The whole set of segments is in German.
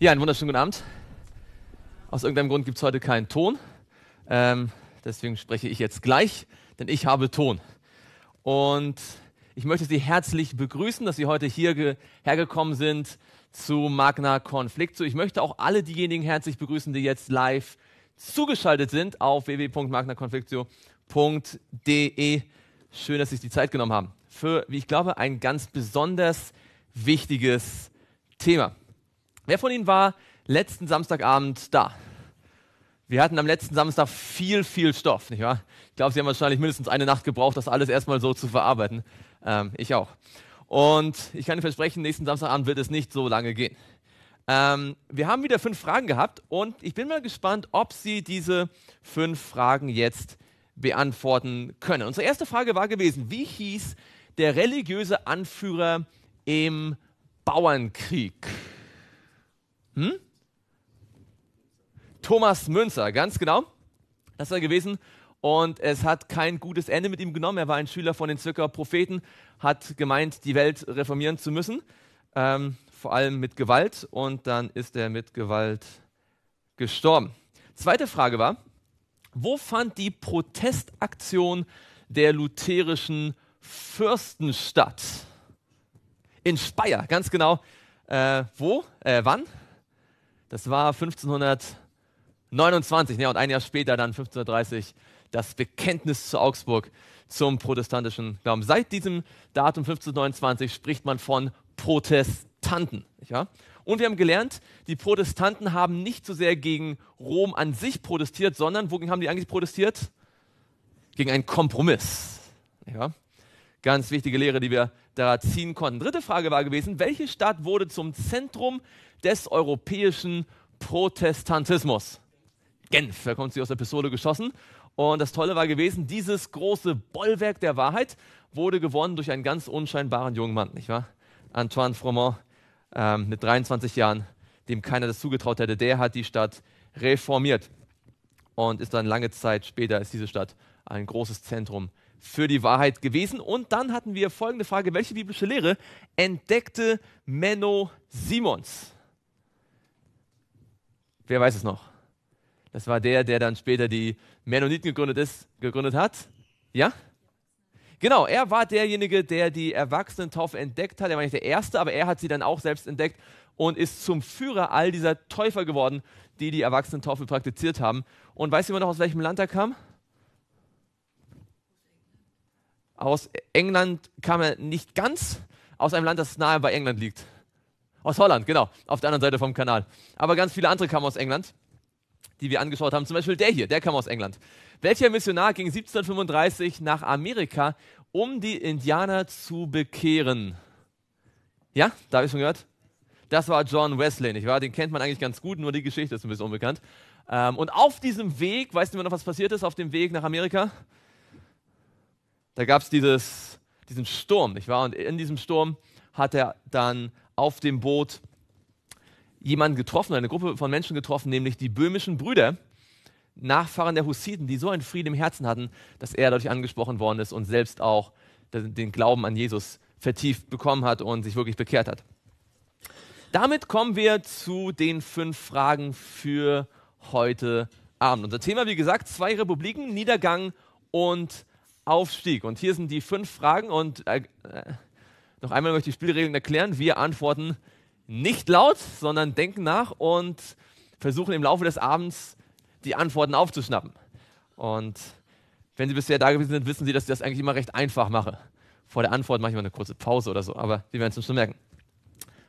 Ja, einen wunderschönen guten Abend. Aus irgendeinem Grund gibt es heute keinen Ton. Ähm, deswegen spreche ich jetzt gleich, denn ich habe Ton. Und ich möchte Sie herzlich begrüßen, dass Sie heute hier hergekommen sind zu Magna Conflicto. Ich möchte auch alle diejenigen herzlich begrüßen, die jetzt live zugeschaltet sind auf www.magnaconflictio.de. Schön, dass Sie sich die Zeit genommen haben für, wie ich glaube, ein ganz besonders wichtiges Thema. Wer von Ihnen war letzten Samstagabend da? Wir hatten am letzten Samstag viel, viel Stoff, nicht wahr? Ich glaube, Sie haben wahrscheinlich mindestens eine Nacht gebraucht, das alles erstmal so zu verarbeiten. Ähm, ich auch. Und ich kann Ihnen versprechen, nächsten Samstagabend wird es nicht so lange gehen. Ähm, wir haben wieder fünf Fragen gehabt und ich bin mal gespannt, ob Sie diese fünf Fragen jetzt beantworten können. Unsere erste Frage war gewesen, wie hieß der religiöse Anführer im Bauernkrieg? Hm? Thomas Münzer, ganz genau. Das war gewesen. Und es hat kein gutes Ende mit ihm genommen. Er war ein Schüler von den Zwickauer Propheten, hat gemeint, die Welt reformieren zu müssen, ähm, vor allem mit Gewalt. Und dann ist er mit Gewalt gestorben. Zweite Frage war, wo fand die Protestaktion der lutherischen Fürsten statt? In Speyer, ganz genau. Äh, wo? Äh, wann? Das war 1529, ja, und ein Jahr später, dann 1530, das Bekenntnis zu Augsburg zum protestantischen Glauben. Seit diesem Datum 1529 spricht man von Protestanten. Ja? Und wir haben gelernt, die Protestanten haben nicht so sehr gegen Rom an sich protestiert, sondern wogegen haben die eigentlich protestiert? Gegen einen Kompromiss. Ja? Ganz wichtige Lehre, die wir da ziehen konnten. Dritte Frage war gewesen, welche Stadt wurde zum Zentrum des europäischen Protestantismus? Genf, da kommt sie aus der Pistole geschossen. Und das Tolle war gewesen, dieses große Bollwerk der Wahrheit wurde gewonnen durch einen ganz unscheinbaren jungen Mann, nicht wahr? Antoine Froment ähm, mit 23 Jahren, dem keiner das zugetraut hätte. Der hat die Stadt reformiert und ist dann lange Zeit später ist diese Stadt ein großes Zentrum für die Wahrheit gewesen. Und dann hatten wir folgende Frage: Welche biblische Lehre entdeckte Menno Simons? Wer weiß es noch? Das war der, der dann später die Mennoniten gegründet, ist, gegründet hat. Ja? Genau, er war derjenige, der die Erwachsenentaufe entdeckt hat. Er war nicht der Erste, aber er hat sie dann auch selbst entdeckt und ist zum Führer all dieser Täufer geworden, die die Erwachsenentaufe praktiziert haben. Und weiß jemand noch, aus welchem Land er kam? Aus England kam er nicht ganz, aus einem Land, das nahe bei England liegt. Aus Holland, genau, auf der anderen Seite vom Kanal. Aber ganz viele andere kamen aus England, die wir angeschaut haben. Zum Beispiel der hier, der kam aus England. Welcher Missionar ging 1735 nach Amerika, um die Indianer zu bekehren? Ja, da habe ich schon gehört. Das war John Wesley, nicht wahr? Den kennt man eigentlich ganz gut, nur die Geschichte ist ein bisschen unbekannt. Ähm, und auf diesem Weg, weißt du noch, was passiert ist auf dem Weg nach Amerika? da gab es diesen Sturm, nicht wahr? Und in diesem Sturm hat er dann auf dem Boot jemanden getroffen, eine Gruppe von Menschen getroffen, nämlich die böhmischen Brüder, Nachfahren der Hussiten, die so einen Frieden im Herzen hatten, dass er dadurch angesprochen worden ist und selbst auch den Glauben an Jesus vertieft bekommen hat und sich wirklich bekehrt hat. Damit kommen wir zu den fünf Fragen für heute Abend. Unser Thema, wie gesagt, zwei Republiken, Niedergang und Aufstieg. Und hier sind die fünf Fragen und äh, noch einmal möchte ich die Spielregeln erklären. Wir antworten nicht laut, sondern denken nach und versuchen im Laufe des Abends die Antworten aufzuschnappen. Und wenn Sie bisher da gewesen sind, wissen Sie, dass ich das eigentlich immer recht einfach mache. Vor der Antwort mache ich mal eine kurze Pause oder so, aber Sie werden es schon merken.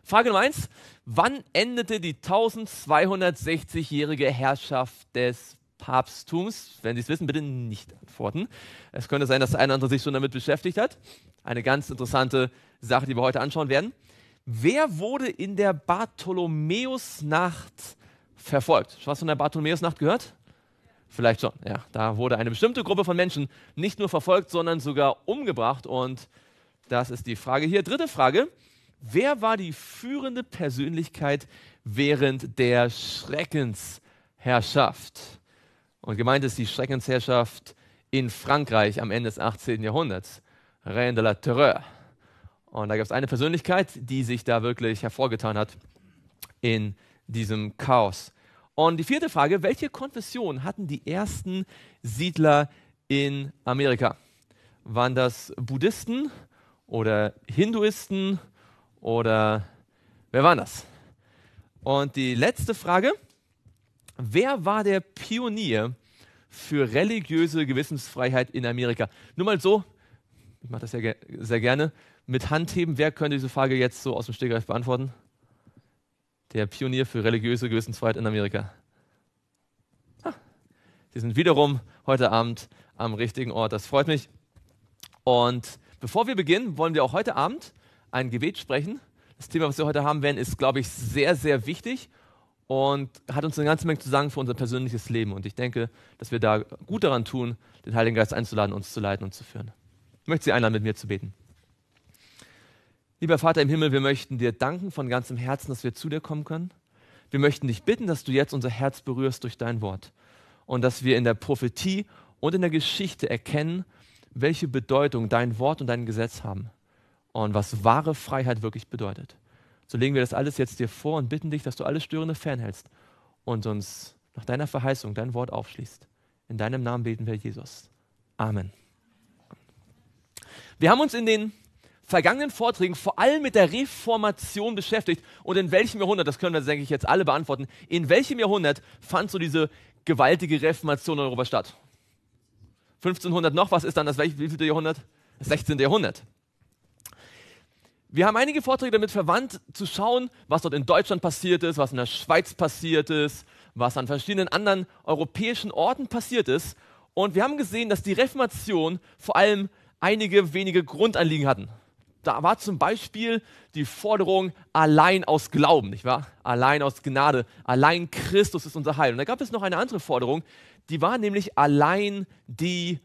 Frage Nummer eins. Wann endete die 1260-jährige Herrschaft des Papsttums. Wenn Sie es wissen, bitte nicht antworten. Es könnte sein, dass der eine oder andere sich schon damit beschäftigt hat. Eine ganz interessante Sache, die wir heute anschauen werden. Wer wurde in der Bartholomäusnacht verfolgt? Schon was von der Bartholomäusnacht gehört? Vielleicht schon, ja. Da wurde eine bestimmte Gruppe von Menschen nicht nur verfolgt, sondern sogar umgebracht. Und das ist die Frage hier. Dritte Frage. Wer war die führende Persönlichkeit während der Schreckensherrschaft? Und gemeint ist die Schreckensherrschaft in Frankreich am Ende des 18. Jahrhunderts. Reine de la Terreur. Und da gab es eine Persönlichkeit, die sich da wirklich hervorgetan hat in diesem Chaos. Und die vierte Frage, welche Konfession hatten die ersten Siedler in Amerika? Waren das Buddhisten oder Hinduisten oder wer waren das? Und die letzte Frage, wer war der Pionier für religiöse Gewissensfreiheit in Amerika? Nur mal so, ich mache das sehr, sehr gerne, mit Handheben, wer könnte diese Frage jetzt so aus dem Stegreif beantworten? Der Pionier für religiöse Gewissensfreiheit in Amerika. Ah, Sie sind wiederum heute Abend am richtigen Ort, das freut mich. Und bevor wir beginnen, wollen wir auch heute Abend ein Gebet sprechen. Das Thema, was wir heute haben werden, ist, glaube ich, sehr, sehr wichtig und hat uns eine ganze Menge zu sagen für unser persönliches Leben. Und ich denke, dass wir da gut daran tun, den Heiligen Geist einzuladen, uns zu leiten und zu führen. Ich möchte Sie einladen, mit mir zu beten. Lieber Vater im Himmel, wir möchten dir danken von ganzem Herzen, dass wir zu dir kommen können. Wir möchten dich bitten, dass du jetzt unser Herz berührst durch dein Wort und dass wir in der Prophetie und in der Geschichte erkennen, welche Bedeutung dein Wort und dein Gesetz haben und was wahre Freiheit wirklich bedeutet. So legen wir das alles jetzt dir vor und bitten dich, dass du alles Störende fernhältst und uns nach deiner Verheißung dein Wort aufschließt. In deinem Namen beten wir, Jesus. Amen. Wir haben uns in den vergangenen Vorträgen vor allem mit der Reformation beschäftigt und in welchem Jahrhundert, das können wir, denke ich, jetzt alle beantworten, in welchem Jahrhundert fand so diese gewaltige Reformation in Europa statt? 1500 noch, was ist dann das wievielte Jahrhundert? Das 16. Jahrhundert. Wir haben einige Vorträge damit verwandt, zu schauen, was dort in Deutschland passiert ist, was in der Schweiz passiert ist, was an verschiedenen anderen europäischen Orten passiert ist. Und wir haben gesehen, dass die Reformation vor allem einige wenige Grundanliegen hatten. Da war zum Beispiel die Forderung allein aus Glauben, nicht wahr? Allein aus Gnade, allein Christus ist unser Heil. Und da gab es noch eine andere Forderung, die war nämlich allein die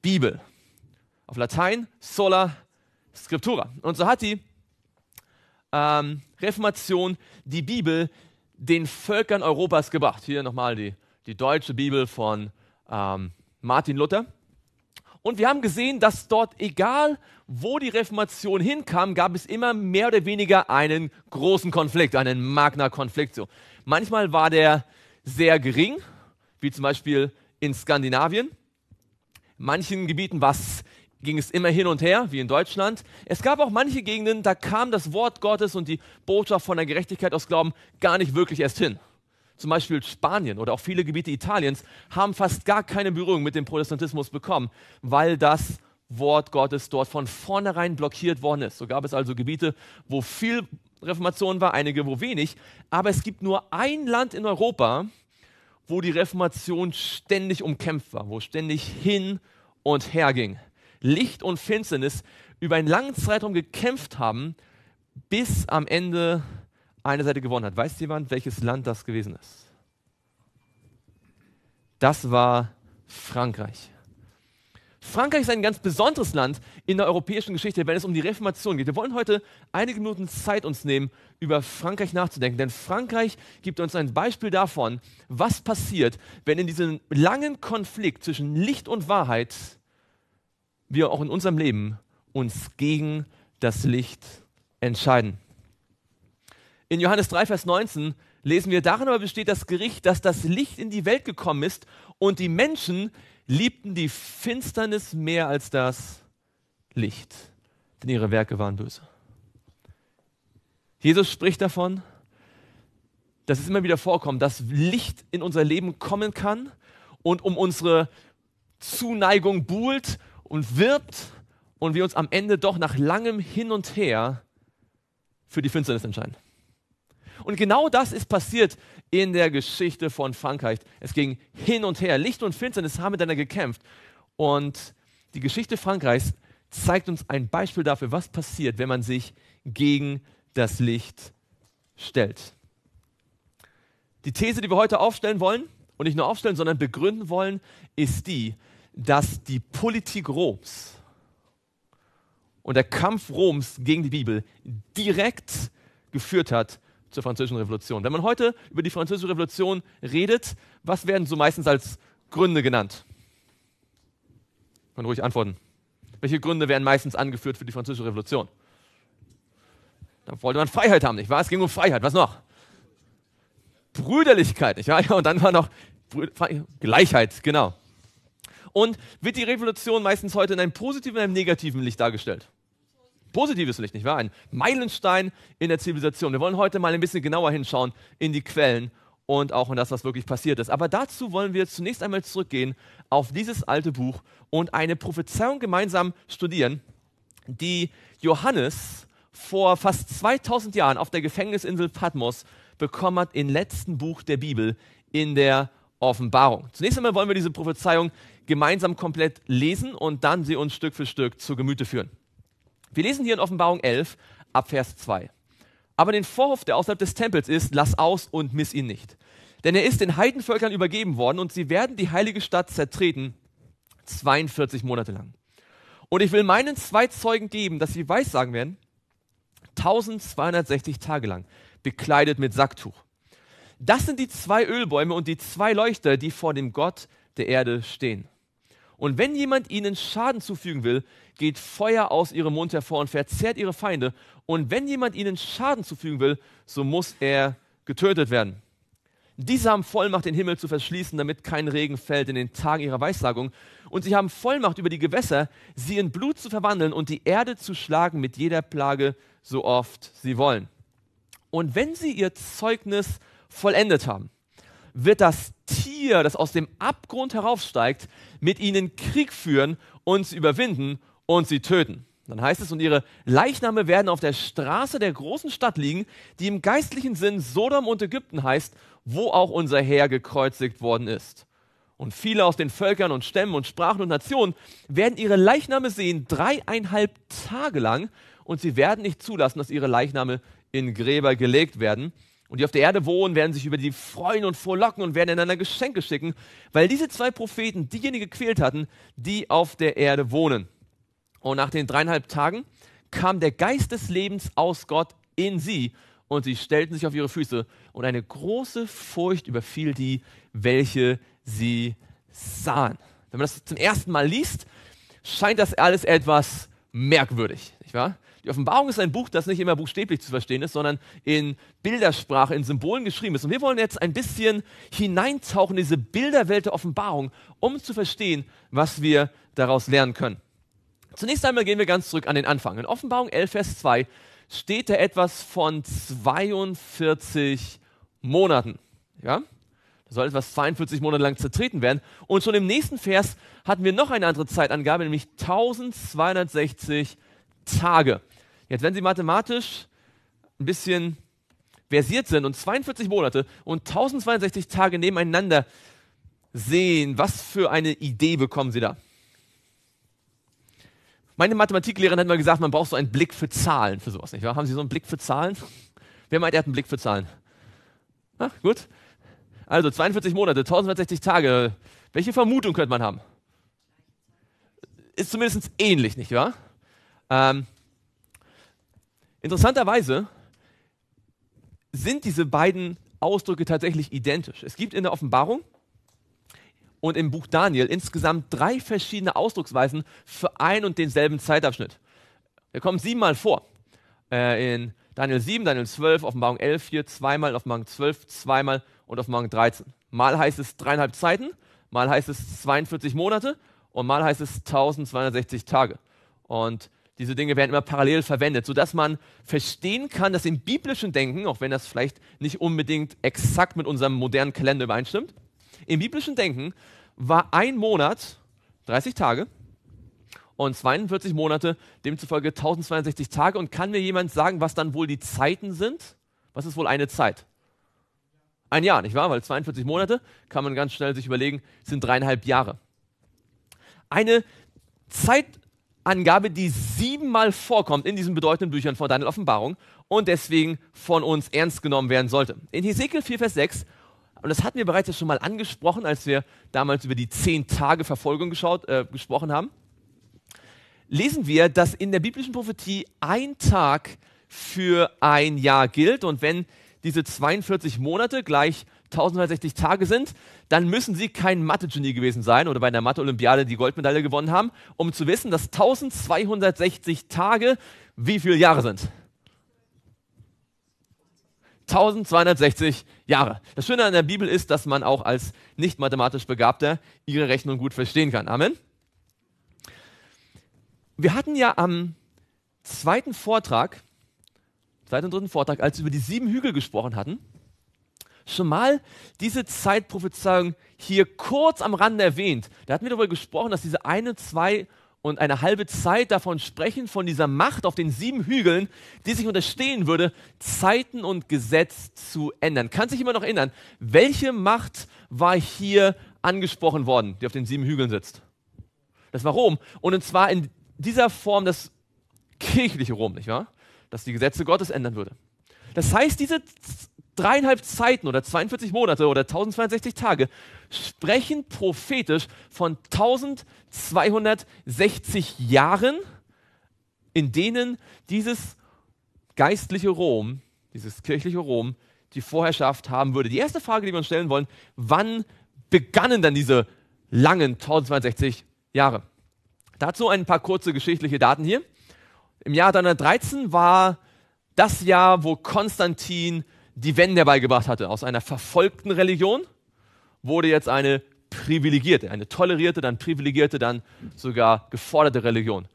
Bibel. Auf Latein sola scriptura. Und so hat die ähm, Reformation die Bibel den Völkern Europas gebracht. Hier nochmal die, die deutsche Bibel von ähm, Martin Luther. Und wir haben gesehen, dass dort, egal wo die Reformation hinkam, gab es immer mehr oder weniger einen großen Konflikt, einen Magna-Konflikt. So. Manchmal war der sehr gering, wie zum Beispiel in Skandinavien. In manchen Gebieten ging es immer hin und her, wie in Deutschland. Es gab auch manche Gegenden, da kam das Wort Gottes und die Botschaft von der Gerechtigkeit aus Glauben gar nicht wirklich erst hin zum Beispiel Spanien oder auch viele Gebiete Italiens, haben fast gar keine Berührung mit dem Protestantismus bekommen, weil das Wort Gottes dort von vornherein blockiert worden ist. So gab es also Gebiete, wo viel Reformation war, einige, wo wenig. Aber es gibt nur ein Land in Europa, wo die Reformation ständig umkämpft war, wo ständig hin und her ging. Licht und Finsternis über einen langen Zeitraum gekämpft haben, bis am Ende eine Seite gewonnen hat. Weiß jemand, welches Land das gewesen ist? Das war Frankreich. Frankreich ist ein ganz besonderes Land in der europäischen Geschichte, wenn es um die Reformation geht. Wir wollen heute einige Minuten Zeit uns nehmen, über Frankreich nachzudenken, denn Frankreich gibt uns ein Beispiel davon, was passiert, wenn in diesem langen Konflikt zwischen Licht und Wahrheit wir auch in unserem Leben uns gegen das Licht entscheiden. In Johannes 3, Vers 19 lesen wir, darin aber besteht das Gericht, dass das Licht in die Welt gekommen ist und die Menschen liebten die Finsternis mehr als das Licht, denn ihre Werke waren böse. Jesus spricht davon, dass es immer wieder vorkommt, dass Licht in unser Leben kommen kann und um unsere Zuneigung buhlt und wirbt und wir uns am Ende doch nach langem Hin und Her für die Finsternis entscheiden. Und genau das ist passiert in der Geschichte von Frankreich. Es ging hin und her. Licht und Finsternis haben miteinander gekämpft. Und die Geschichte Frankreichs zeigt uns ein Beispiel dafür, was passiert, wenn man sich gegen das Licht stellt. Die These, die wir heute aufstellen wollen, und nicht nur aufstellen, sondern begründen wollen, ist die, dass die Politik Roms und der Kampf Roms gegen die Bibel direkt geführt hat zur Französischen Revolution. Wenn man heute über die Französische Revolution redet, was werden so meistens als Gründe genannt? Man ruhig antworten. Welche Gründe werden meistens angeführt für die Französische Revolution? Da wollte man Freiheit haben, nicht wahr? Es ging um Freiheit. Was noch? Brüderlichkeit, nicht wahr? Ja, und dann war noch Gleichheit, genau. Und wird die Revolution meistens heute in einem positiven und einem negativen Licht dargestellt? Positives Licht, nicht wahr? Ein Meilenstein in der Zivilisation. Wir wollen heute mal ein bisschen genauer hinschauen in die Quellen und auch in das, was wirklich passiert ist. Aber dazu wollen wir zunächst einmal zurückgehen auf dieses alte Buch und eine Prophezeiung gemeinsam studieren, die Johannes vor fast 2000 Jahren auf der Gefängnisinsel Patmos bekommen hat im letzten Buch der Bibel in der Offenbarung. Zunächst einmal wollen wir diese Prophezeiung gemeinsam komplett lesen und dann sie uns Stück für Stück zu Gemüte führen. Wir lesen hier in Offenbarung 11 ab Vers 2. Aber den Vorhof, der außerhalb des Tempels ist, lass aus und miss ihn nicht. Denn er ist den Heidenvölkern übergeben worden und sie werden die heilige Stadt zertreten 42 Monate lang. Und ich will meinen zwei Zeugen geben, dass sie weissagen werden, 1260 Tage lang, bekleidet mit Sacktuch. Das sind die zwei Ölbäume und die zwei Leuchter, die vor dem Gott der Erde stehen. Und wenn jemand ihnen Schaden zufügen will, geht Feuer aus ihrem Mund hervor und verzehrt ihre Feinde. Und wenn jemand ihnen Schaden zufügen will, so muss er getötet werden. Diese haben Vollmacht, den Himmel zu verschließen, damit kein Regen fällt in den Tagen ihrer Weissagung. Und sie haben Vollmacht über die Gewässer, sie in Blut zu verwandeln und die Erde zu schlagen mit jeder Plage, so oft sie wollen. Und wenn sie ihr Zeugnis vollendet haben, wird das Tier, das aus dem Abgrund heraufsteigt, mit ihnen Krieg führen und sie überwinden und sie töten. Dann heißt es, und ihre Leichname werden auf der Straße der großen Stadt liegen, die im geistlichen Sinn Sodom und Ägypten heißt, wo auch unser Herr gekreuzigt worden ist. Und viele aus den Völkern und Stämmen und Sprachen und Nationen werden ihre Leichname sehen, dreieinhalb Tage lang, und sie werden nicht zulassen, dass ihre Leichname in Gräber gelegt werden. Und die auf der Erde wohnen, werden sich über die freuen und frohlocken und werden einander Geschenke schicken, weil diese zwei Propheten diejenigen gequält hatten, die auf der Erde wohnen. Und nach den dreieinhalb Tagen kam der Geist des Lebens aus Gott in sie und sie stellten sich auf ihre Füße und eine große Furcht überfiel die, welche sie sahen. Wenn man das zum ersten Mal liest, scheint das alles etwas merkwürdig, nicht wahr? Die Offenbarung ist ein Buch, das nicht immer buchstäblich zu verstehen ist, sondern in Bildersprache, in Symbolen geschrieben ist. Und wir wollen jetzt ein bisschen hineintauchen in diese Bilderwelt der Offenbarung, um zu verstehen, was wir daraus lernen können. Zunächst einmal gehen wir ganz zurück an den Anfang. In Offenbarung 11, Vers 2 steht da etwas von 42 Monaten. Ja? Da soll etwas 42 Monate lang zertreten werden. Und schon im nächsten Vers hatten wir noch eine andere Zeitangabe, nämlich 1260 Tage. Jetzt, wenn Sie mathematisch ein bisschen versiert sind und 42 Monate und 1062 Tage nebeneinander sehen, was für eine Idee bekommen Sie da? Meine Mathematiklehrerin hat mal gesagt, man braucht so einen Blick für Zahlen für sowas, nicht wahr? Haben Sie so einen Blick für Zahlen? Wer meint, er hat einen Blick für Zahlen? Na, gut. Also 42 Monate, 1060 Tage. Welche Vermutung könnte man haben? Ist zumindest ähnlich, nicht wahr? Ähm, interessanterweise sind diese beiden Ausdrücke tatsächlich identisch. Es gibt in der Offenbarung und im Buch Daniel insgesamt drei verschiedene Ausdrucksweisen für ein und denselben Zeitabschnitt. Der kommt siebenmal vor. Äh, in Daniel 7, Daniel 12, Offenbarung 11, hier zweimal, Offenbarung 12, zweimal und Offenbarung 13. Mal heißt es dreieinhalb Zeiten, mal heißt es 42 Monate und mal heißt es 1260 Tage. Und diese Dinge werden immer parallel verwendet, sodass man verstehen kann, dass im biblischen Denken, auch wenn das vielleicht nicht unbedingt exakt mit unserem modernen Kalender übereinstimmt, im biblischen Denken war ein Monat 30 Tage und 42 Monate, demzufolge 1062 Tage. Und kann mir jemand sagen, was dann wohl die Zeiten sind? Was ist wohl eine Zeit? Ein Jahr, nicht wahr? Weil 42 Monate, kann man ganz schnell sich überlegen, sind dreieinhalb Jahre. Eine Zeitangabe, die siebenmal vorkommt in diesen bedeutenden Büchern von Daniel Offenbarung und deswegen von uns ernst genommen werden sollte. In Hesekiel 4, Vers 6 und das hatten wir bereits schon mal angesprochen, als wir damals über die zehn Tage Verfolgung geschaut, äh, gesprochen haben. Lesen wir, dass in der biblischen Prophetie ein Tag für ein Jahr gilt. Und wenn diese 42 Monate gleich 1060 Tage sind, dann müssen sie kein Mathe-Genie gewesen sein oder bei einer Mathe-Olympiade die Goldmedaille gewonnen haben, um zu wissen, dass 1260 Tage wie viele Jahre sind. 1260 Jahre. Das Schöne an der Bibel ist, dass man auch als nicht mathematisch Begabter ihre Rechnung gut verstehen kann. Amen. Wir hatten ja am zweiten Vortrag, zweiten und dritten Vortrag, als wir über die sieben Hügel gesprochen hatten, schon mal diese Zeitprophezeiung hier kurz am Rande erwähnt. Da hatten wir darüber gesprochen, dass diese eine, zwei und eine halbe Zeit davon sprechen, von dieser Macht auf den sieben Hügeln, die sich unterstehen würde, Zeiten und Gesetz zu ändern. Kann sich immer noch erinnern, welche Macht war hier angesprochen worden, die auf den sieben Hügeln sitzt? Das war Rom. Und zwar in dieser Form das kirchliche Rom, nicht wahr? Das die Gesetze Gottes ändern würde. Das heißt, diese dreieinhalb Zeiten oder 42 Monate oder 1062 Tage sprechen prophetisch von 1260 Jahren, in denen dieses geistliche Rom, dieses kirchliche Rom, die Vorherrschaft haben würde. Die erste Frage, die wir uns stellen wollen, wann begannen dann diese langen 1062 Jahre? Dazu ein paar kurze geschichtliche Daten hier. Im Jahr 313 war das Jahr, wo Konstantin die Wende herbeigebracht hatte. Aus einer verfolgten Religion wurde jetzt eine privilegierte, eine tolerierte, dann privilegierte, dann sogar geforderte Religion.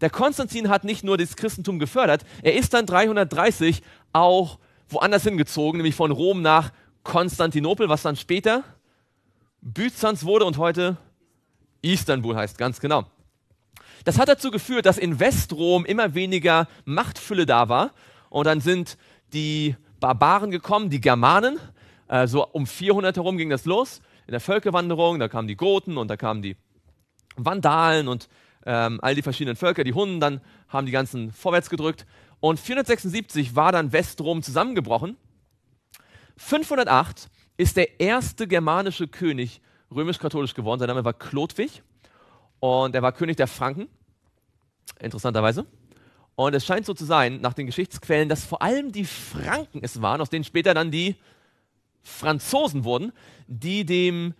Der Konstantin hat nicht nur das Christentum gefördert, er ist dann 330 auch woanders hingezogen, nämlich von Rom nach Konstantinopel, was dann später Byzanz wurde und heute Istanbul heißt, ganz genau. Das hat dazu geführt, dass in Westrom immer weniger Machtfülle da war und dann sind die Barbaren gekommen, die Germanen. Äh, so um 400 herum ging das los in der Völkerwanderung. Da kamen die Goten und da kamen die Vandalen und ähm, all die verschiedenen Völker, die Hunden. Dann haben die ganzen vorwärts gedrückt. Und 476 war dann Westrom zusammengebrochen. 508 ist der erste germanische König römisch-katholisch geworden. Sein Name war Chlodwig und er war König der Franken, interessanterweise. Und es scheint so zu sein, nach den Geschichtsquellen, dass vor allem die Franken es waren, aus denen später dann die Franzosen wurden, die dem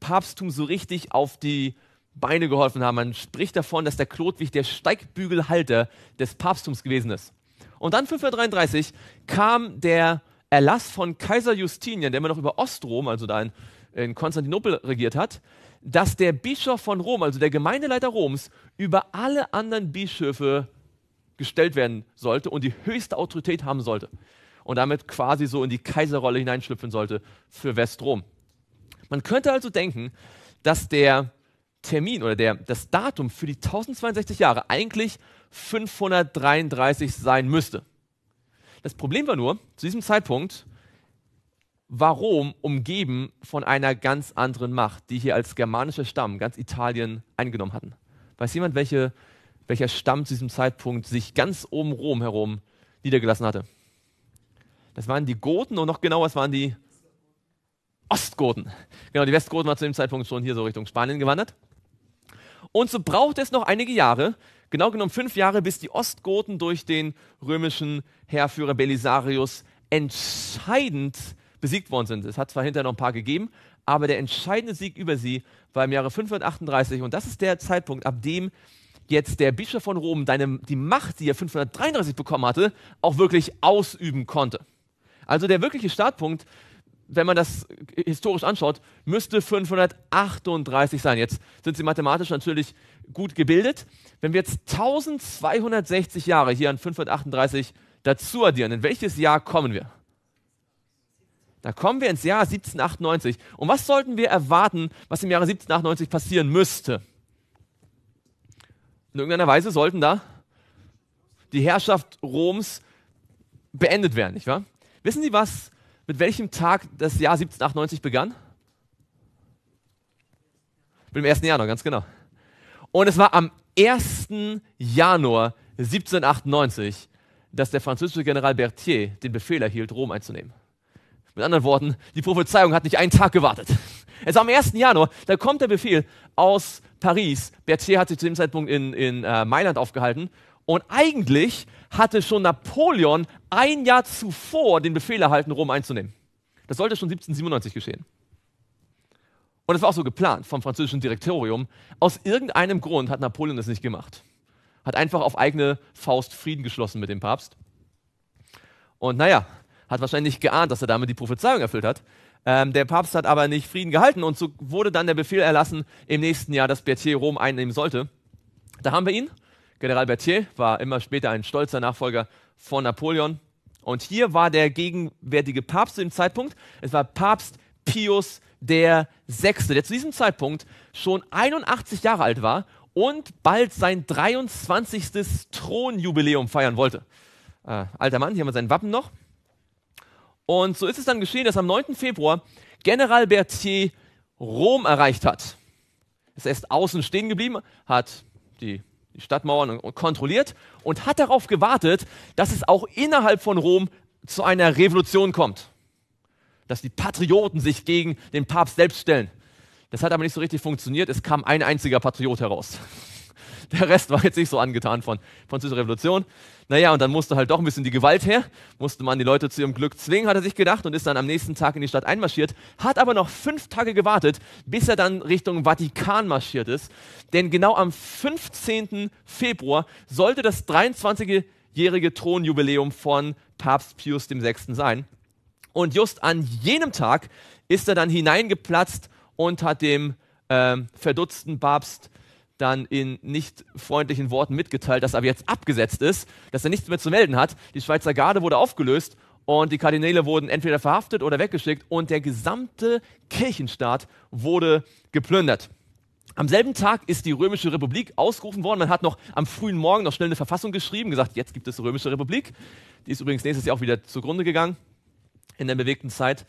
Papsttum so richtig auf die Beine geholfen haben. Man spricht davon, dass der Chlodwig der Steigbügelhalter des Papsttums gewesen ist. Und dann 533 kam der Erlass von Kaiser Justinian, der immer noch über Ostrom, also da in, in Konstantinopel regiert hat, dass der Bischof von Rom, also der Gemeindeleiter Roms, über alle anderen Bischöfe gestellt werden sollte und die höchste Autorität haben sollte und damit quasi so in die Kaiserrolle hineinschlüpfen sollte für Westrom. Man könnte also denken, dass der Termin oder der, das Datum für die 1062 Jahre eigentlich 533 sein müsste. Das Problem war nur, zu diesem Zeitpunkt war Rom umgeben von einer ganz anderen Macht, die hier als germanischer Stamm ganz Italien eingenommen hatten. Weiß jemand, welche welcher Stamm zu diesem Zeitpunkt sich ganz oben Rom herum niedergelassen hatte. Das waren die Goten und noch genauer, es waren die Ostgoten. Genau, die Westgoten waren zu dem Zeitpunkt schon hier so Richtung Spanien gewandert. Und so braucht es noch einige Jahre, genau genommen fünf Jahre, bis die Ostgoten durch den römischen Heerführer Belisarius entscheidend besiegt worden sind. Es hat zwar hinterher noch ein paar gegeben, aber der entscheidende Sieg über sie war im Jahre 538 und das ist der Zeitpunkt, ab dem jetzt der Bischof von Rom deine, die Macht, die er 533 bekommen hatte, auch wirklich ausüben konnte. Also der wirkliche Startpunkt, wenn man das historisch anschaut, müsste 538 sein. Jetzt sind sie mathematisch natürlich gut gebildet. Wenn wir jetzt 1260 Jahre hier an 538 dazu addieren, in welches Jahr kommen wir? Da kommen wir ins Jahr 1798. Und was sollten wir erwarten, was im Jahre 1798 passieren müsste? In irgendeiner Weise sollten da die Herrschaft Roms beendet werden, nicht wahr? Wissen Sie was, mit welchem Tag das Jahr 1798 begann? Mit dem 1. Januar, ganz genau. Und es war am 1. Januar 1798, dass der französische General Berthier den Befehl erhielt, Rom einzunehmen. Mit anderen Worten, die Prophezeiung hat nicht einen Tag gewartet. Es war am 1. Januar, da kommt der Befehl aus Paris. Berthier hat sich zu dem Zeitpunkt in, in äh, Mailand aufgehalten. Und eigentlich hatte schon Napoleon ein Jahr zuvor den Befehl erhalten, Rom einzunehmen. Das sollte schon 1797 geschehen. Und es war auch so geplant vom französischen Direktorium. Aus irgendeinem Grund hat Napoleon das nicht gemacht. Hat einfach auf eigene Faust Frieden geschlossen mit dem Papst. Und naja, hat wahrscheinlich geahnt, dass er damit die Prophezeiung erfüllt hat. Ähm, der Papst hat aber nicht Frieden gehalten und so wurde dann der Befehl erlassen im nächsten Jahr, dass Berthier Rom einnehmen sollte. Da haben wir ihn. General Berthier war immer später ein stolzer Nachfolger von Napoleon. Und hier war der gegenwärtige Papst zu dem Zeitpunkt. Es war Papst Pius der Sechste, der zu diesem Zeitpunkt schon 81 Jahre alt war und bald sein 23. Thronjubiläum feiern wollte. Äh, alter Mann, hier haben wir sein Wappen noch. Und so ist es dann geschehen, dass am 9. Februar General Berthier Rom erreicht hat. Ist erst außen stehen geblieben, hat die, die Stadtmauern kontrolliert und hat darauf gewartet, dass es auch innerhalb von Rom zu einer Revolution kommt. Dass die Patrioten sich gegen den Papst selbst stellen. Das hat aber nicht so richtig funktioniert. Es kam ein einziger Patriot heraus. Der Rest war jetzt nicht so angetan von, dieser Revolution. Naja, und dann musste halt doch ein bisschen die Gewalt her, musste man die Leute zu ihrem Glück zwingen, hat er sich gedacht und ist dann am nächsten Tag in die Stadt einmarschiert, hat aber noch fünf Tage gewartet, bis er dann Richtung Vatikan marschiert ist. Denn genau am 15. Februar sollte das 23-jährige Thronjubiläum von Papst Pius VI. sein. Und just an jenem Tag ist er dann hineingeplatzt und hat dem äh, verdutzten Papst dann in nicht freundlichen Worten mitgeteilt, dass er jetzt abgesetzt ist, dass er nichts mehr zu melden hat. Die Schweizer Garde wurde aufgelöst und die Kardinäle wurden entweder verhaftet oder weggeschickt und der gesamte Kirchenstaat wurde geplündert. Am selben Tag ist die Römische Republik ausgerufen worden. Man hat noch am frühen Morgen noch schnell eine Verfassung geschrieben, gesagt, jetzt gibt es Römische Republik. Die ist übrigens nächstes Jahr auch wieder zugrunde gegangen in der bewegten Zeit.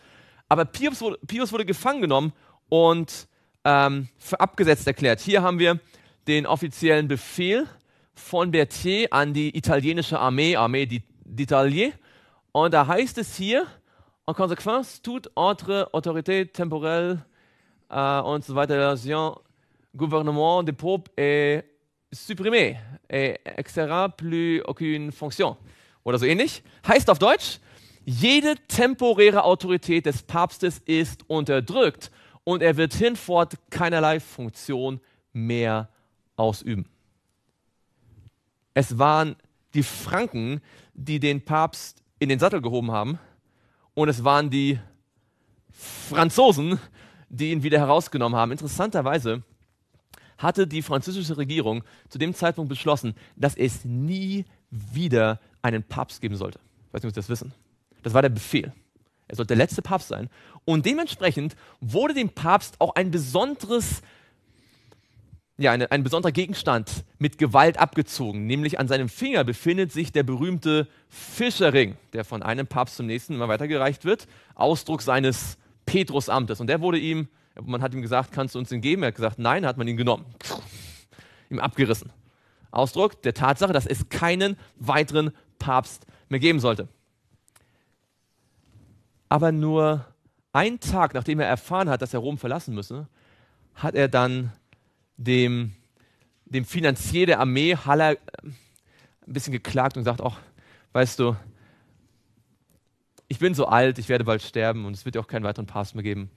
Aber Pius wurde, Pius wurde gefangen genommen und ähm, abgesetzt erklärt. Hier haben wir den offiziellen Befehl von Berthier an die italienische Armee, Armee d'Italie. Und da heißt es hier, en conséquence, toute autre autorité temporelle äh, und so weiter, gouvernement de Pope est supprimé et exercera plus aucune fonction. Oder so ähnlich. Heißt auf Deutsch, jede temporäre Autorität des Papstes ist unterdrückt und er wird hinfort keinerlei Funktion mehr ausüben. Es waren die Franken, die den Papst in den Sattel gehoben haben, und es waren die Franzosen, die ihn wieder herausgenommen haben. Interessanterweise hatte die französische Regierung zu dem Zeitpunkt beschlossen, dass es nie wieder einen Papst geben sollte. Ich weiß nicht, ob Sie das wissen. Das war der Befehl. Er sollte der letzte Papst sein. Und dementsprechend wurde dem Papst auch ein besonderes ja, eine, ein besonderer Gegenstand mit Gewalt abgezogen. Nämlich an seinem Finger befindet sich der berühmte Fischerring, der von einem Papst zum nächsten immer weitergereicht wird. Ausdruck seines Petrusamtes. Und der wurde ihm, man hat ihm gesagt, kannst du uns den geben? Er hat gesagt, nein, hat man ihn genommen. ihm abgerissen. Ausdruck der Tatsache, dass es keinen weiteren Papst mehr geben sollte. Aber nur einen Tag, nachdem er erfahren hat, dass er Rom verlassen müsse, hat er dann dem, dem Finanzier der Armee, Haller, äh, ein bisschen geklagt und sagt, auch, weißt du, ich bin so alt, ich werde bald sterben und es wird ja auch keinen weiteren Papst mehr geben.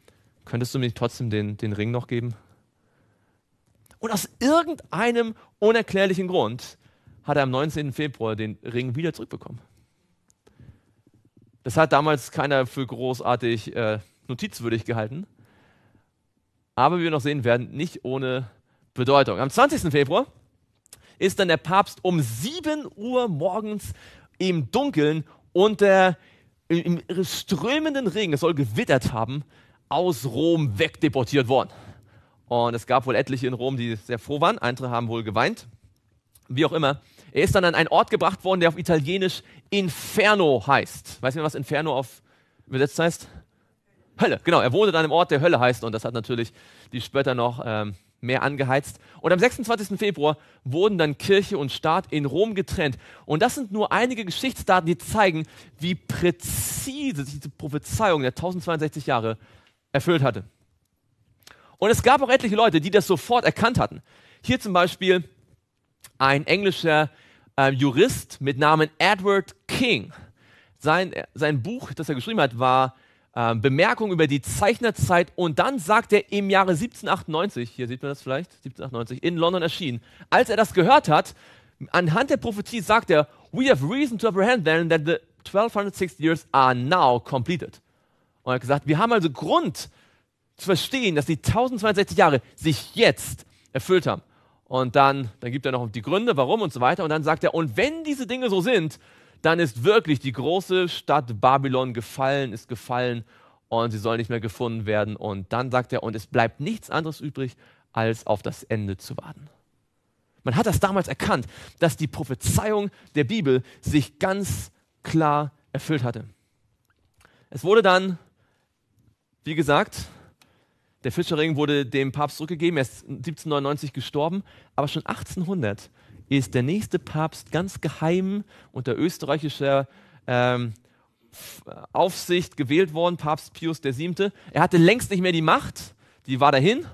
Könntest du mir trotzdem den, den Ring noch geben? Und aus irgendeinem unerklärlichen Grund hat er am 19. Februar den Ring wieder zurückbekommen. Das hat damals keiner für großartig äh, notizwürdig gehalten. Aber wie wir noch sehen werden, nicht ohne Bedeutung. Am 20. Februar ist dann der Papst um 7 Uhr morgens im Dunkeln unter im strömenden Regen, es soll gewittert haben, aus Rom wegdeportiert worden. Und es gab wohl etliche in Rom, die sehr froh waren. Andere haben wohl geweint. Wie auch immer. Er ist dann an einen Ort gebracht worden, der auf Italienisch Inferno heißt. Weißt du, was Inferno auf übersetzt heißt? Hölle. Genau, er wohnte an einem Ort, der Hölle heißt. Und das hat natürlich die Spötter noch ähm, mehr angeheizt. Und am 26. Februar wurden dann Kirche und Staat in Rom getrennt. Und das sind nur einige Geschichtsdaten, die zeigen, wie präzise sich diese Prophezeiung der 1062 Jahre erfüllt hatte. Und es gab auch etliche Leute, die das sofort erkannt hatten. Hier zum Beispiel ein englischer äh, Jurist mit Namen Edward King. Sein, sein Buch, das er geschrieben hat, war äh, Bemerkung über die Zeichnerzeit und dann sagt er im Jahre 1798, hier sieht man das vielleicht, 1798, in London erschienen. Als er das gehört hat, anhand der Prophetie sagt er, we have reason to apprehend then that the 1206 years are now completed. Und er hat gesagt, wir haben also Grund zu verstehen, dass die 1062 Jahre sich jetzt erfüllt haben. Und dann, dann gibt er noch die Gründe, warum und so weiter. Und dann sagt er, und wenn diese Dinge so sind, dann ist wirklich die große Stadt Babylon gefallen, ist gefallen und sie soll nicht mehr gefunden werden. Und dann sagt er, und es bleibt nichts anderes übrig, als auf das Ende zu warten. Man hat das damals erkannt, dass die Prophezeiung der Bibel sich ganz klar erfüllt hatte. Es wurde dann, wie gesagt, der Fischerring wurde dem Papst zurückgegeben, er ist 1799 gestorben, aber schon 1800 ist der nächste Papst ganz geheim unter österreichischer ähm, Aufsicht gewählt worden, Papst Pius VII. Er hatte längst nicht mehr die Macht, die war dahin.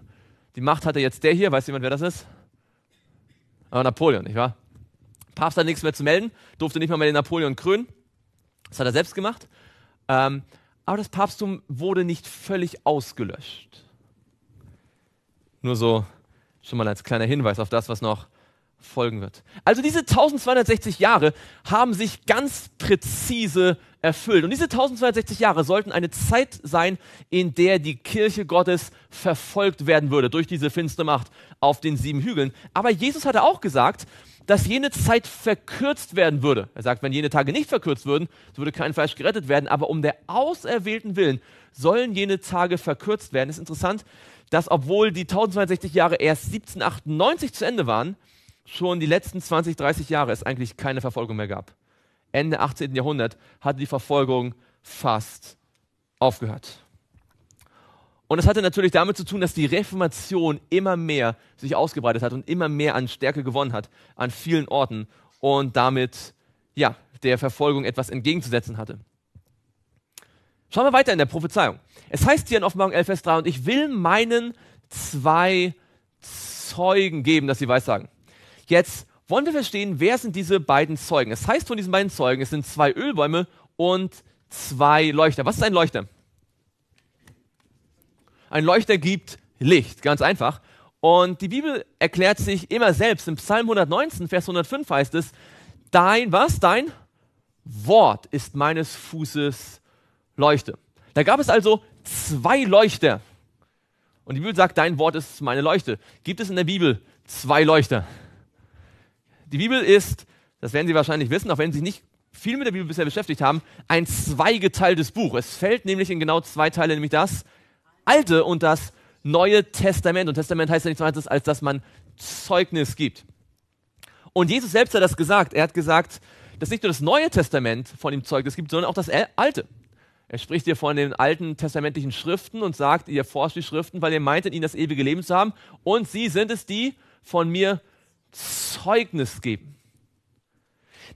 Die Macht hatte jetzt der hier, weiß jemand, wer das ist? Aber Napoleon, nicht wahr? Papst hat nichts mehr zu melden, durfte nicht mal mehr den Napoleon krönen. Das hat er selbst gemacht. Ähm, aber das Papsttum wurde nicht völlig ausgelöscht. Nur so schon mal als kleiner Hinweis auf das, was noch folgen wird. Also diese 1260 Jahre haben sich ganz präzise erfüllt. Und diese 1260 Jahre sollten eine Zeit sein, in der die Kirche Gottes verfolgt werden würde durch diese finstere Macht auf den sieben Hügeln. Aber Jesus hatte auch gesagt, dass jene Zeit verkürzt werden würde. Er sagt, wenn jene Tage nicht verkürzt würden, so würde kein Fleisch gerettet werden. Aber um der Auserwählten willen sollen jene Tage verkürzt werden. Es ist interessant, dass obwohl die 1260 Jahre erst 1798 zu Ende waren, schon die letzten 20, 30 Jahre es eigentlich keine Verfolgung mehr gab. Ende 18. Jahrhundert hatte die Verfolgung fast aufgehört. Und das hatte natürlich damit zu tun, dass die Reformation immer mehr sich ausgebreitet hat und immer mehr an Stärke gewonnen hat an vielen Orten und damit ja, der Verfolgung etwas entgegenzusetzen hatte. Schauen wir weiter in der Prophezeiung. Es heißt hier in Offenbarung 11, Vers 3, und ich will meinen zwei Zeugen geben, dass sie weissagen. Jetzt wollen wir verstehen, wer sind diese beiden Zeugen? Es heißt von diesen beiden Zeugen, es sind zwei Ölbäume und zwei Leuchter. Was ist ein Leuchter? Ein Leuchter gibt Licht, ganz einfach. Und die Bibel erklärt sich immer selbst. Im Psalm 119, Vers 105 heißt es, dein, was? Dein Wort ist meines Fußes Leuchte. Da gab es also zwei Leuchter. Und die Bibel sagt, dein Wort ist meine Leuchte. Gibt es in der Bibel zwei Leuchter? Die Bibel ist, das werden Sie wahrscheinlich wissen, auch wenn Sie sich nicht viel mit der Bibel bisher beschäftigt haben, ein zweigeteiltes Buch. Es fällt nämlich in genau zwei Teile, nämlich das Alte und das Neue Testament. Und Testament heißt ja nichts anderes, als dass man Zeugnis gibt. Und Jesus selbst hat das gesagt. Er hat gesagt, dass nicht nur das Neue Testament von ihm Zeugnis gibt, sondern auch das Alte. Er spricht hier von den alten testamentlichen Schriften und sagt, ihr forscht die Schriften, weil ihr meint, in ihnen das ewige Leben zu haben. Und sie sind es, die von mir Zeugnis geben.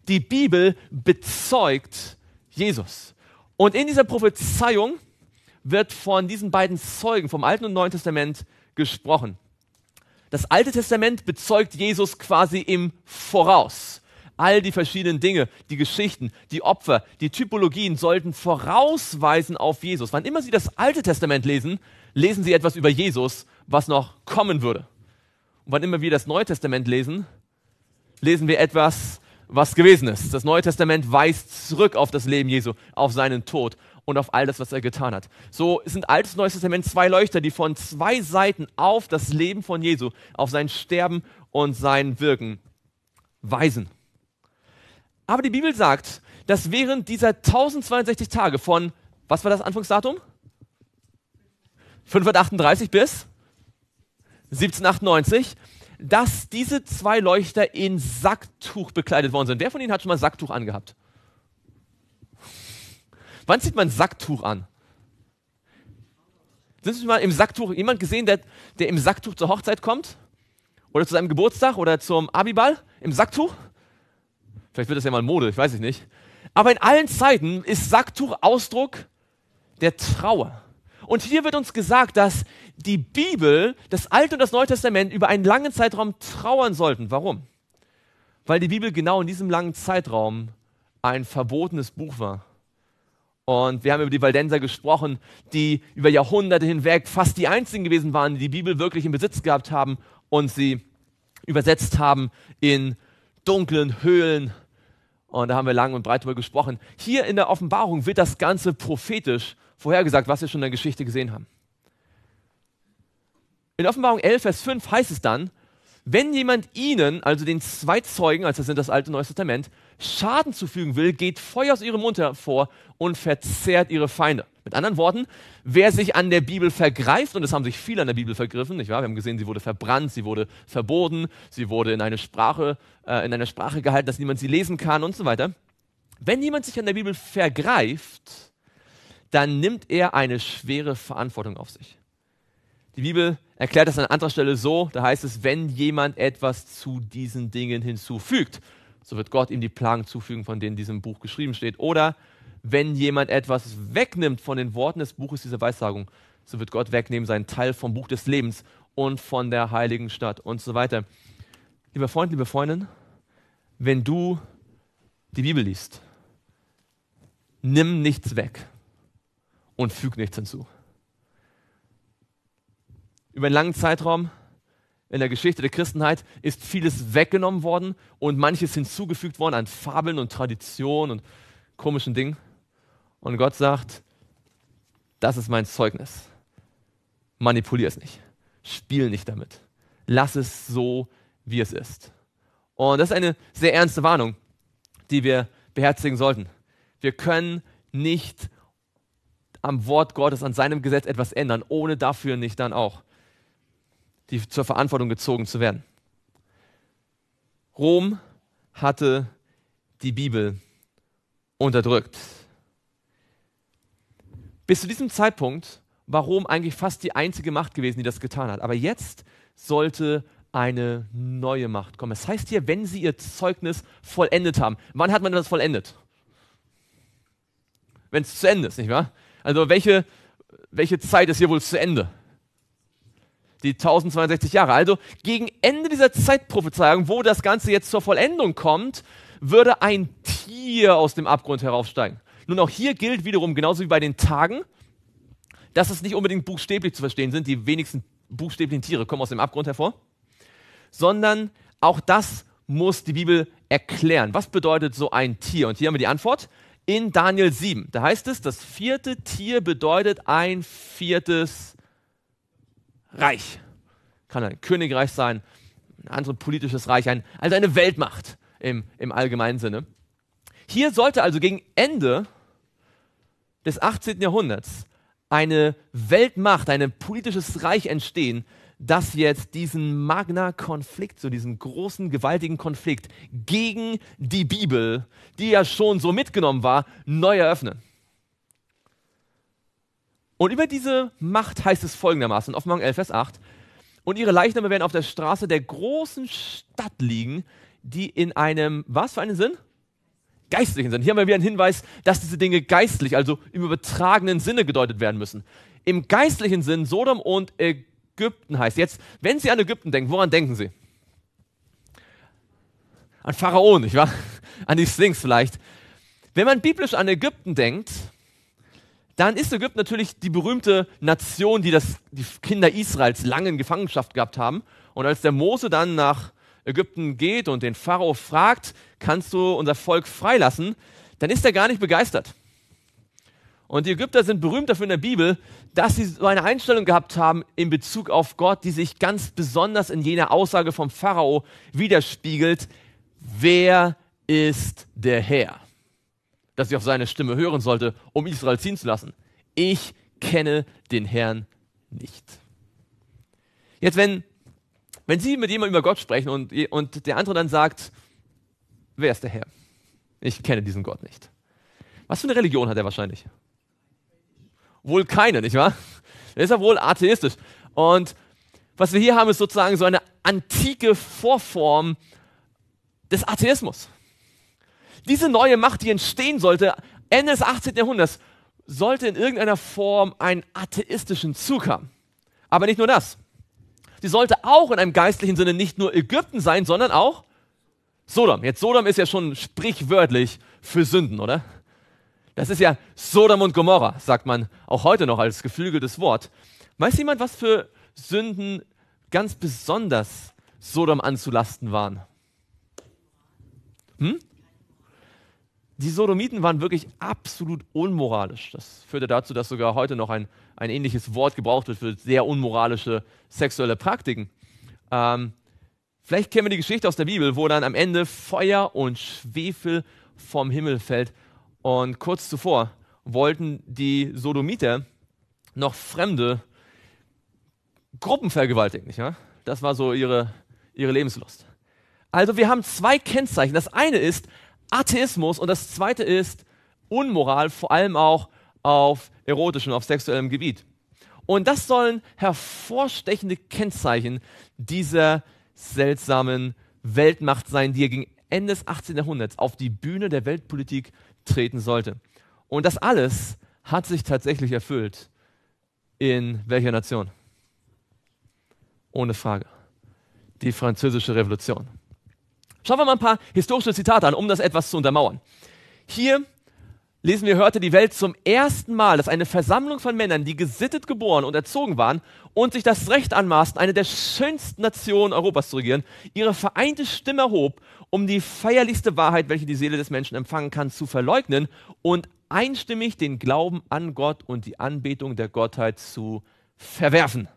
Die Bibel bezeugt Jesus. Und in dieser Prophezeiung wird von diesen beiden Zeugen vom Alten und Neuen Testament gesprochen. Das Alte Testament bezeugt Jesus quasi im Voraus. All die verschiedenen Dinge, die Geschichten, die Opfer, die Typologien sollten vorausweisen auf Jesus. Wann immer Sie das Alte Testament lesen, lesen Sie etwas über Jesus, was noch kommen würde. Und wann immer wir das Neue Testament lesen, lesen wir etwas, was gewesen ist. Das Neue Testament weist zurück auf das Leben Jesu, auf seinen Tod und auf all das, was er getan hat. So sind Altes und Neues Testament zwei Leuchter, die von zwei Seiten auf das Leben von Jesu, auf sein Sterben und sein Wirken weisen. Aber die Bibel sagt, dass während dieser 1062 Tage von, was war das Anfangsdatum? 538 bis 1798, dass diese zwei Leuchter in Sacktuch bekleidet worden sind. Wer von Ihnen hat schon mal Sacktuch angehabt? Wann zieht man Sacktuch an? Sind Sie mal im Sacktuch, jemand gesehen, der, der im Sacktuch zur Hochzeit kommt? Oder zu seinem Geburtstag oder zum Abiball? Im Sacktuch? Vielleicht wird das ja mal Mode, ich weiß es nicht. Aber in allen Zeiten ist Sacktuch Ausdruck der Trauer. Und hier wird uns gesagt, dass die Bibel, das Alte und das Neue Testament über einen langen Zeitraum trauern sollten. Warum? Weil die Bibel genau in diesem langen Zeitraum ein verbotenes Buch war. Und wir haben über die Waldenser gesprochen, die über Jahrhunderte hinweg fast die einzigen gewesen waren, die die Bibel wirklich im Besitz gehabt haben und sie übersetzt haben in dunklen Höhlen Und da haben wir lang und breit drüber gesprochen. Hier in der Offenbarung wird das Ganze prophetisch vorhergesagt, was wir schon in der Geschichte gesehen haben. In Offenbarung 11, Vers 5 heißt es dann, wenn jemand ihnen, also den zwei Zeugen, also das sind das Alte und Neue Testament, Schaden zufügen will, geht Feuer aus ihrem Mund hervor und verzehrt ihre Feinde. Mit anderen Worten, wer sich an der Bibel vergreift, und es haben sich viele an der Bibel vergriffen, nicht wahr? Wir haben gesehen, sie wurde verbrannt, sie wurde verboten, sie wurde in eine Sprache, äh, in einer Sprache gehalten, dass niemand sie lesen kann und so weiter. Wenn jemand sich an der Bibel vergreift, dann nimmt er eine schwere Verantwortung auf sich. Die Bibel erklärt das an anderer Stelle so, da heißt es, wenn jemand etwas zu diesen Dingen hinzufügt, so wird Gott ihm die Plagen zufügen, von denen in diesem Buch geschrieben steht. Oder wenn jemand etwas wegnimmt von den Worten des Buches dieser Weissagung, so wird Gott wegnehmen seinen Teil vom Buch des Lebens und von der heiligen Stadt und so weiter. Lieber Freund, liebe Freundin, wenn du die Bibel liest, nimm nichts weg und füg nichts hinzu über einen langen Zeitraum in der Geschichte der Christenheit ist vieles weggenommen worden und manches hinzugefügt worden an Fabeln und Traditionen und komischen Dingen. Und Gott sagt, das ist mein Zeugnis. Manipulier es nicht. Spiel nicht damit. Lass es so, wie es ist. Und das ist eine sehr ernste Warnung, die wir beherzigen sollten. Wir können nicht am Wort Gottes, an seinem Gesetz etwas ändern, ohne dafür nicht dann auch die zur Verantwortung gezogen zu werden. Rom hatte die Bibel unterdrückt. Bis zu diesem Zeitpunkt war Rom eigentlich fast die einzige Macht gewesen, die das getan hat. Aber jetzt sollte eine neue Macht kommen. Es das heißt hier, wenn sie ihr Zeugnis vollendet haben. Wann hat man das vollendet? Wenn es zu Ende ist, nicht wahr? Also welche, welche Zeit ist hier wohl zu Ende? die 1062 Jahre. Also gegen Ende dieser Zeitprophezeiung, wo das Ganze jetzt zur Vollendung kommt, würde ein Tier aus dem Abgrund heraufsteigen. Nun auch hier gilt wiederum, genauso wie bei den Tagen, dass es nicht unbedingt buchstäblich zu verstehen sind, die wenigsten buchstäblichen Tiere kommen aus dem Abgrund hervor, sondern auch das muss die Bibel erklären. Was bedeutet so ein Tier? Und hier haben wir die Antwort in Daniel 7. Da heißt es, das vierte Tier bedeutet ein viertes Reich. Kann ein Königreich sein, ein anderes politisches Reich, ein, also eine Weltmacht im, im allgemeinen Sinne. Hier sollte also gegen Ende des 18. Jahrhunderts eine Weltmacht, ein politisches Reich entstehen, das jetzt diesen Magna-Konflikt, so diesen großen, gewaltigen Konflikt gegen die Bibel, die ja schon so mitgenommen war, neu eröffnen. Und über diese Macht heißt es folgendermaßen, Offenbarung 11, Vers 8, und ihre Leichname werden auf der Straße der großen Stadt liegen, die in einem, was für einen Sinn? Geistlichen Sinn. Hier haben wir wieder einen Hinweis, dass diese Dinge geistlich, also im übertragenen Sinne gedeutet werden müssen. Im geistlichen Sinn Sodom und Ägypten heißt jetzt, wenn Sie an Ägypten denken, woran denken Sie? An Pharaon, nicht wahr? An die Sphinx vielleicht. Wenn man biblisch an Ägypten denkt, dann ist Ägypten natürlich die berühmte Nation, die das, die Kinder Israels lange in Gefangenschaft gehabt haben. Und als der Mose dann nach Ägypten geht und den Pharao fragt, kannst du unser Volk freilassen, dann ist er gar nicht begeistert. Und die Ägypter sind berühmt dafür in der Bibel, dass sie so eine Einstellung gehabt haben in Bezug auf Gott, die sich ganz besonders in jener Aussage vom Pharao widerspiegelt. Wer ist der Herr? dass ich auf seine Stimme hören sollte, um Israel ziehen zu lassen. Ich kenne den Herrn nicht. Jetzt, wenn, wenn Sie mit jemandem über Gott sprechen und, und der andere dann sagt, wer ist der Herr? Ich kenne diesen Gott nicht. Was für eine Religion hat er wahrscheinlich? Wohl keine, nicht wahr? Er ist ja wohl atheistisch. Und was wir hier haben, ist sozusagen so eine antike Vorform des Atheismus. Diese neue Macht, die entstehen sollte, Ende des 18. Jahrhunderts, sollte in irgendeiner Form einen atheistischen Zug haben. Aber nicht nur das. Sie sollte auch in einem geistlichen Sinne nicht nur Ägypten sein, sondern auch Sodom. Jetzt Sodom ist ja schon sprichwörtlich für Sünden, oder? Das ist ja Sodom und Gomorra, sagt man auch heute noch als geflügeltes Wort. Weiß jemand, was für Sünden ganz besonders Sodom anzulasten waren? Hm? die Sodomiten waren wirklich absolut unmoralisch. Das führte dazu, dass sogar heute noch ein, ein ähnliches Wort gebraucht wird für sehr unmoralische sexuelle Praktiken. Ähm, vielleicht kennen wir die Geschichte aus der Bibel, wo dann am Ende Feuer und Schwefel vom Himmel fällt. Und kurz zuvor wollten die Sodomiter noch fremde Gruppen vergewaltigen. Nicht wahr? Das war so ihre, ihre Lebenslust. Also wir haben zwei Kennzeichen. Das eine ist Atheismus und das zweite ist Unmoral, vor allem auch auf erotischem, auf sexuellem Gebiet. Und das sollen hervorstechende Kennzeichen dieser seltsamen Weltmacht sein, die gegen Ende des 18. Jahrhunderts auf die Bühne der Weltpolitik treten sollte. Und das alles hat sich tatsächlich erfüllt. In welcher Nation? Ohne Frage. Die französische Revolution. Schauen wir mal ein paar historische Zitate an, um das etwas zu untermauern. Hier lesen wir, hörte die Welt zum ersten Mal, dass eine Versammlung von Männern, die gesittet geboren und erzogen waren und sich das Recht anmaßen, eine der schönsten Nationen Europas zu regieren, ihre vereinte Stimme erhob, um die feierlichste Wahrheit, welche die Seele des Menschen empfangen kann, zu verleugnen und einstimmig den Glauben an Gott und die Anbetung der Gottheit zu verwerfen.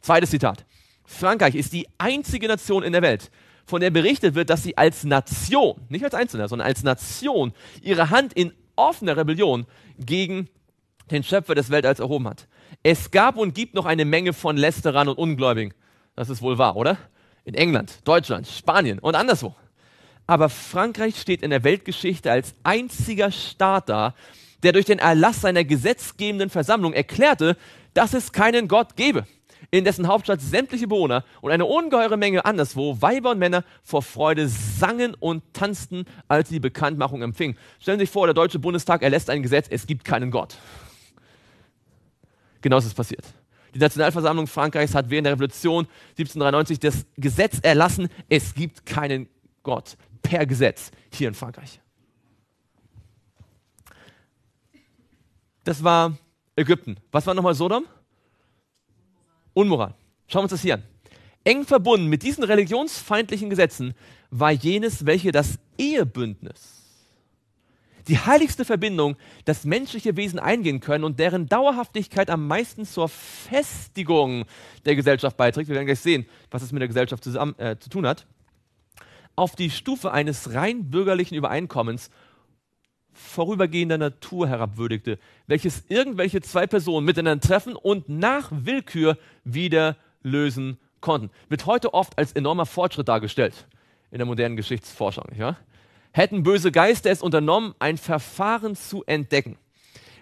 Zweites Zitat. Frankreich ist die einzige Nation in der Welt, von der berichtet wird, dass sie als Nation, nicht als Einzelner, sondern als Nation, ihre Hand in offener Rebellion gegen den Schöpfer des Weltalls erhoben hat. Es gab und gibt noch eine Menge von Lästerern und Ungläubigen. Das ist wohl wahr, oder? In England, Deutschland, Spanien und anderswo. Aber Frankreich steht in der Weltgeschichte als einziger Staat da, der durch den Erlass seiner gesetzgebenden Versammlung erklärte, dass es keinen Gott gebe in dessen Hauptstadt sämtliche Bewohner und eine ungeheure Menge anderswo, Weiber und Männer, vor Freude sangen und tanzten, als sie die Bekanntmachung empfingen. Stellen Sie sich vor, der Deutsche Bundestag erlässt ein Gesetz, es gibt keinen Gott. Genau ist passiert. Die Nationalversammlung Frankreichs hat während der Revolution 1793 das Gesetz erlassen, es gibt keinen Gott per Gesetz hier in Frankreich. Das war Ägypten. Was war nochmal Sodom? Unmoral. Schauen wir uns das hier an. Eng verbunden mit diesen religionsfeindlichen Gesetzen war jenes, welche das Ehebündnis, die heiligste Verbindung, das menschliche Wesen eingehen können und deren Dauerhaftigkeit am meisten zur Festigung der Gesellschaft beiträgt. Wir werden gleich sehen, was es mit der Gesellschaft zusammen, äh, zu tun hat. Auf die Stufe eines rein bürgerlichen Übereinkommens vorübergehender Natur herabwürdigte, welches irgendwelche zwei Personen miteinander treffen und nach Willkür wieder lösen konnten. Wird heute oft als enormer Fortschritt dargestellt in der modernen Geschichtsforschung. Wahr? Hätten böse Geister es unternommen, ein Verfahren zu entdecken,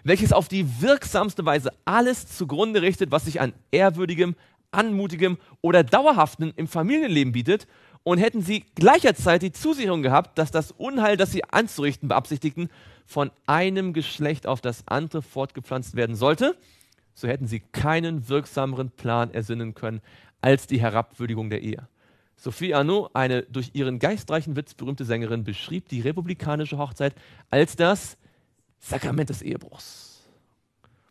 welches auf die wirksamste Weise alles zugrunde richtet, was sich an ehrwürdigem, anmutigem oder dauerhaften im Familienleben bietet und hätten sie gleicherzeitig die Zusicherung gehabt, dass das Unheil, das sie anzurichten beabsichtigten, von einem Geschlecht auf das andere fortgepflanzt werden sollte, so hätten sie keinen wirksameren Plan ersinnen können als die Herabwürdigung der Ehe. Sophie Arnaud, eine durch ihren geistreichen Witz berühmte Sängerin, beschrieb die republikanische Hochzeit als das Sakrament des Ehebruchs.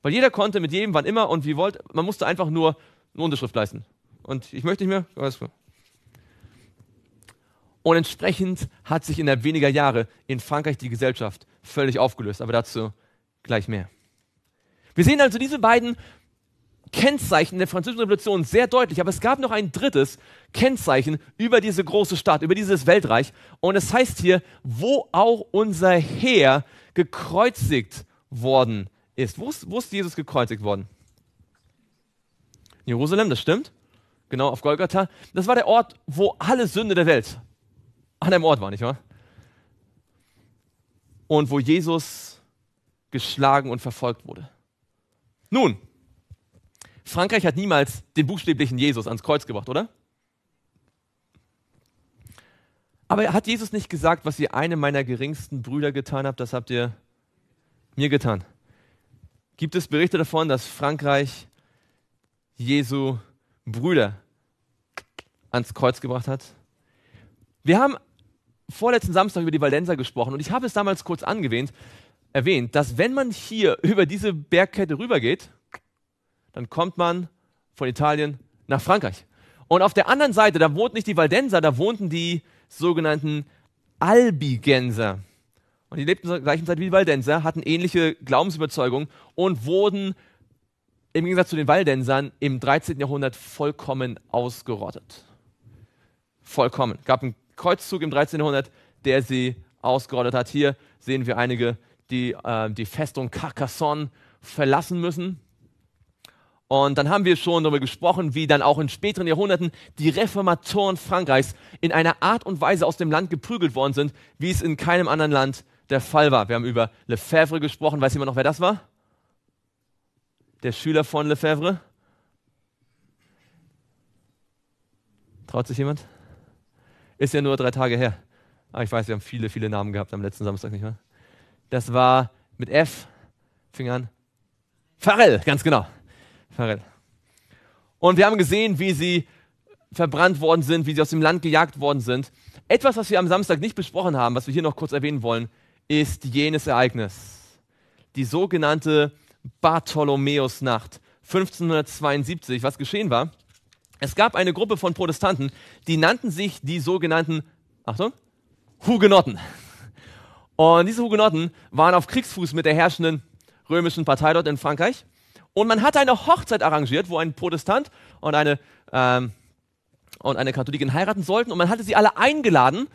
Weil jeder konnte mit jedem, wann immer und wie wollte, man musste einfach nur eine Unterschrift leisten. Und ich möchte nicht mehr, alles klar. Und entsprechend hat sich innerhalb weniger Jahre in Frankreich die Gesellschaft völlig aufgelöst. Aber dazu gleich mehr. Wir sehen also diese beiden Kennzeichen der Französischen Revolution sehr deutlich. Aber es gab noch ein drittes Kennzeichen über diese große Stadt, über dieses Weltreich. Und es heißt hier, wo auch unser Heer gekreuzigt worden ist. Wo ist, wo ist Jesus gekreuzigt worden? Jerusalem, das stimmt. Genau, auf Golgatha. Das war der Ort, wo alle Sünde der Welt an einem Ort war, nicht wahr? Und wo Jesus geschlagen und verfolgt wurde. Nun, Frankreich hat niemals den buchstäblichen Jesus ans Kreuz gebracht, oder? Aber hat Jesus nicht gesagt, was ihr einem meiner geringsten Brüder getan habt, das habt ihr mir getan? Gibt es Berichte davon, dass Frankreich Jesu Brüder ans Kreuz gebracht hat? Wir haben vorletzten Samstag über die Valdenser gesprochen und ich habe es damals kurz angewähnt, erwähnt, dass wenn man hier über diese Bergkette rübergeht, dann kommt man von Italien nach Frankreich. Und auf der anderen Seite, da wohnt nicht die Valdenser, da wohnten die sogenannten Albigenser. Und die lebten zur gleichen Zeit wie die Waldenser, hatten ähnliche Glaubensüberzeugungen und wurden im Gegensatz zu den Waldensern im 13. Jahrhundert vollkommen ausgerottet. Vollkommen. Gab einen Kreuzzug im 13. Jahrhundert, der sie ausgerottet hat. Hier sehen wir einige, die äh, die Festung Carcassonne verlassen müssen. Und dann haben wir schon darüber gesprochen, wie dann auch in späteren Jahrhunderten die Reformatoren Frankreichs in einer Art und Weise aus dem Land geprügelt worden sind, wie es in keinem anderen Land der Fall war. Wir haben über Lefebvre gesprochen. Weiß jemand noch, wer das war? Der Schüler von Lefebvre? Traut sich jemand? Ist ja nur drei Tage her. Ah, ich weiß, wir haben viele, viele Namen gehabt am letzten Samstag, nicht wahr? Das war mit F, fing an. Pharrell, ganz genau. Pharrell. Und wir haben gesehen, wie sie verbrannt worden sind, wie sie aus dem Land gejagt worden sind. Etwas, was wir am Samstag nicht besprochen haben, was wir hier noch kurz erwähnen wollen, ist jenes Ereignis. Die sogenannte Bartholomäusnacht 1572. Was geschehen war? Es gab eine Gruppe von Protestanten, die nannten sich die sogenannten, Achtung, Hugenotten. Und diese Hugenotten waren auf Kriegsfuß mit der herrschenden römischen Partei dort in Frankreich. Und man hat eine Hochzeit arrangiert, wo ein Protestant und eine, ähm, und eine Katholikin heiraten sollten. Und man hatte sie alle eingeladen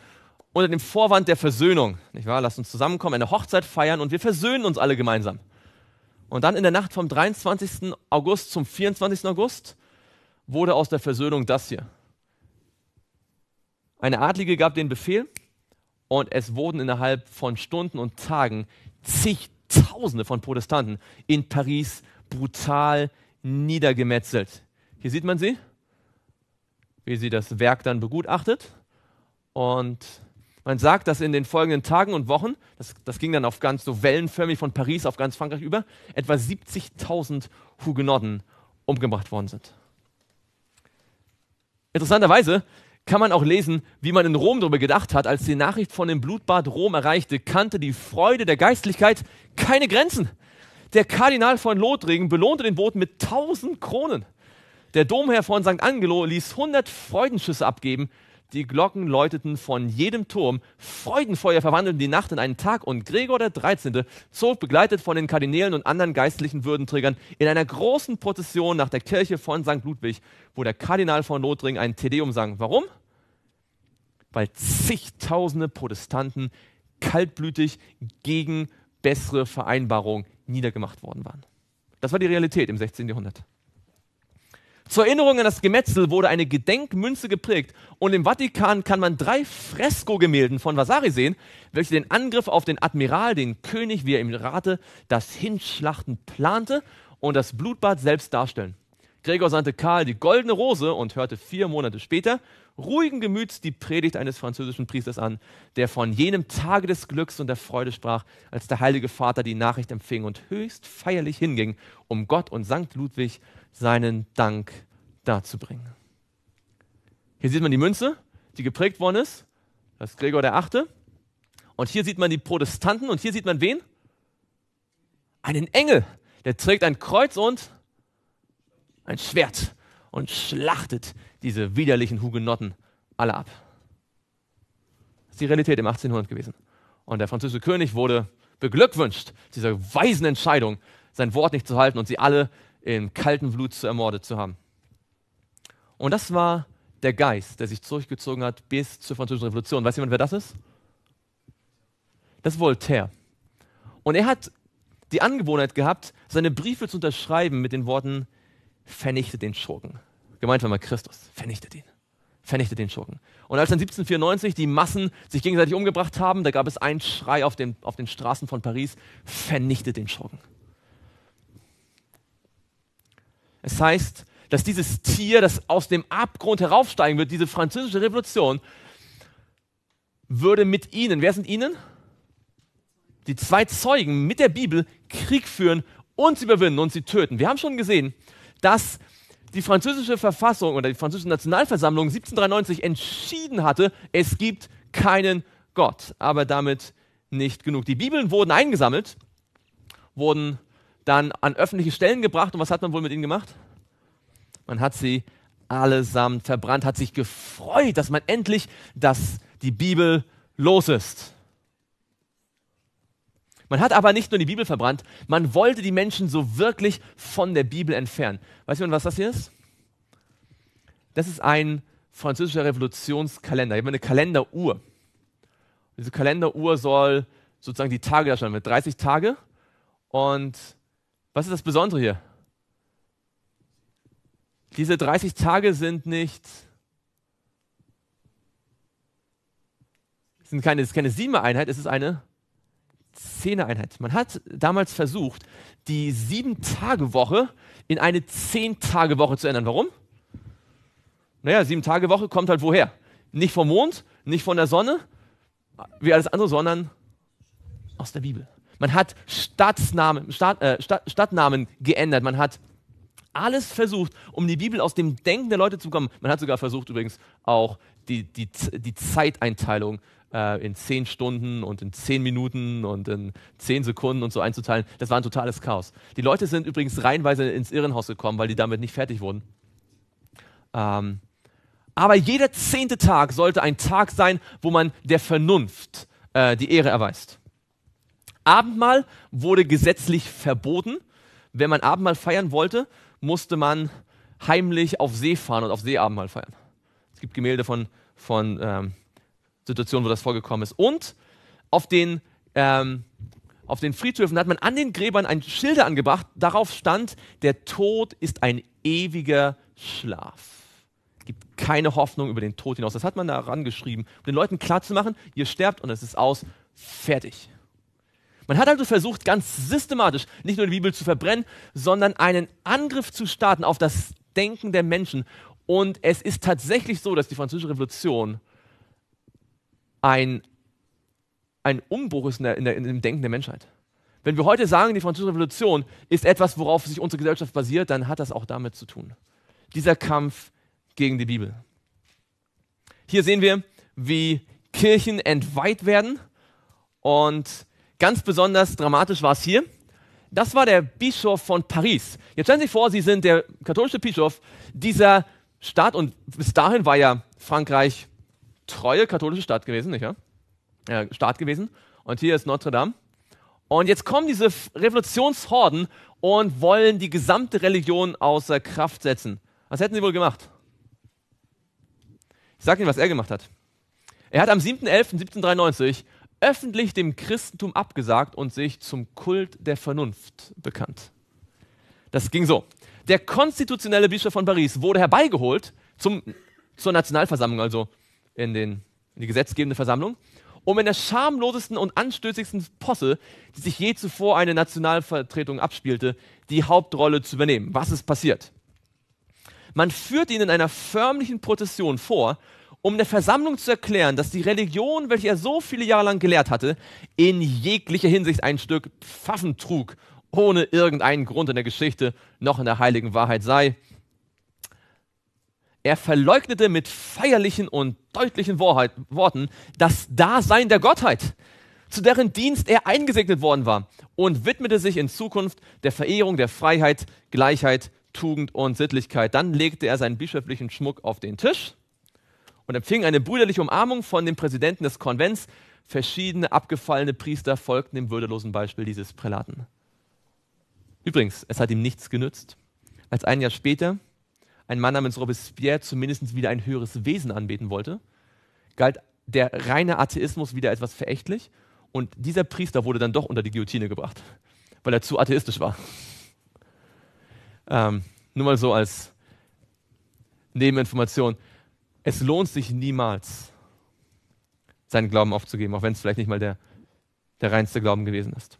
unter dem Vorwand der Versöhnung. Nicht wahr? Lasst uns zusammenkommen, eine Hochzeit feiern und wir versöhnen uns alle gemeinsam. Und dann in der Nacht vom 23. August zum 24. August wurde aus der Versöhnung das hier. Eine Adlige gab den Befehl und es wurden innerhalb von Stunden und Tagen zigtausende von Protestanten in Paris brutal niedergemetzelt. Hier sieht man sie, wie sie das Werk dann begutachtet. Und man sagt, dass in den folgenden Tagen und Wochen, das, das ging dann auf ganz so wellenförmig von Paris auf ganz Frankreich über, etwa 70.000 Hugenotten umgebracht worden sind. Interessanterweise kann man auch lesen, wie man in Rom darüber gedacht hat, als die Nachricht von dem Blutbad Rom erreichte, kannte die Freude der Geistlichkeit keine Grenzen. Der Kardinal von Lothringen belohnte den Boten mit 1000 Kronen. Der Domherr von St. Angelo ließ 100 Freudenschüsse abgeben, die Glocken läuteten von jedem Turm, Freudenfeuer verwandelten die Nacht in einen Tag und Gregor der 13. zog begleitet von den Kardinälen und anderen geistlichen Würdenträgern in einer großen Prozession nach der Kirche von St. Ludwig, wo der Kardinal von Lothringen ein Tedeum sang. Warum? Weil zigtausende Protestanten kaltblütig gegen bessere Vereinbarungen niedergemacht worden waren. Das war die Realität im 16. Jahrhundert. Zur Erinnerung an das Gemetzel wurde eine Gedenkmünze geprägt und im Vatikan kann man drei Freskogemälden von Vasari sehen, welche den Angriff auf den Admiral, den König, wie er im Rate das Hinschlachten plante und das Blutbad selbst darstellen. Gregor sandte Karl die goldene Rose und hörte vier Monate später ruhigen Gemüts die Predigt eines französischen Priesters an, der von jenem Tage des Glücks und der Freude sprach, als der heilige Vater die Nachricht empfing und höchst feierlich hinging, um Gott und Sankt Ludwig seinen Dank darzubringen. Hier sieht man die Münze, die geprägt worden ist. Das ist Gregor der Achte. Und hier sieht man die Protestanten und hier sieht man wen? Einen Engel. Der trägt ein Kreuz und ein Schwert und schlachtet diese widerlichen Hugenotten alle ab. Das ist die Realität im 1800 gewesen. Und der französische König wurde beglückwünscht, dieser weisen Entscheidung, sein Wort nicht zu halten und sie alle in kalten Blut zu ermordet zu haben. Und das war der Geist, der sich zurückgezogen hat bis zur Französischen Revolution. Weiß jemand, wer das ist? Das ist Voltaire. Und er hat die Angewohnheit gehabt, seine Briefe zu unterschreiben mit den Worten, vernichtet den Schurken. Gemeint war mal Christus, vernichtet ihn. Vernichtet den Schurken. Und als dann 1794 die Massen sich gegenseitig umgebracht haben, da gab es einen Schrei auf den, auf den Straßen von Paris, vernichtet den Schurken. Es heißt, dass dieses Tier, das aus dem Abgrund heraufsteigen wird, diese französische Revolution, würde mit ihnen, wer sind ihnen? Die zwei Zeugen mit der Bibel Krieg führen, uns überwinden und sie töten. Wir haben schon gesehen, dass die französische Verfassung oder die französische Nationalversammlung 1793 entschieden hatte, es gibt keinen Gott. Aber damit nicht genug. Die Bibeln wurden eingesammelt, wurden dann an öffentliche Stellen gebracht und was hat man wohl mit ihnen gemacht? Man hat sie allesamt verbrannt, hat sich gefreut, dass man endlich, dass die Bibel los ist. Man hat aber nicht nur die Bibel verbrannt, man wollte die Menschen so wirklich von der Bibel entfernen. Weißt du, was das hier ist? Das ist ein französischer Revolutionskalender. Ich habe eine Kalenderuhr. Diese Kalenderuhr soll sozusagen die Tage darstellen, mit 30 Tage. Und was ist das Besondere hier? Diese 30 Tage sind nicht, sind keine, es ist keine Siebener-Einheit, es ist eine Zehner-Einheit. Man hat damals versucht, die Sieben-Tage-Woche in eine Zehn-Tage-Woche zu ändern. Warum? Naja, Sieben-Tage-Woche kommt halt woher? Nicht vom Mond, nicht von der Sonne, wie alles andere, sondern aus der Bibel. Man hat Stadtnamen, Stadt, äh, Stadt, Stadtnamen geändert. Man hat alles versucht, um die Bibel aus dem Denken der Leute zu bekommen. Man hat sogar versucht, übrigens auch die, die, die Zeiteinteilung äh, in zehn Stunden und in zehn Minuten und in zehn Sekunden und so einzuteilen. Das war ein totales Chaos. Die Leute sind übrigens reihenweise ins Irrenhaus gekommen, weil die damit nicht fertig wurden. Ähm, aber jeder zehnte Tag sollte ein Tag sein, wo man der Vernunft äh, die Ehre erweist. Abendmahl wurde gesetzlich verboten. Wenn man Abendmahl feiern wollte, musste man heimlich auf See fahren und auf See Abendmahl feiern. Es gibt Gemälde von, von ähm, Situationen, wo das vorgekommen ist. Und auf den, ähm, auf den Friedhöfen hat man an den Gräbern ein Schilder angebracht. Darauf stand, der Tod ist ein ewiger Schlaf. Es gibt keine Hoffnung über den Tod hinaus. Das hat man da rangeschrieben, um den Leuten klarzumachen, ihr sterbt und es ist aus, fertig. Man hat also versucht, ganz systematisch nicht nur die Bibel zu verbrennen, sondern einen Angriff zu starten auf das Denken der Menschen. Und es ist tatsächlich so, dass die Französische Revolution ein, ein Umbruch ist in, der, in, der, in dem Denken der Menschheit. Wenn wir heute sagen, die Französische Revolution ist etwas, worauf sich unsere Gesellschaft basiert, dann hat das auch damit zu tun. Dieser Kampf gegen die Bibel. Hier sehen wir, wie Kirchen entweiht werden und Ganz besonders dramatisch war es hier. Das war der Bischof von Paris. Jetzt stellen Sie sich vor, Sie sind der katholische Bischof dieser Stadt und bis dahin war ja Frankreich treue katholische Stadt gewesen, nicht wahr? Äh, Staat gewesen. Und hier ist Notre Dame. Und jetzt kommen diese Revolutionshorden und wollen die gesamte Religion außer Kraft setzen. Was hätten sie wohl gemacht? Ich sage Ihnen, was er gemacht hat. Er hat am 7.11.1793 öffentlich dem Christentum abgesagt und sich zum Kult der Vernunft bekannt. Das ging so. Der konstitutionelle Bischof von Paris wurde herbeigeholt zum, zur Nationalversammlung, also in, den, in die gesetzgebende Versammlung, um in der schamlosesten und anstößigsten Posse, die sich je zuvor eine Nationalvertretung abspielte, die Hauptrolle zu übernehmen. Was ist passiert? Man führt ihn in einer förmlichen Prozession vor um der Versammlung zu erklären, dass die Religion, welche er so viele Jahre lang gelehrt hatte, in jeglicher Hinsicht ein Stück Pfaffen trug, ohne irgendeinen Grund in der Geschichte noch in der heiligen Wahrheit sei. Er verleugnete mit feierlichen und deutlichen Worten das Dasein der Gottheit, zu deren Dienst er eingesegnet worden war, und widmete sich in Zukunft der Verehrung der Freiheit, Gleichheit, Tugend und Sittlichkeit. Dann legte er seinen bischöflichen Schmuck auf den Tisch und empfing eine brüderliche Umarmung von dem Präsidenten des Konvents. Verschiedene abgefallene Priester folgten dem würdelosen Beispiel dieses Prälaten. Übrigens, es hat ihm nichts genützt, als ein Jahr später ein Mann namens Robespierre zumindest wieder ein höheres Wesen anbeten wollte, galt der reine Atheismus wieder etwas verächtlich und dieser Priester wurde dann doch unter die Guillotine gebracht, weil er zu atheistisch war. Ähm, nur mal so als Nebeninformation es lohnt sich niemals, seinen Glauben aufzugeben, auch wenn es vielleicht nicht mal der, der reinste Glauben gewesen ist.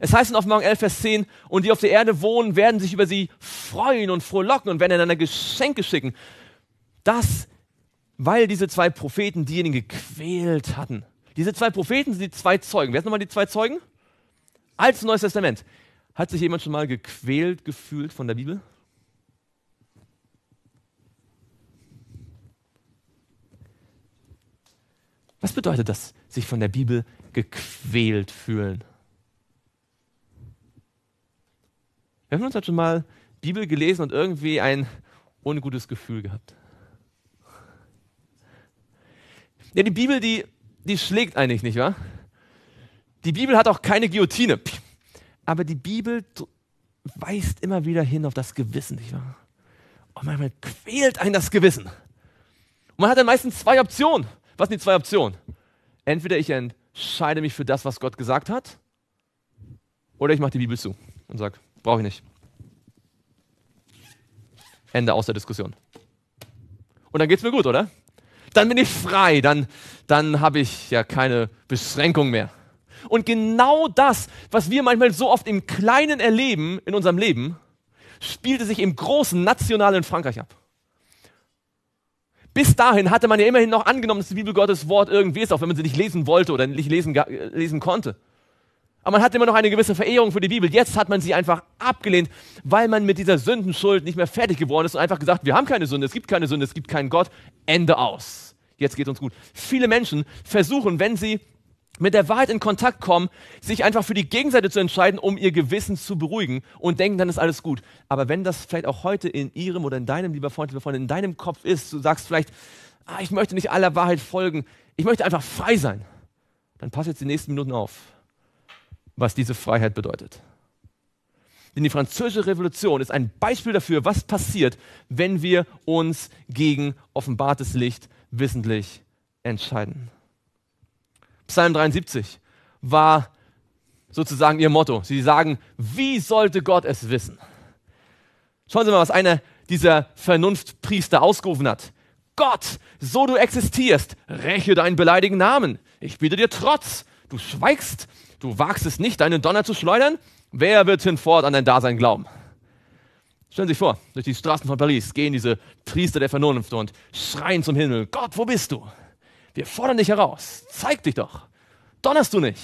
Es heißt in Offenbarung 11, Vers 10, und die auf der Erde wohnen, werden sich über sie freuen und frohlocken und werden einander Geschenke schicken. Das, weil diese zwei Propheten diejenigen gequält hatten. Diese zwei Propheten sind die zwei Zeugen. Wer sind nochmal die zwei Zeugen? Altes Neues Testament. Hat sich jemand schon mal gequält gefühlt von der Bibel? Was bedeutet das, sich von der Bibel gequält fühlen? Wir haben uns halt schon mal Bibel gelesen und irgendwie ein ungutes Gefühl gehabt. Ja, die Bibel, die, die schlägt eigentlich, nicht wahr? Die Bibel hat auch keine Guillotine. Aber die Bibel weist immer wieder hin auf das Gewissen, nicht wahr? Und manchmal quält einen das Gewissen. Und man hat dann meistens zwei Optionen. Was sind die zwei Optionen? Entweder ich entscheide mich für das, was Gott gesagt hat, oder ich mache die Bibel zu und sage, brauche ich nicht. Ende aus der Diskussion. Und dann geht es mir gut, oder? Dann bin ich frei, dann, dann habe ich ja keine Beschränkung mehr. Und genau das, was wir manchmal so oft im Kleinen erleben in unserem Leben, spielte sich im großen national in Frankreich ab. Bis dahin hatte man ja immerhin noch angenommen, dass die Bibel Gottes Wort irgendwie ist, auch wenn man sie nicht lesen wollte oder nicht lesen, lesen konnte. Aber man hatte immer noch eine gewisse Verehrung für die Bibel. Jetzt hat man sie einfach abgelehnt, weil man mit dieser Sündenschuld nicht mehr fertig geworden ist und einfach gesagt, wir haben keine Sünde, es gibt keine Sünde, es gibt keinen Gott. Ende aus. Jetzt geht uns gut. Viele Menschen versuchen, wenn sie mit der Wahrheit in Kontakt kommen, sich einfach für die Gegenseite zu entscheiden, um ihr Gewissen zu beruhigen und denken, dann ist alles gut. Aber wenn das vielleicht auch heute in ihrem oder in deinem, lieber Freund, lieber Freund, in deinem Kopf ist, du sagst vielleicht, ah, ich möchte nicht aller Wahrheit folgen, ich möchte einfach frei sein, dann pass jetzt die nächsten Minuten auf, was diese Freiheit bedeutet. Denn die französische Revolution ist ein Beispiel dafür, was passiert, wenn wir uns gegen offenbartes Licht wissentlich entscheiden. Psalm 73 war sozusagen ihr Motto. Sie sagen, wie sollte Gott es wissen? Schauen Sie mal, was einer dieser Vernunftpriester ausgerufen hat. Gott, so du existierst, räche deinen beleidigten Namen. Ich biete dir Trotz. Du schweigst, du wagst es nicht, deinen Donner zu schleudern. Wer wird hinfort an dein Dasein glauben? Stellen Sie sich vor, durch die Straßen von Paris gehen diese Priester der Vernunft und schreien zum Himmel, Gott, wo bist du? Wir fordern dich heraus. Zeig dich doch. Donnerst du nicht?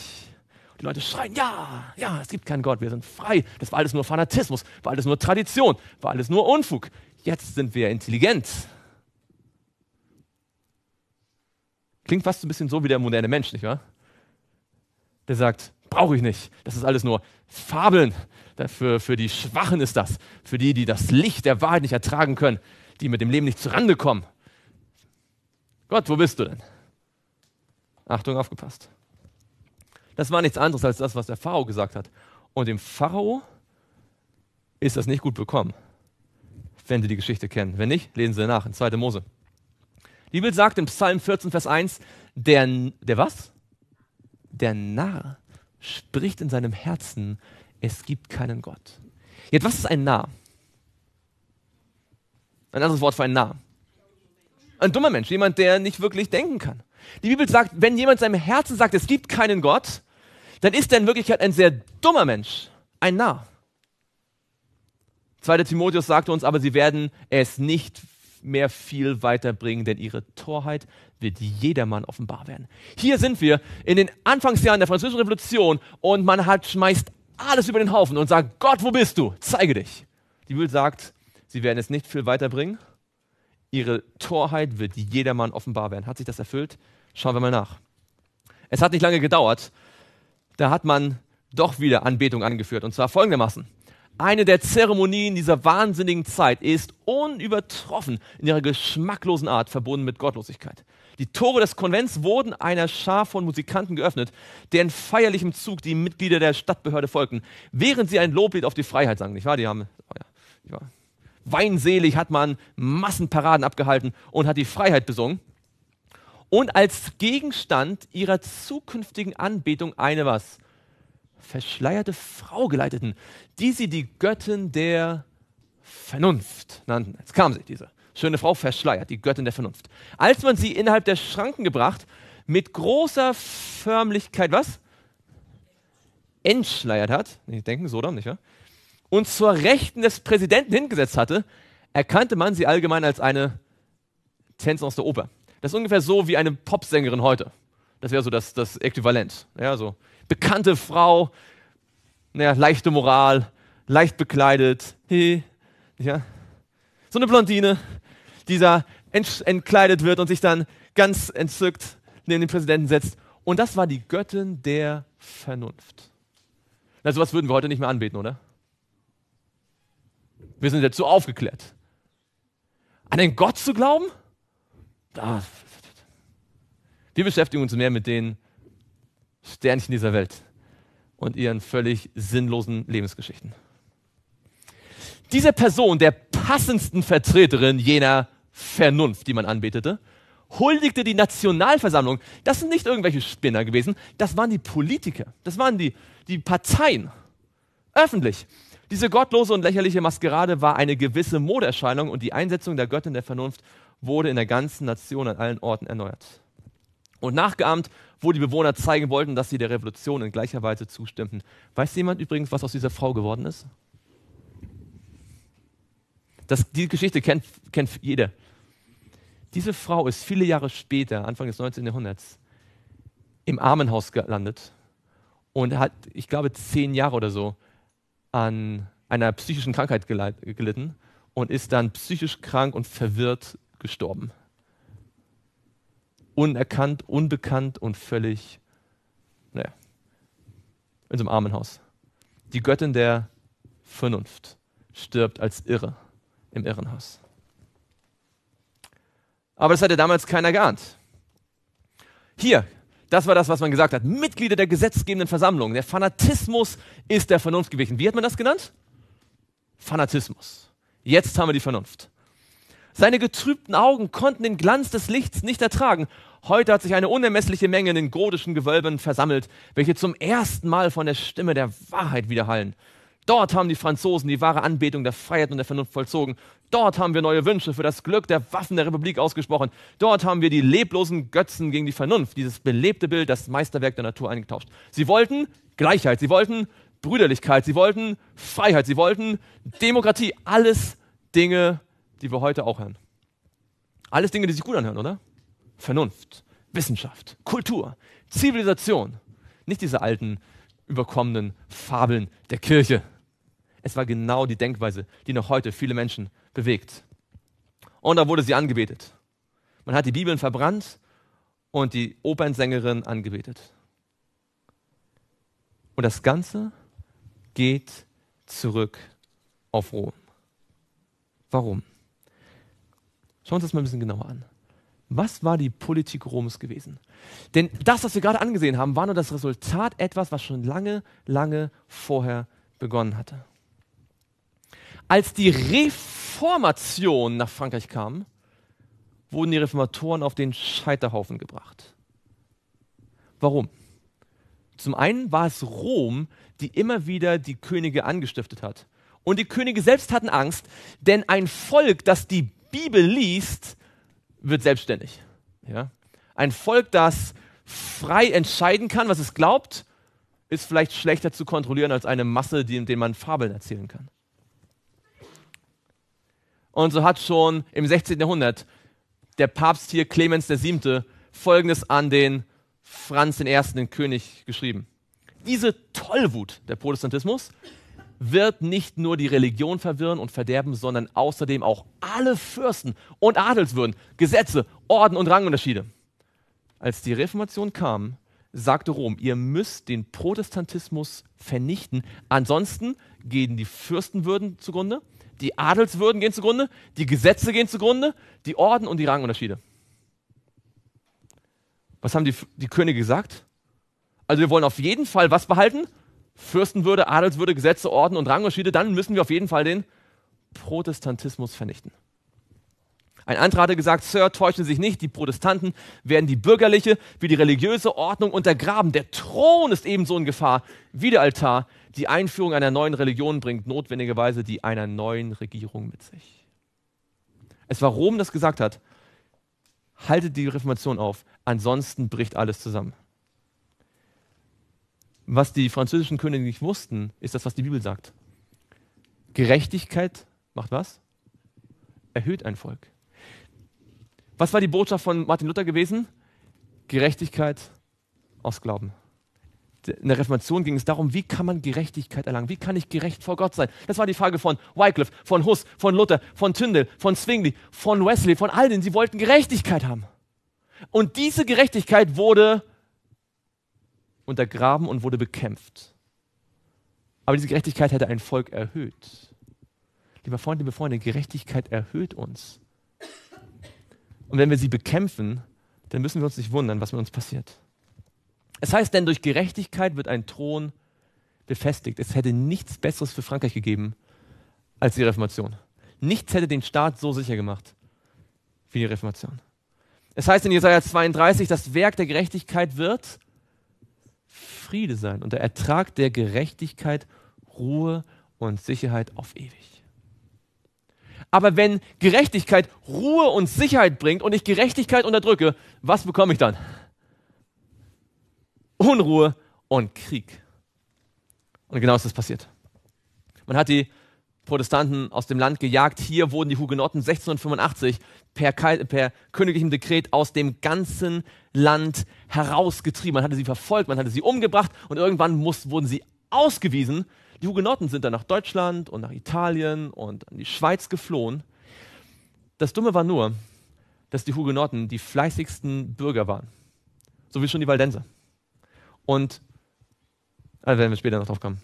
Die Leute schreien, ja, ja, es gibt keinen Gott, wir sind frei. Das war alles nur Fanatismus, war alles nur Tradition, war alles nur Unfug. Jetzt sind wir intelligent. Klingt fast ein bisschen so wie der moderne Mensch, nicht wahr? Der sagt, brauche ich nicht. Das ist alles nur Fabeln. Für, für die Schwachen ist das. Für die, die das Licht der Wahrheit nicht ertragen können, die mit dem Leben nicht zurande kommen. Gott, wo bist du denn? Achtung, aufgepasst. Das war nichts anderes als das, was der Pharao gesagt hat. Und dem Pharao ist das nicht gut bekommen, wenn Sie die Geschichte kennen. Wenn nicht, lesen Sie nach in 2. Mose. Die Bibel sagt im Psalm 14, Vers 1, der, der was? Der Narr spricht in seinem Herzen, es gibt keinen Gott. Jetzt, was ist ein Narr? Ein anderes Wort für ein Narr. Ein dummer Mensch, jemand, der nicht wirklich denken kann. Die Bibel sagt, wenn jemand seinem Herzen sagt, es gibt keinen Gott, dann ist er in Wirklichkeit ein sehr dummer Mensch, ein Narr. 2. Timotheus sagte uns aber, sie werden es nicht mehr viel weiterbringen, denn ihre Torheit wird jedermann offenbar werden. Hier sind wir in den Anfangsjahren der Französischen Revolution und man hat, schmeißt alles über den Haufen und sagt, Gott, wo bist du? Zeige dich. Die Bibel sagt, sie werden es nicht viel weiterbringen, ihre Torheit wird jedermann offenbar werden. Hat sich das erfüllt? Schauen wir mal nach. Es hat nicht lange gedauert, da hat man doch wieder Anbetung angeführt. Und zwar folgendermaßen. Eine der Zeremonien dieser wahnsinnigen Zeit ist unübertroffen in ihrer geschmacklosen Art verbunden mit Gottlosigkeit. Die Tore des Konvents wurden einer Schar von Musikanten geöffnet, deren feierlichem Zug die Mitglieder der Stadtbehörde folgten, während sie ein Loblied auf die Freiheit sangen. Nicht wahr? Die haben, oh ja, ja. Weinselig hat man Massenparaden abgehalten und hat die Freiheit besungen. Und als Gegenstand ihrer zukünftigen Anbetung eine was? Verschleierte Frau geleiteten, die sie die Göttin der Vernunft nannten. Jetzt kam sie, diese schöne Frau verschleiert, die Göttin der Vernunft. Als man sie innerhalb der Schranken gebracht, mit großer Förmlichkeit, was? Entschleiert hat, nicht denken, so dann, nicht wahr? und zur Rechten des Präsidenten hingesetzt hatte, erkannte man sie allgemein als eine Tänzerin aus der Oper. Das ist ungefähr so wie eine Popsängerin heute. Das wäre so das, das Äquivalent. Ja, so bekannte Frau, naja, leichte Moral, leicht bekleidet, ja. so eine Blondine, die da ent entkleidet wird und sich dann ganz entzückt neben den Präsidenten setzt. Und das war die Göttin der Vernunft. Na, sowas würden wir heute nicht mehr anbeten, oder? Wir sind jetzt so aufgeklärt. An den Gott zu glauben? Wir beschäftigen uns mehr mit den Sternchen dieser Welt und ihren völlig sinnlosen Lebensgeschichten. Diese Person, der passendsten Vertreterin jener Vernunft, die man anbetete, huldigte die Nationalversammlung. Das sind nicht irgendwelche Spinner gewesen, das waren die Politiker, das waren die, die Parteien. Öffentlich. Diese gottlose und lächerliche Maskerade war eine gewisse Modeerscheinung und die Einsetzung der Göttin der Vernunft wurde in der ganzen Nation an allen Orten erneuert. Und nachgeahmt, wo die Bewohner zeigen wollten, dass sie der Revolution in gleicher Weise zustimmten. Weiß jemand übrigens, was aus dieser Frau geworden ist? Das, die Geschichte kennt, kennt jeder. Diese Frau ist viele Jahre später, Anfang des 19. Jahrhunderts, im Armenhaus gelandet und hat, ich glaube, zehn Jahre oder so an einer psychischen Krankheit gelitten und ist dann psychisch krank und verwirrt gestorben. Unerkannt, unbekannt und völlig, naja, in so einem Armenhaus. Die Göttin der Vernunft stirbt als Irre im Irrenhaus. Aber das hatte damals keiner geahnt. Hier, das war das, was man gesagt hat. Mitglieder der gesetzgebenden Versammlung. Der Fanatismus ist der Vernunft gewichen. Wie hat man das genannt? Fanatismus. Jetzt haben wir die Vernunft. Seine getrübten Augen konnten den Glanz des Lichts nicht ertragen. Heute hat sich eine unermessliche Menge in den godischen Gewölben versammelt, welche zum ersten Mal von der Stimme der Wahrheit widerhallen. Dort haben die Franzosen die wahre Anbetung der Freiheit und der Vernunft vollzogen. Dort haben wir neue Wünsche für das Glück der Waffen der Republik ausgesprochen. Dort haben wir die leblosen Götzen gegen die Vernunft, dieses belebte Bild, das Meisterwerk der Natur eingetauscht. Sie wollten Gleichheit, sie wollten Brüderlichkeit, sie wollten Freiheit, sie wollten Demokratie. Alles Dinge, die wir heute auch hören. Alles Dinge, die sich gut anhören, oder? Vernunft, Wissenschaft, Kultur, Zivilisation. Nicht diese alten, überkommenen Fabeln der Kirche. Es war genau die Denkweise, die noch heute viele Menschen bewegt. Und da wurde sie angebetet. Man hat die Bibeln verbrannt und die Opernsängerin angebetet. Und das Ganze geht zurück auf Rom. Warum? Schauen wir uns das mal ein bisschen genauer an. Was war die Politik Roms gewesen? Denn das, was wir gerade angesehen haben, war nur das Resultat etwas, was schon lange, lange vorher begonnen hatte. Als die Reformation nach Frankreich kam, wurden die Reformatoren auf den Scheiterhaufen gebracht. Warum? Zum einen war es Rom, die immer wieder die Könige angestiftet hat. Und die Könige selbst hatten Angst, denn ein Volk, das die Bibel liest, wird selbstständig. Ja? Ein Volk, das frei entscheiden kann, was es glaubt, ist vielleicht schlechter zu kontrollieren als eine Masse, die, der man Fabeln erzählen kann. Und so hat schon im 16. Jahrhundert der Papst hier Clemens VII. Folgendes an den Franz I., den König, geschrieben. Diese Tollwut der Protestantismus wird nicht nur die Religion verwirren und verderben, sondern außerdem auch alle Fürsten und Adelswürden, Gesetze, Orden und Rangunterschiede. Als die Reformation kam, sagte Rom, ihr müsst den Protestantismus vernichten, ansonsten gehen die Fürstenwürden zugrunde, die Adelswürden gehen zugrunde, die Gesetze gehen zugrunde, die Orden und die Rangunterschiede. Was haben die, die Könige gesagt? Also wir wollen auf jeden Fall was behalten? Fürstenwürde, Adelswürde, Gesetze, Orden und Rangunterschiede, dann müssen wir auf jeden Fall den Protestantismus vernichten. Ein anderer hatte gesagt, Sir, täuschen Sie sich nicht, die Protestanten werden die bürgerliche wie die religiöse Ordnung untergraben. Der Thron ist ebenso in Gefahr wie der Altar. Die Einführung einer neuen Religion bringt notwendigerweise die einer neuen Regierung mit sich. Es war Rom, das gesagt hat, haltet die Reformation auf, ansonsten bricht alles zusammen. Was die französischen Könige nicht wussten, ist das, was die Bibel sagt. Gerechtigkeit macht was? Erhöht ein Volk. Was war die Botschaft von Martin Luther gewesen? Gerechtigkeit aus Glauben. In der Reformation ging es darum, wie kann man Gerechtigkeit erlangen? Wie kann ich gerecht vor Gott sein? Das war die Frage von Wycliffe, von Huss, von Luther, von Tyndale, von Zwingli, von Wesley, von all denen. Sie wollten Gerechtigkeit haben. Und diese Gerechtigkeit wurde untergraben und wurde bekämpft. Aber diese Gerechtigkeit hätte ein Volk erhöht. Lieber Freund, liebe Freunde, Gerechtigkeit erhöht uns. Und wenn wir sie bekämpfen, dann müssen wir uns nicht wundern, was mit uns passiert. Es heißt denn, durch Gerechtigkeit wird ein Thron befestigt. Es hätte nichts Besseres für Frankreich gegeben als die Reformation. Nichts hätte den Staat so sicher gemacht wie die Reformation. Es heißt in Jesaja 32, das Werk der Gerechtigkeit wird Friede sein und der Ertrag der Gerechtigkeit Ruhe und Sicherheit auf ewig. Aber wenn Gerechtigkeit Ruhe und Sicherheit bringt und ich Gerechtigkeit unterdrücke, was bekomme ich dann? Unruhe und Krieg. Und genau das ist passiert. Man hat die Protestanten aus dem Land gejagt. Hier wurden die Hugenotten 1685 per, per königlichem Dekret aus dem ganzen Land herausgetrieben. Man hatte sie verfolgt, man hatte sie umgebracht und irgendwann muss, wurden sie ausgewiesen. Die Hugenotten sind dann nach Deutschland und nach Italien und an die Schweiz geflohen. Das Dumme war nur, dass die Hugenotten die fleißigsten Bürger waren. So wie schon die Waldenser. Und, da werden wir später noch drauf kommen.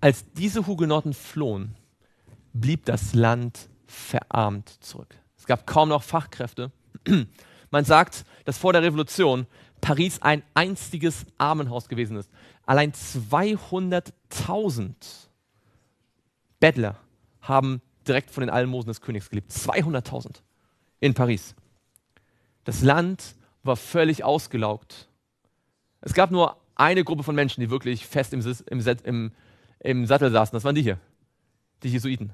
Als diese Hugenotten flohen, blieb das Land verarmt zurück. Es gab kaum noch Fachkräfte. Man sagt, dass vor der Revolution Paris ein einziges Armenhaus gewesen ist. Allein 200.000 Bettler haben direkt von den Almosen des Königs gelebt. 200.000 in Paris. Das Land war völlig ausgelaugt. Es gab nur eine Gruppe von Menschen, die wirklich fest im, im, im im Sattel saßen. Das waren die hier, die Jesuiten.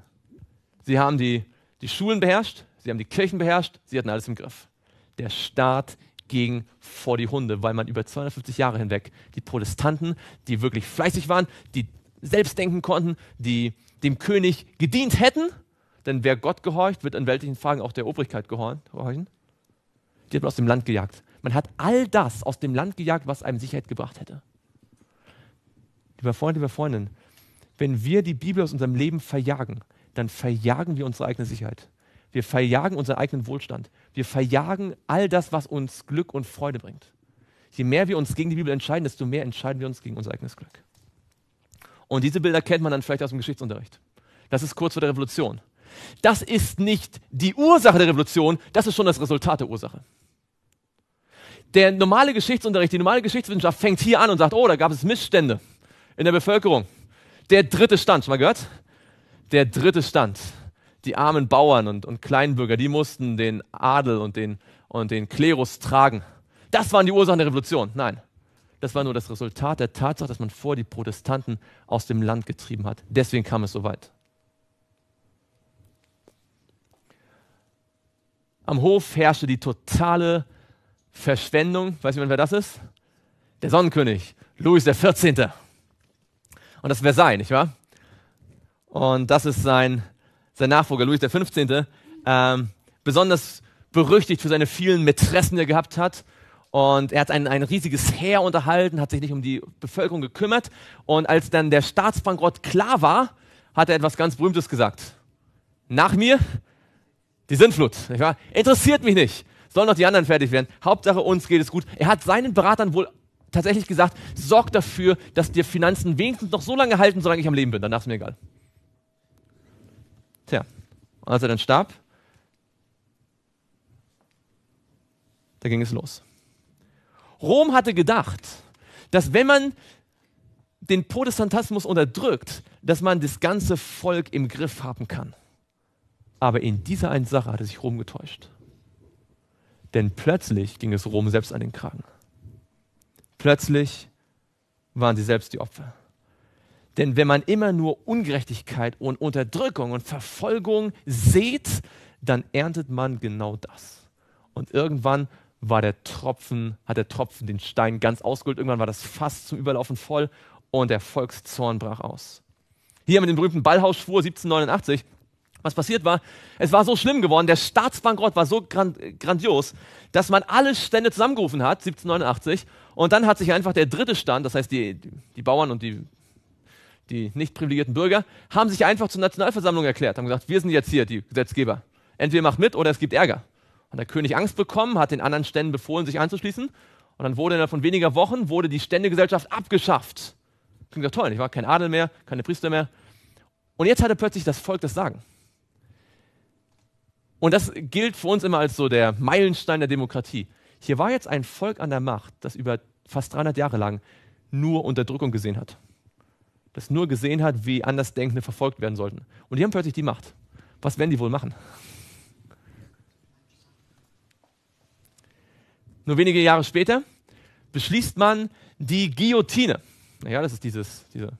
Sie haben die, die Schulen beherrscht, sie haben die Kirchen beherrscht, sie hatten alles im Griff. Der Staat ging vor die Hunde, weil man über 250 Jahre hinweg die Protestanten, die wirklich fleißig waren, die selbst denken konnten, die dem König gedient hätten, denn wer Gott gehorcht, wird in weltlichen Fragen auch der Obrigkeit gehorchen. Die hat man aus dem Land gejagt. Man hat all das aus dem Land gejagt, was einem Sicherheit gebracht hätte. Lieber Freund, lieber Freundin, wenn wir die Bibel aus unserem Leben verjagen, dann verjagen wir unsere eigene Sicherheit. Wir verjagen unseren eigenen Wohlstand. Wir verjagen all das, was uns Glück und Freude bringt. Je mehr wir uns gegen die Bibel entscheiden, desto mehr entscheiden wir uns gegen unser eigenes Glück. Und diese Bilder kennt man dann vielleicht aus dem Geschichtsunterricht. Das ist kurz vor der Revolution. Das ist nicht die Ursache der Revolution, das ist schon das Resultat der Ursache. Der normale Geschichtsunterricht, die normale Geschichtswissenschaft fängt hier an und sagt, oh, da gab es Missstände in der Bevölkerung. Der dritte Stand, schon mal gehört? Der dritte Stand. Die armen Bauern und, und Kleinbürger, die mussten den Adel und den, und den Klerus tragen. Das waren die Ursachen der Revolution. Nein, das war nur das Resultat der Tatsache, dass man vor die Protestanten aus dem Land getrieben hat. Deswegen kam es so weit. Am Hof herrschte die totale Verschwendung. Weiß jemand, wer das ist? Der Sonnenkönig, Louis XIV. Und das ist Versailles, nicht wahr? Und das ist sein, sein Nachfolger, Louis XV., ähm, besonders berüchtigt für seine vielen Mätressen, die er gehabt hat. Und er hat ein, ein riesiges Heer unterhalten, hat sich nicht um die Bevölkerung gekümmert. Und als dann der Staatsbankrott klar war, hat er etwas ganz Berühmtes gesagt. Nach mir die Sintflut. Interessiert mich nicht. Sollen noch die anderen fertig werden. Hauptsache uns geht es gut. Er hat seinen Beratern wohl tatsächlich gesagt, sorg dafür, dass dir Finanzen wenigstens noch so lange halten, solange ich am Leben bin. Danach ist mir egal. Tja, als er dann starb, da ging es los. Rom hatte gedacht, dass wenn man den Protestantismus unterdrückt, dass man das ganze Volk im Griff haben kann. Aber in dieser einen Sache hatte sich Rom getäuscht. Denn plötzlich ging es Rom selbst an den Kragen. Plötzlich waren sie selbst die Opfer. Denn wenn man immer nur Ungerechtigkeit und Unterdrückung und Verfolgung sieht, dann erntet man genau das. Und irgendwann war der Tropfen, hat der Tropfen den Stein ganz ausgeholt. Irgendwann war das Fass zum Überlaufen voll und der Volkszorn brach aus. Hier mit dem berühmten Ballhausschwur 1789 was passiert war, es war so schlimm geworden, der Staatsbankrott war so grand, grandios, dass man alle Stände zusammengerufen hat, 1789, und dann hat sich einfach der dritte Stand, das heißt die, die Bauern und die, die nicht privilegierten Bürger, haben sich einfach zur Nationalversammlung erklärt, haben gesagt, wir sind jetzt hier die Gesetzgeber. Entweder macht mit oder es gibt Ärger. Hat der König Angst bekommen, hat den anderen Ständen befohlen, sich anzuschließen, und dann wurde innerhalb von weniger Wochen wurde die Ständegesellschaft abgeschafft. Klingt doch toll, nicht wahr? Kein Adel mehr, keine Priester mehr. Und jetzt hatte plötzlich das Volk das Sagen. Und das gilt für uns immer als so der Meilenstein der Demokratie. Hier war jetzt ein Volk an der Macht, das über fast 300 Jahre lang nur Unterdrückung gesehen hat. Das nur gesehen hat, wie Andersdenkende verfolgt werden sollten. Und die haben plötzlich die Macht. Was werden die wohl machen? Nur wenige Jahre später beschließt man die Guillotine. Naja, das ist dieses, diese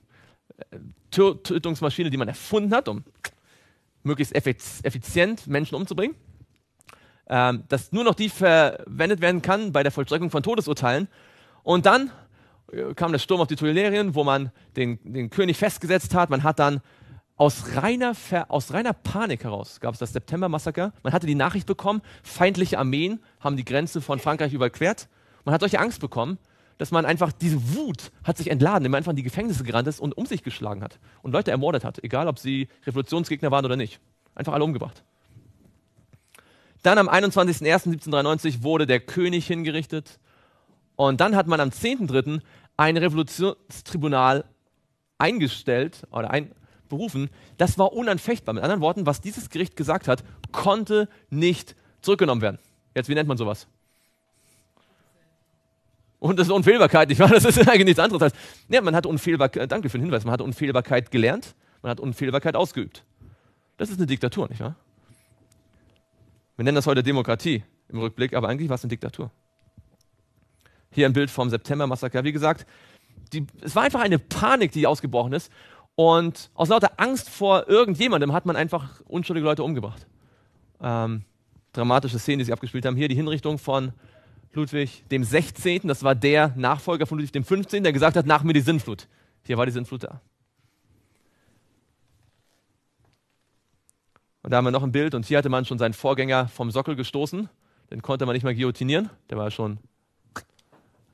äh, Tötungsmaschine, die man erfunden hat, um möglichst effizient Menschen umzubringen. Ähm, dass nur noch die verwendet werden kann bei der Vollstreckung von Todesurteilen. Und dann kam der Sturm auf die Tuilerien, wo man den, den König festgesetzt hat. Man hat dann aus reiner, aus reiner Panik heraus gab es das September-Massaker. Man hatte die Nachricht bekommen, feindliche Armeen haben die Grenze von Frankreich überquert. Man hat solche Angst bekommen, dass man einfach diese Wut hat sich entladen, indem man einfach in die Gefängnisse gerannt ist und um sich geschlagen hat und Leute ermordet hat, egal ob sie Revolutionsgegner waren oder nicht. Einfach alle umgebracht. Dann am 21.01.1793 wurde der König hingerichtet und dann hat man am 10.03. ein Revolutionstribunal eingestellt oder ein, berufen, das war unanfechtbar. Mit anderen Worten, was dieses Gericht gesagt hat, konnte nicht zurückgenommen werden. Jetzt, wie nennt man sowas? Und das ist Unfehlbarkeit, nicht wahr? Das ist eigentlich nichts anderes als, ja, man hat Unfehlbarkeit, danke für den Hinweis, man hat Unfehlbarkeit gelernt, man hat Unfehlbarkeit ausgeübt. Das ist eine Diktatur, nicht wahr? Wir nennen das heute Demokratie im Rückblick, aber eigentlich war es eine Diktatur. Hier ein Bild vom September-Massaker. Wie gesagt, die, es war einfach eine Panik, die ausgebrochen ist. Und aus lauter Angst vor irgendjemandem hat man einfach unschuldige Leute umgebracht. Ähm, dramatische Szenen, die sie abgespielt haben. Hier die Hinrichtung von Ludwig dem 16., das war der Nachfolger von Ludwig dem 15., der gesagt hat, nach mir die Sinnflut. Hier war die Sinnflut da. Und da haben wir noch ein Bild und hier hatte man schon seinen Vorgänger vom Sockel gestoßen. Den konnte man nicht mehr guillotinieren, der war schon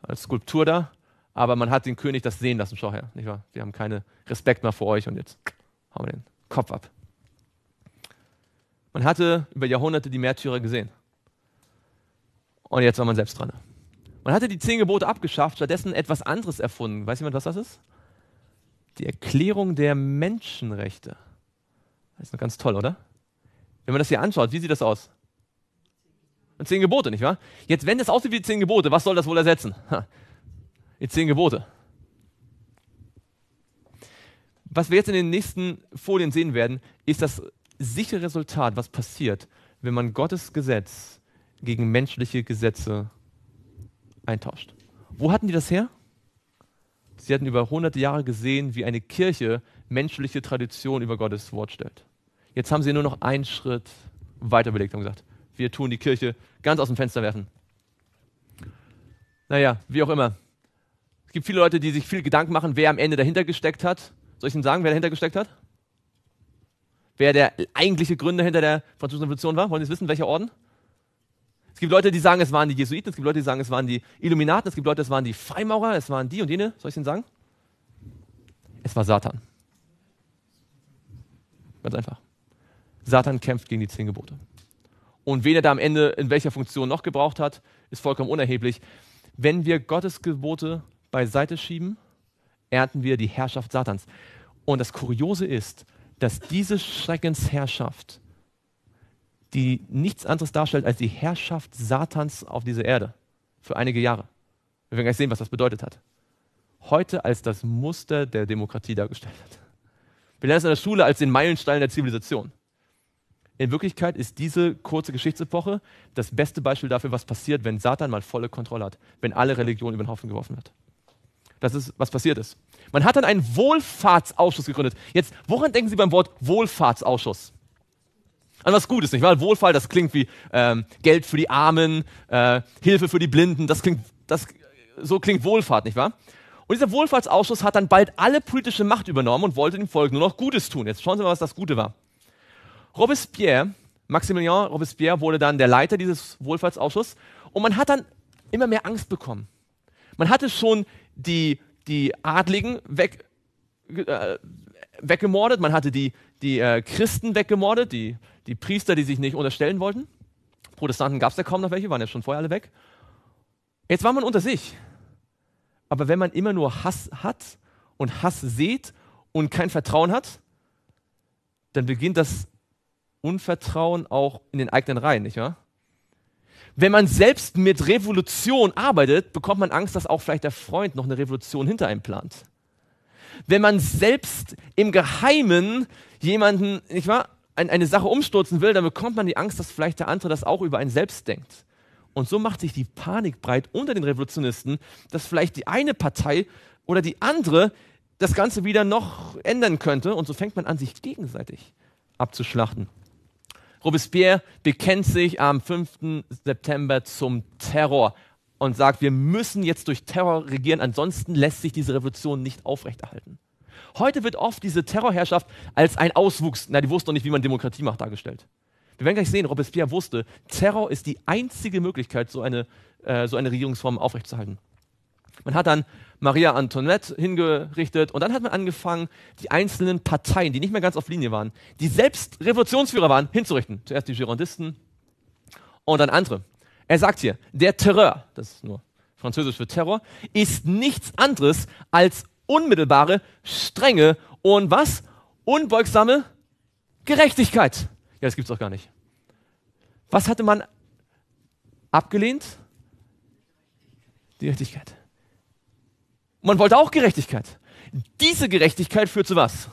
als Skulptur da aber man hat den König das sehen lassen. Schau her, nicht wahr? Wir haben keinen Respekt mehr vor euch und jetzt hauen wir den Kopf ab. Man hatte über Jahrhunderte die Märtyrer gesehen. Und jetzt war man selbst dran. Man hatte die zehn Gebote abgeschafft, stattdessen etwas anderes erfunden. Weiß jemand, was das ist? Die Erklärung der Menschenrechte. Das ist noch ganz toll, oder? Wenn man das hier anschaut, wie sieht das aus? Zehn Gebote, nicht wahr? Jetzt, wenn das aussieht wie zehn Gebote, was soll das wohl ersetzen? die zehn Gebote. Was wir jetzt in den nächsten Folien sehen werden, ist das sichere Resultat, was passiert, wenn man Gottes Gesetz gegen menschliche Gesetze eintauscht. Wo hatten die das her? Sie hatten über hunderte Jahre gesehen, wie eine Kirche menschliche Tradition über Gottes Wort stellt. Jetzt haben sie nur noch einen Schritt weiter überlegt und gesagt, wir tun die Kirche ganz aus dem Fenster werfen. Naja, wie auch immer gibt viele Leute, die sich viel Gedanken machen, wer am Ende dahinter gesteckt hat. Soll ich Ihnen sagen, wer dahinter gesteckt hat? Wer der eigentliche Gründer hinter der Französischen Revolution war? Wollen Sie es wissen, welcher Orden? Es gibt Leute, die sagen, es waren die Jesuiten, es gibt Leute, die sagen, es waren die Illuminaten, es gibt Leute, es waren die Freimaurer, es waren die und jene. Soll ich Ihnen sagen? Es war Satan. Ganz einfach. Satan kämpft gegen die zehn Gebote. Und wen er da am Ende in welcher Funktion noch gebraucht hat, ist vollkommen unerheblich. Wenn wir Gottes Gebote beiseite schieben, ernten wir die Herrschaft Satans. Und das Kuriose ist, dass diese Schreckensherrschaft, die nichts anderes darstellt als die Herrschaft Satans auf dieser Erde für einige Jahre. Wir werden gleich sehen, was das bedeutet hat. Heute als das Muster der Demokratie dargestellt hat. Wir lernen es in der Schule als den Meilenstein der Zivilisation. In Wirklichkeit ist diese kurze Geschichtsepoche das beste Beispiel dafür, was passiert, wenn Satan mal volle Kontrolle hat, wenn alle Religionen über den Haufen geworfen wird. Das ist, was passiert ist. Man hat dann einen Wohlfahrtsausschuss gegründet. Jetzt, woran denken Sie beim Wort Wohlfahrtsausschuss? An was Gutes, nicht wahr? Wohlfahrt, das klingt wie ähm, Geld für die Armen, äh, Hilfe für die Blinden. Das klingt, das, so klingt Wohlfahrt, nicht wahr? Und dieser Wohlfahrtsausschuss hat dann bald alle politische Macht übernommen und wollte dem Volk nur noch Gutes tun. Jetzt schauen Sie mal, was das Gute war. Robespierre, Maximilien Robespierre wurde dann der Leiter dieses Wohlfahrtsausschusses und man hat dann immer mehr Angst bekommen. Man hatte schon die, die Adligen weg, äh, weggemordet, man hatte die, die äh, Christen weggemordet, die, die Priester, die sich nicht unterstellen wollten. Protestanten gab es ja kaum noch welche, waren ja schon vorher alle weg. Jetzt war man unter sich. Aber wenn man immer nur Hass hat und Hass sieht und kein Vertrauen hat, dann beginnt das Unvertrauen auch in den eigenen Reihen, nicht wahr? Wenn man selbst mit Revolution arbeitet, bekommt man Angst, dass auch vielleicht der Freund noch eine Revolution hinter einem plant. Wenn man selbst im Geheimen jemanden, nicht wahr, eine Sache umstürzen will, dann bekommt man die Angst, dass vielleicht der andere das auch über einen selbst denkt. Und so macht sich die Panik breit unter den Revolutionisten, dass vielleicht die eine Partei oder die andere das Ganze wieder noch ändern könnte. Und so fängt man an, sich gegenseitig abzuschlachten. Robespierre bekennt sich am 5. September zum Terror und sagt, wir müssen jetzt durch Terror regieren, ansonsten lässt sich diese Revolution nicht aufrechterhalten. Heute wird oft diese Terrorherrschaft als ein Auswuchs, na, die wussten doch nicht, wie man Demokratie macht, dargestellt. Wir werden gleich sehen, Robespierre wusste, Terror ist die einzige Möglichkeit, so eine, äh, so eine Regierungsform aufrechtzuerhalten. Man hat dann Maria Antoinette hingerichtet und dann hat man angefangen, die einzelnen Parteien, die nicht mehr ganz auf Linie waren, die selbst Revolutionsführer waren, hinzurichten. Zuerst die Girondisten und dann andere. Er sagt hier, der Terror, das ist nur französisch für Terror, ist nichts anderes als unmittelbare, strenge und was? Unbeugsame Gerechtigkeit. Ja, das gibt es doch gar nicht. Was hatte man abgelehnt? Die Gerechtigkeit. Man wollte auch Gerechtigkeit. Diese Gerechtigkeit führt zu was?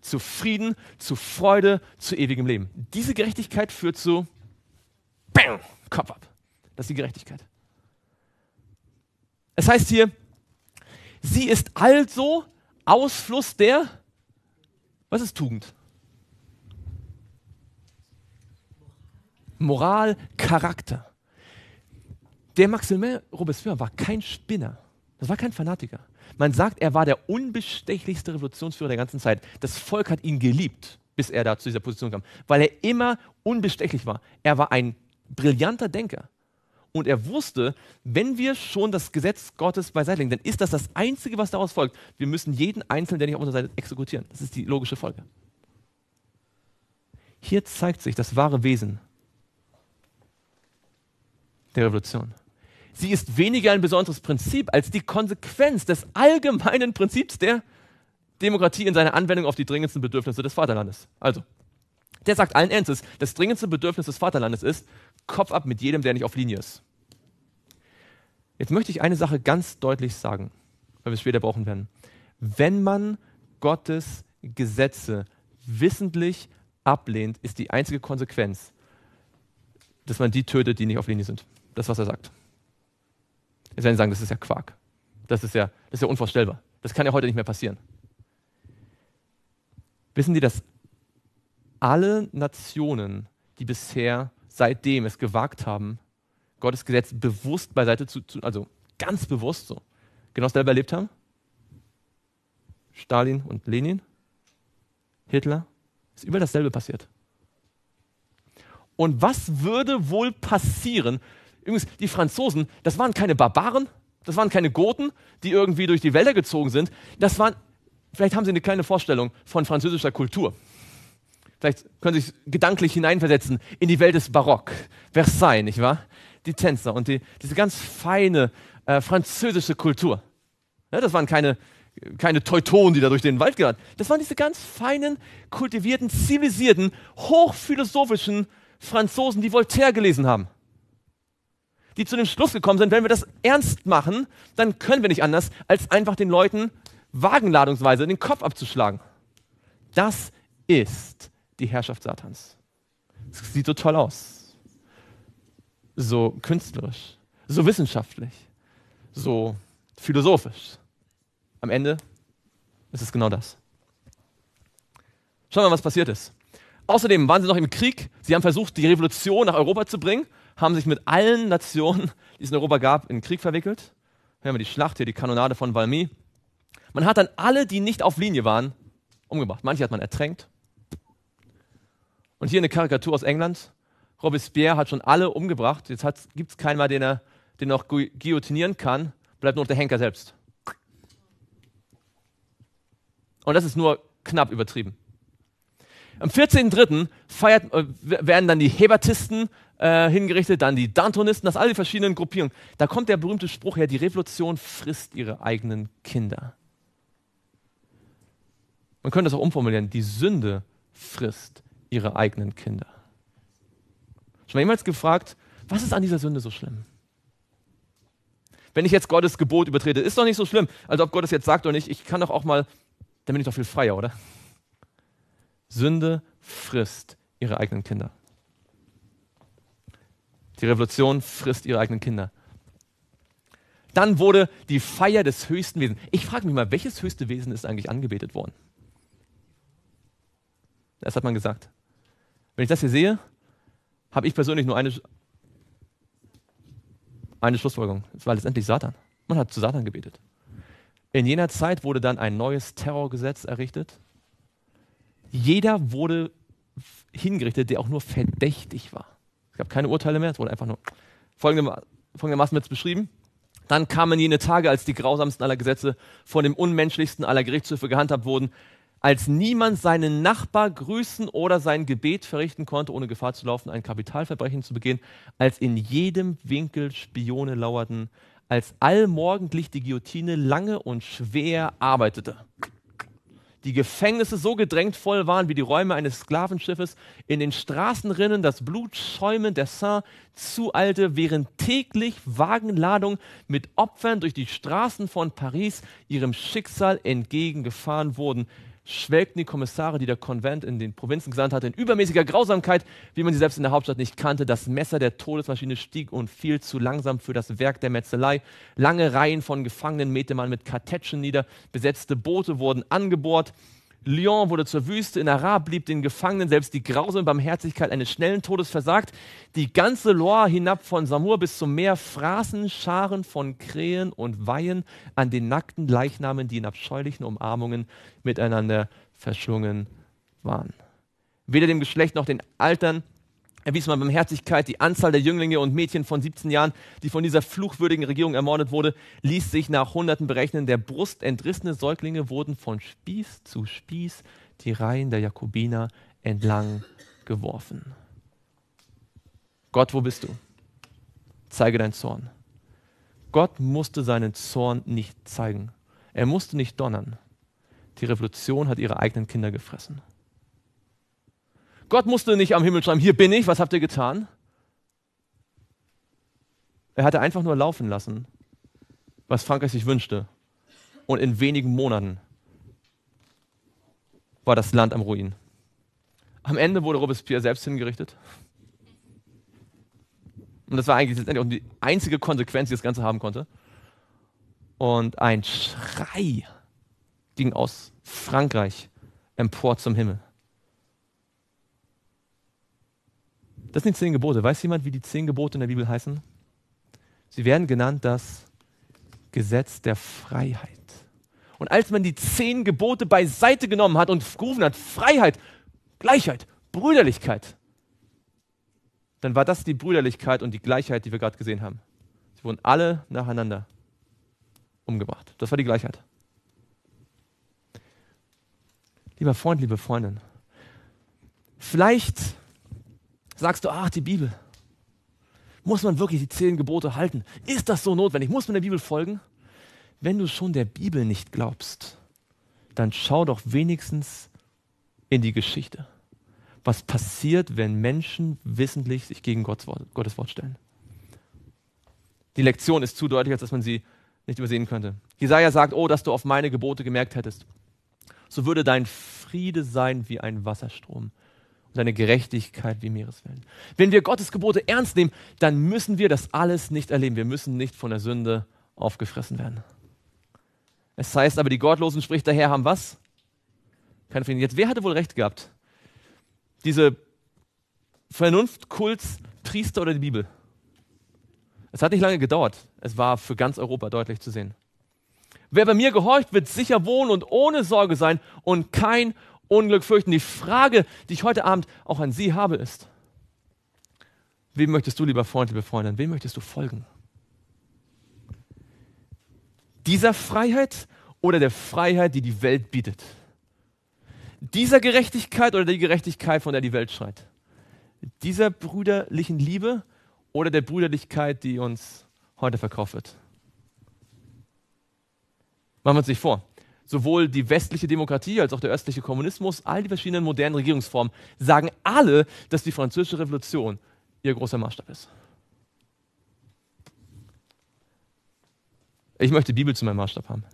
Zu Frieden, zu Freude, zu ewigem Leben. Diese Gerechtigkeit führt zu Bam, Kopf ab. Das ist die Gerechtigkeit. Es heißt hier, sie ist also Ausfluss der, was ist Tugend? Moral, Charakter. Der Maximin Robespierre war kein Spinner. Das war kein Fanatiker. Man sagt, er war der unbestechlichste Revolutionsführer der ganzen Zeit. Das Volk hat ihn geliebt, bis er da zu dieser Position kam, weil er immer unbestechlich war. Er war ein brillanter Denker. Und er wusste, wenn wir schon das Gesetz Gottes beiseite legen, dann ist das das Einzige, was daraus folgt. Wir müssen jeden Einzelnen, der nicht auf unserer Seite exekutieren. Das ist die logische Folge. Hier zeigt sich das wahre Wesen der Revolution. Sie ist weniger ein besonderes Prinzip als die Konsequenz des allgemeinen Prinzips der Demokratie in seiner Anwendung auf die dringendsten Bedürfnisse des Vaterlandes. Also, der sagt allen Ernstes, das dringendste Bedürfnis des Vaterlandes ist, Kopf ab mit jedem, der nicht auf Linie ist. Jetzt möchte ich eine Sache ganz deutlich sagen, weil wir es später brauchen werden. Wenn man Gottes Gesetze wissentlich ablehnt, ist die einzige Konsequenz, dass man die tötet, die nicht auf Linie sind. Das, was er sagt. Jetzt werden Sie sagen, das ist ja Quark. Das ist ja, das ist ja unvorstellbar. Das kann ja heute nicht mehr passieren. Wissen Sie, dass alle Nationen, die bisher seitdem es gewagt haben, Gottes Gesetz bewusst beiseite zu, zu also ganz bewusst so, genau dasselbe erlebt haben? Stalin und Lenin, Hitler, ist überall dasselbe passiert. Und was würde wohl passieren, Übrigens, die Franzosen, das waren keine Barbaren, das waren keine Goten, die irgendwie durch die Wälder gezogen sind. Das waren, vielleicht haben Sie eine kleine Vorstellung von französischer Kultur. Vielleicht können Sie sich gedanklich hineinversetzen in die Welt des Barock, Versailles, nicht wahr? Die Tänzer und die, diese ganz feine äh, französische Kultur. Ja, das waren keine, keine Teutonen, die da durch den Wald geraten. Das waren diese ganz feinen, kultivierten, zivilisierten, hochphilosophischen Franzosen, die Voltaire gelesen haben die zu dem Schluss gekommen sind, wenn wir das ernst machen, dann können wir nicht anders, als einfach den Leuten wagenladungsweise den Kopf abzuschlagen. Das ist die Herrschaft Satans. Es sieht so toll aus. So künstlerisch, so wissenschaftlich, so philosophisch. Am Ende ist es genau das. Schauen wir mal, was passiert ist. Außerdem waren sie noch im Krieg. Sie haben versucht, die Revolution nach Europa zu bringen haben sich mit allen Nationen, die es in Europa gab, in Krieg verwickelt. Hier haben wir die Schlacht hier, die Kanonade von Valmy. Man hat dann alle, die nicht auf Linie waren, umgebracht. Manche hat man ertränkt. Und hier eine Karikatur aus England. Robespierre hat schon alle umgebracht. Jetzt gibt es keinen mehr, den er den noch guillotinieren kann. Bleibt nur noch der Henker selbst. Und das ist nur knapp übertrieben. Am 14.03. äh, werden dann die Hebertisten äh, hingerichtet, dann die Dantonisten, das all die verschiedenen Gruppierungen. Da kommt der berühmte Spruch her, die Revolution frisst ihre eigenen Kinder. Man könnte das auch umformulieren, die Sünde frisst ihre eigenen Kinder. Schon mal jemals gefragt, Was ist an dieser Sünde so schlimm? Wenn ich jetzt Gottes Gebot übertrete, ist doch nicht so schlimm. Also ob Gott es jetzt sagt oder nicht, ich kann doch auch mal, dann bin ich doch viel freier, oder? Sünde frisst ihre eigenen Kinder. Die Revolution frisst ihre eigenen Kinder. Dann wurde die Feier des höchsten Wesens. Ich frage mich mal, welches höchste Wesen ist eigentlich angebetet worden? Das hat man gesagt. Wenn ich das hier sehe, habe ich persönlich nur eine, eine Schlussfolgerung. Es war letztendlich Satan. Man hat zu Satan gebetet. In jener Zeit wurde dann ein neues Terrorgesetz errichtet. Jeder wurde hingerichtet, der auch nur verdächtig war. Es gab keine Urteile mehr, es wurde einfach nur folgendermaßen es beschrieben. Dann kamen jene Tage, als die grausamsten aller Gesetze von dem unmenschlichsten aller Gerichtshöfe gehandhabt wurden, als niemand seinen Nachbar grüßen oder sein Gebet verrichten konnte, ohne Gefahr zu laufen, ein Kapitalverbrechen zu begehen, als in jedem Winkel Spione lauerten, als allmorgendlich die Guillotine lange und schwer arbeitete die Gefängnisse so gedrängt voll waren wie die Räume eines Sklavenschiffes, in den Straßenrinnen das Blut schäumend der Seine zueilte, während täglich Wagenladungen mit Opfern durch die Straßen von Paris ihrem Schicksal entgegengefahren wurden schwelgten die Kommissare, die der Konvent in den Provinzen gesandt hatte, in übermäßiger Grausamkeit, wie man sie selbst in der Hauptstadt nicht kannte. Das Messer der Todesmaschine stieg und fiel zu langsam für das Werk der Metzelei. Lange Reihen von Gefangenen mähte man mit Kartätschen nieder, besetzte Boote wurden angebohrt, Lyon wurde zur Wüste, in Arab blieb den Gefangenen selbst die grausame Barmherzigkeit eines schnellen Todes versagt. Die ganze Loire hinab von Samur bis zum Meer fraßen Scharen von Krähen und Weihen an den nackten Leichnamen, die in abscheulichen Umarmungen miteinander verschlungen waren. Weder dem Geschlecht noch den Altern erwies man Barmherzigkeit. Die Anzahl der Jünglinge und Mädchen von 17 Jahren, die von dieser fluchwürdigen Regierung ermordet wurde, ließ sich nach Hunderten berechnen. Der Brust entrissene Säuglinge wurden von Spieß zu Spieß die Reihen der Jakobiner entlang geworfen. Gott, wo bist du? Zeige deinen Zorn. Gott musste seinen Zorn nicht zeigen. Er musste nicht donnern. Die Revolution hat ihre eigenen Kinder gefressen. Gott musste nicht am Himmel schreiben, hier bin ich, was habt ihr getan? Er hatte einfach nur laufen lassen, was Frankreich sich wünschte. Und in wenigen Monaten war das Land am Ruin. Am Ende wurde Robespierre selbst hingerichtet. Und das war eigentlich letztendlich auch die einzige Konsequenz, die das Ganze haben konnte. Und ein Schrei ging aus Frankreich empor zum Himmel. Das sind die zehn Gebote. Weiß jemand, wie die zehn Gebote in der Bibel heißen? Sie werden genannt das Gesetz der Freiheit. Und als man die zehn Gebote beiseite genommen hat und gerufen hat, Freiheit, Gleichheit, Brüderlichkeit, dann war das die Brüderlichkeit und die Gleichheit, die wir gerade gesehen haben. Sie wurden alle nacheinander umgebracht. Das war die Gleichheit. Lieber Freund, liebe Freundin, vielleicht sagst du, ach, die Bibel. Muss man wirklich die zehn Gebote halten? Ist das so notwendig? Muss man der Bibel folgen? Wenn du schon der Bibel nicht glaubst, dann schau doch wenigstens in die Geschichte. Was passiert, wenn Menschen wissentlich sich gegen Gottes Wort, Gottes Wort stellen? Die Lektion ist zu deutlich, als dass man sie nicht übersehen könnte. Jesaja sagt: Oh, dass du auf meine Gebote gemerkt hättest. So würde dein Friede sein wie ein Wasserstrom und seine Gerechtigkeit wie Meereswellen. Wenn wir Gottes Gebote ernst nehmen, dann müssen wir das alles nicht erleben. Wir müssen nicht von der Sünde aufgefressen werden. Es heißt aber, die Gottlosen, spricht der Herr, haben was? Keine Frieden. Jetzt, wer hatte wohl recht gehabt? Diese Vernunftkults, Priester oder die Bibel? Es hat nicht lange gedauert. Es war für ganz Europa deutlich zu sehen. Wer bei mir gehorcht, wird sicher wohnen und ohne Sorge sein und kein Unglück fürchten. Die Frage, die ich heute Abend auch an Sie habe, ist, wem möchtest du, lieber Freund, liebe Freundin, wem möchtest du folgen? Dieser Freiheit oder der Freiheit, die die Welt bietet? Dieser Gerechtigkeit oder der Gerechtigkeit, von der die Welt schreit? Dieser brüderlichen Liebe oder der Brüderlichkeit, die uns heute verkauft wird? Machen wir uns nicht vor sowohl die westliche Demokratie als auch der östliche Kommunismus, all die verschiedenen modernen Regierungsformen, sagen alle, dass die französische Revolution ihr großer Maßstab ist. Ich möchte die Bibel zu meinem Maßstab haben.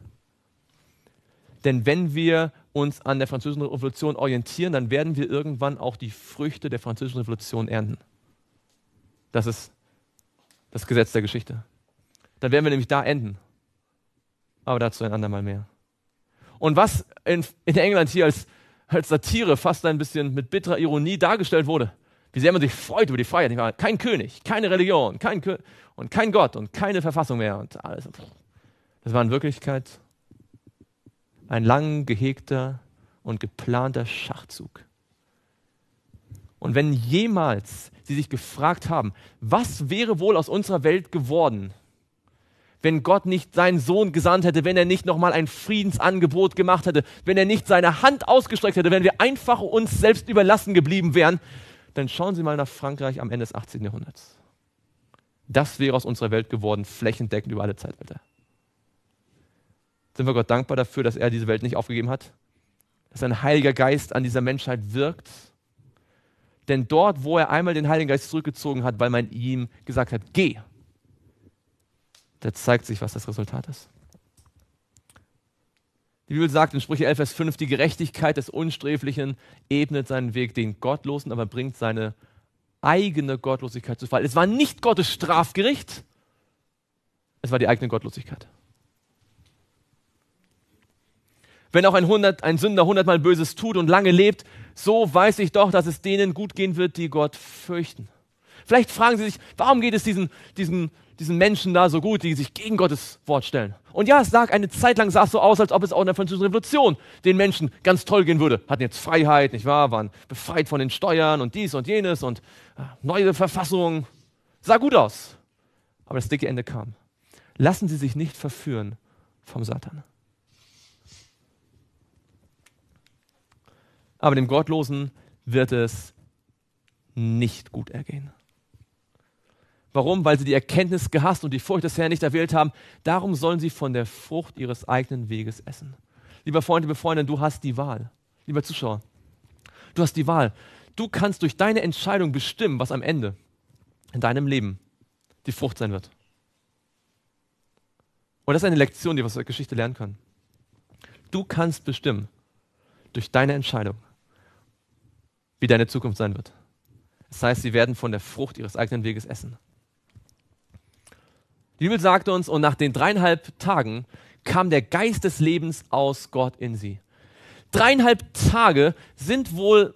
Denn wenn wir uns an der französischen Revolution orientieren, dann werden wir irgendwann auch die Früchte der französischen Revolution ernten. Das ist das Gesetz der Geschichte. Dann werden wir nämlich da enden. Aber dazu ein andermal mehr. Und was in, in England hier als, als Satire fast ein bisschen mit bitterer Ironie dargestellt wurde, wie sehr man sich freut über die Freiheit. Kein König, keine Religion, kein Kö und kein Gott und keine Verfassung mehr und alles. Das war in Wirklichkeit ein lang gehegter und geplanter Schachzug. Und wenn jemals Sie sich gefragt haben, was wäre wohl aus unserer Welt geworden, wenn Gott nicht seinen Sohn gesandt hätte, wenn er nicht nochmal ein Friedensangebot gemacht hätte, wenn er nicht seine Hand ausgestreckt hätte, wenn wir einfach uns selbst überlassen geblieben wären, dann schauen Sie mal nach Frankreich am Ende des 18. Jahrhunderts. Das wäre aus unserer Welt geworden, flächendeckend über alle Zeitalter. Sind wir Gott dankbar dafür, dass er diese Welt nicht aufgegeben hat? Dass ein Heiliger Geist an dieser Menschheit wirkt? Denn dort, wo er einmal den Heiligen Geist zurückgezogen hat, weil man ihm gesagt hat, geh, da zeigt sich, was das Resultat ist. Die Bibel sagt in Sprüche 11, Vers 5, die Gerechtigkeit des Unsträflichen ebnet seinen Weg den Gottlosen, aber bringt seine eigene Gottlosigkeit zu Fall. Es war nicht Gottes Strafgericht, es war die eigene Gottlosigkeit. Wenn auch ein, 100, ein Sünder hundertmal Böses tut und lange lebt, so weiß ich doch, dass es denen gut gehen wird, die Gott fürchten. Vielleicht fragen Sie sich, warum geht es diesen, diesen diesen Menschen da so gut, die sich gegen Gottes Wort stellen. Und ja, es lag eine Zeit lang sah es so aus, als ob es auch in der Französischen Revolution den Menschen ganz toll gehen würde. Hatten jetzt Freiheit, nicht wahr? Waren befreit von den Steuern und dies und jenes und äh, neue Verfassung. Sah gut aus. Aber das dicke Ende kam. Lassen Sie sich nicht verführen vom Satan. Aber dem Gottlosen wird es nicht gut ergehen. Warum? Weil sie die Erkenntnis gehasst und die Furcht des Herrn nicht erwählt haben. Darum sollen sie von der Frucht ihres eigenen Weges essen. Lieber Freund, liebe Freundin, du hast die Wahl. Lieber Zuschauer, du hast die Wahl. Du kannst durch deine Entscheidung bestimmen, was am Ende in deinem Leben die Frucht sein wird. Und das ist eine Lektion, die wir aus der Geschichte lernen können. Du kannst bestimmen, durch deine Entscheidung, wie deine Zukunft sein wird. Das heißt, sie werden von der Frucht ihres eigenen Weges essen. Die Bibel sagt uns, und nach den dreieinhalb Tagen kam der Geist des Lebens aus Gott in sie. Dreieinhalb Tage sind wohl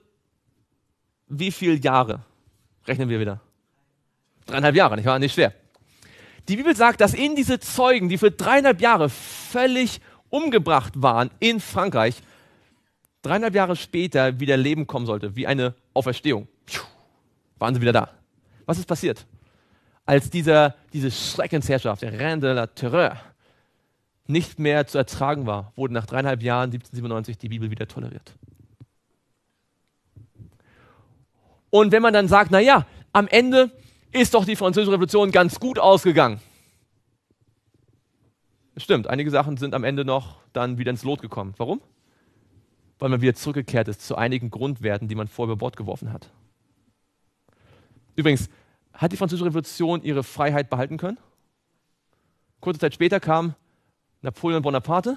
wie viele Jahre? Rechnen wir wieder. Dreieinhalb Jahre, nicht wahr? Nicht schwer. Die Bibel sagt, dass in diese Zeugen, die für dreieinhalb Jahre völlig umgebracht waren in Frankreich, dreieinhalb Jahre später wieder Leben kommen sollte, wie eine Auferstehung. Waren sie wieder da. Was ist passiert? Als dieser, diese Schreckensherrschaft, der Reine de la Terreur, nicht mehr zu ertragen war, wurde nach dreieinhalb Jahren 1797 die Bibel wieder toleriert. Und wenn man dann sagt, naja, am Ende ist doch die Französische Revolution ganz gut ausgegangen. Stimmt, einige Sachen sind am Ende noch dann wieder ins Lot gekommen. Warum? Weil man wieder zurückgekehrt ist zu einigen Grundwerten, die man vorher über Bord geworfen hat. Übrigens, hat die Französische Revolution ihre Freiheit behalten können. Kurze Zeit später kam Napoleon Bonaparte,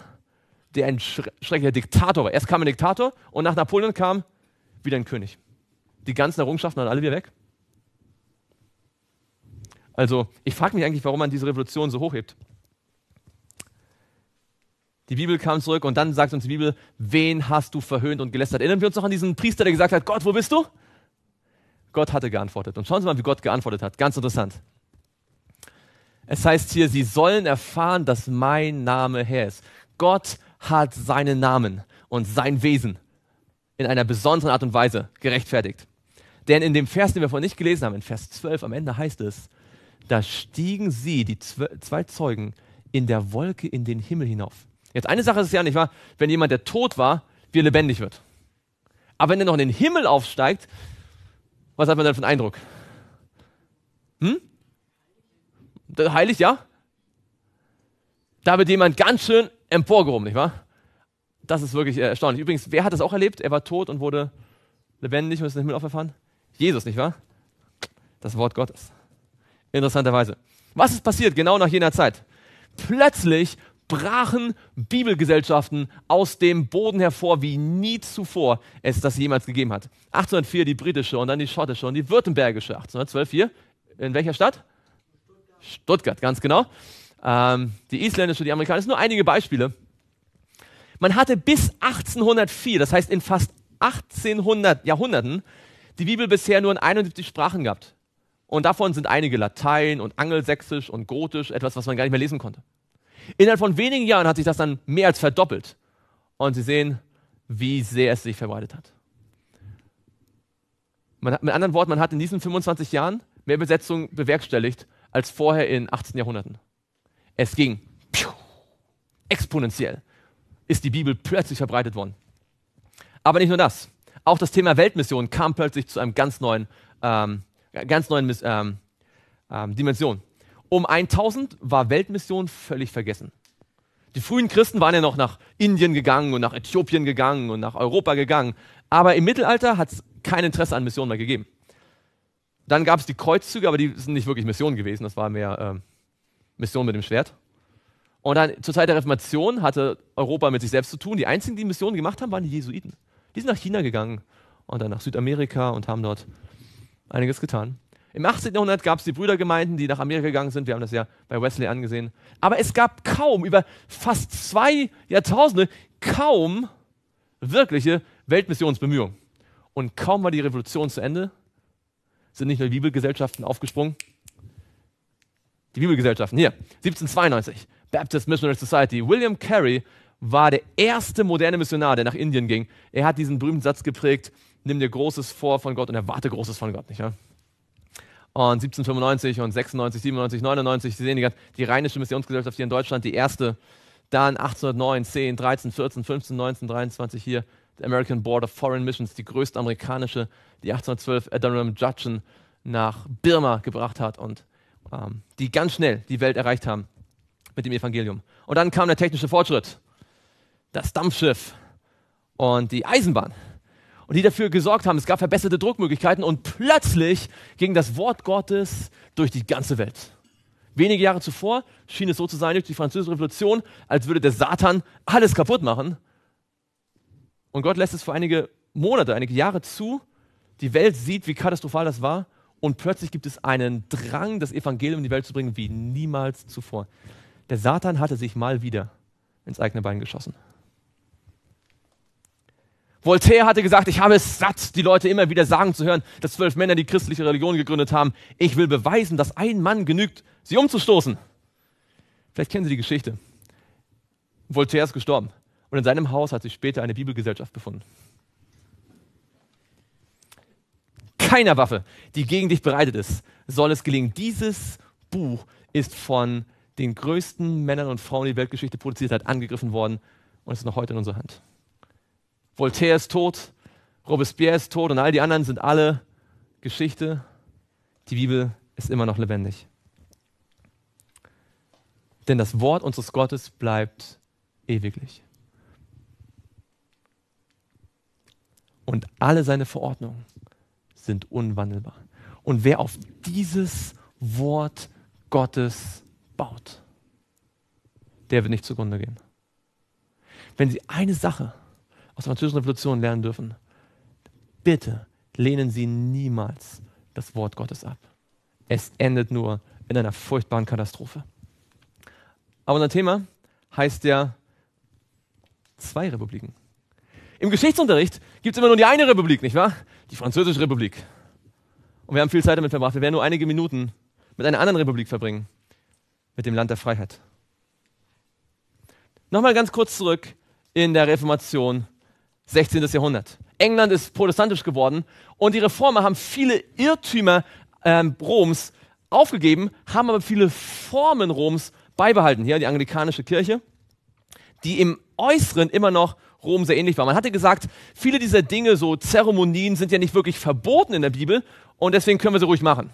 der ein schrecklicher Diktator war. Erst kam ein Diktator und nach Napoleon kam wieder ein König. Die ganzen Errungenschaften waren alle wieder weg. Also, ich frage mich eigentlich, warum man diese Revolution so hochhebt. Die Bibel kam zurück und dann sagt uns die Bibel, wen hast du verhöhnt und gelästert? Erinnern wir uns noch an diesen Priester, der gesagt hat, Gott, wo bist du? Gott hatte geantwortet. Und schauen Sie mal, wie Gott geantwortet hat. Ganz interessant. Es heißt hier, sie sollen erfahren, dass mein Name Herr ist. Gott hat seinen Namen und sein Wesen in einer besonderen Art und Weise gerechtfertigt. Denn in dem Vers, den wir vorhin nicht gelesen haben, in Vers 12 am Ende heißt es, da stiegen sie, die zwei Zeugen, in der Wolke in den Himmel hinauf. Jetzt eine Sache ist ja nicht wahr, wenn jemand, der tot war, wieder lebendig wird. Aber wenn er noch in den Himmel aufsteigt, was hat man dann für einen Eindruck? Hm? Heilig, ja? Da wird jemand ganz schön emporgehoben, nicht wahr? Das ist wirklich erstaunlich. Übrigens, wer hat das auch erlebt? Er war tot und wurde lebendig und ist in den Himmel auferfahren? Jesus, nicht wahr? Das Wort Gottes. Interessanterweise. Was ist passiert genau nach jener Zeit? Plötzlich brachen Bibelgesellschaften aus dem Boden hervor, wie nie zuvor es das jemals gegeben hat. 1804 die britische und dann die schottische und die württembergische. 1812 hier. In welcher Stadt? Stuttgart, Stuttgart ganz genau. Ähm, die isländische, die amerikanische, nur einige Beispiele. Man hatte bis 1804, das heißt in fast 1800 Jahrhunderten, die Bibel bisher nur in 71 Sprachen gehabt. Und davon sind einige Latein und Angelsächsisch und Gotisch, etwas, was man gar nicht mehr lesen konnte. Innerhalb von wenigen Jahren hat sich das dann mehr als verdoppelt. Und Sie sehen, wie sehr es sich verbreitet hat. Man, mit anderen Worten, man hat in diesen 25 Jahren mehr Besetzung bewerkstelligt als vorher in 18 Jahrhunderten. Es ging piu, exponentiell, ist die Bibel plötzlich verbreitet worden. Aber nicht nur das. Auch das Thema Weltmission kam plötzlich zu einem ganz neuen, ähm, ganz neuen ähm, ähm, Dimension. Um 1000 war Weltmission völlig vergessen. Die frühen Christen waren ja noch nach Indien gegangen und nach Äthiopien gegangen und nach Europa gegangen. Aber im Mittelalter hat es kein Interesse an Missionen mehr gegeben. Dann gab es die Kreuzzüge, aber die sind nicht wirklich Missionen gewesen. Das war mehr ähm, Mission mit dem Schwert. Und dann zur Zeit der Reformation hatte Europa mit sich selbst zu tun. Die einzigen, die Missionen gemacht haben, waren die Jesuiten. Die sind nach China gegangen und dann nach Südamerika und haben dort einiges getan. Im 18. Jahrhundert gab es die Brüdergemeinden, die nach Amerika gegangen sind. Wir haben das ja bei Wesley angesehen. Aber es gab kaum, über fast zwei Jahrtausende, kaum wirkliche Weltmissionsbemühungen. Und kaum war die Revolution zu Ende, sind nicht nur die Bibelgesellschaften aufgesprungen. Die Bibelgesellschaften, hier, 1792, Baptist Missionary Society. William Carey war der erste moderne Missionar, der nach Indien ging. Er hat diesen berühmten Satz geprägt, nimm dir Großes vor von Gott und erwarte Großes von Gott. Nicht wahr? Und 1795 und 96, 97, 99, Sie sehen die, die Rheinische Missionsgesellschaft hier in Deutschland, die erste. Dann 1809, 10, 13, 14, 15, 19, 23 hier, die American Board of Foreign Missions, die größte amerikanische, die 1812 Adoniram Judson nach Birma gebracht hat und ähm, die ganz schnell die Welt erreicht haben mit dem Evangelium. Und dann kam der technische Fortschritt, das Dampfschiff und die Eisenbahn und die dafür gesorgt haben, es gab verbesserte Druckmöglichkeiten und plötzlich ging das Wort Gottes durch die ganze Welt. Wenige Jahre zuvor schien es so zu sein durch die Französische Revolution, als würde der Satan alles kaputt machen. Und Gott lässt es für einige Monate, einige Jahre zu. Die Welt sieht, wie katastrophal das war. Und plötzlich gibt es einen Drang, das Evangelium in die Welt zu bringen, wie niemals zuvor. Der Satan hatte sich mal wieder ins eigene Bein geschossen. Voltaire hatte gesagt, ich habe es satt, die Leute immer wieder sagen zu hören, dass zwölf Männer die christliche Religion gegründet haben. Ich will beweisen, dass ein Mann genügt, sie umzustoßen. Vielleicht kennen Sie die Geschichte. Voltaire ist gestorben und in seinem Haus hat sich später eine Bibelgesellschaft befunden. Keiner Waffe, die gegen dich bereitet ist, soll es gelingen. Dieses Buch ist von den größten Männern und Frauen, die die Weltgeschichte produziert hat, angegriffen worden und ist noch heute in unserer Hand. Voltaire ist tot, Robespierre ist tot und all die anderen sind alle Geschichte. Die Bibel ist immer noch lebendig. Denn das Wort unseres Gottes bleibt ewiglich. Und alle seine Verordnungen sind unwandelbar. Und wer auf dieses Wort Gottes baut, der wird nicht zugrunde gehen. Wenn Sie eine Sache aus der Französischen Revolution lernen dürfen. Bitte lehnen Sie niemals das Wort Gottes ab. Es endet nur in einer furchtbaren Katastrophe. Aber unser Thema heißt ja zwei Republiken. Im Geschichtsunterricht gibt es immer nur die eine Republik, nicht wahr? Die Französische Republik. Und wir haben viel Zeit damit verbracht. Wir werden nur einige Minuten mit einer anderen Republik verbringen, mit dem Land der Freiheit. Nochmal ganz kurz zurück in der Reformation 16. Jahrhundert. England ist protestantisch geworden und die Reformer haben viele Irrtümer ähm, Roms aufgegeben, haben aber viele Formen Roms beibehalten. Hier die anglikanische Kirche, die im Äußeren immer noch Rom sehr ähnlich war. Man hatte gesagt, viele dieser Dinge, so Zeremonien, sind ja nicht wirklich verboten in der Bibel und deswegen können wir sie ruhig machen.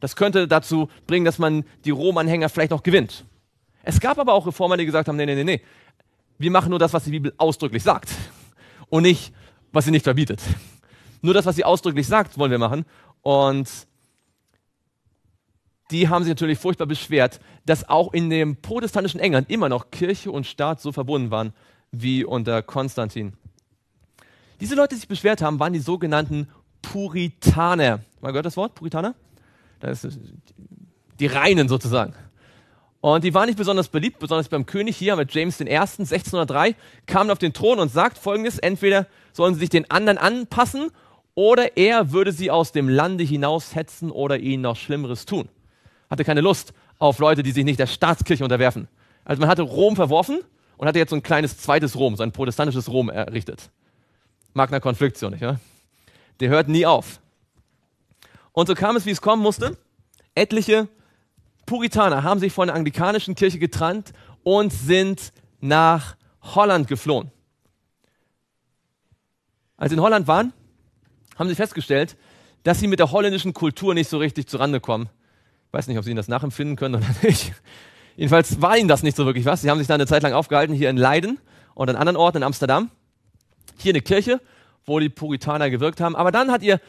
Das könnte dazu bringen, dass man die Rom-Anhänger vielleicht noch gewinnt. Es gab aber auch Reformer, die gesagt haben, nee, nee, nee, nee, wir machen nur das, was die Bibel ausdrücklich sagt und nicht, was sie nicht verbietet. Nur das, was sie ausdrücklich sagt, wollen wir machen. Und die haben sich natürlich furchtbar beschwert, dass auch in dem protestantischen England immer noch Kirche und Staat so verbunden waren wie unter Konstantin. Diese Leute, die sich beschwert haben, waren die sogenannten Puritaner. Mal gehört das Wort? Puritaner? Das ist die Reinen sozusagen. Und die waren nicht besonders beliebt, besonders beim König hier mit James I. 1603, kamen auf den Thron und sagt folgendes, entweder sollen sie sich den anderen anpassen oder er würde sie aus dem Lande hinaushetzen oder ihnen noch Schlimmeres tun. Hatte keine Lust auf Leute, die sich nicht der Staatskirche unterwerfen. Also man hatte Rom verworfen und hatte jetzt so ein kleines zweites Rom, so ein protestantisches Rom errichtet. Magna Konfliktio, nicht wahr? Der hört nie auf. Und so kam es, wie es kommen musste. Etliche Puritaner haben sich von der anglikanischen Kirche getrennt und sind nach Holland geflohen. Als sie in Holland waren, haben sie festgestellt, dass sie mit der holländischen Kultur nicht so richtig zurande kommen. Ich weiß nicht, ob sie ihnen das nachempfinden können oder nicht. Jedenfalls war ihnen das nicht so wirklich was. Sie haben sich dann eine Zeit lang aufgehalten hier in Leiden und an anderen Orten in Amsterdam. Hier eine Kirche, wo die Puritaner gewirkt haben. Aber dann hat ihr,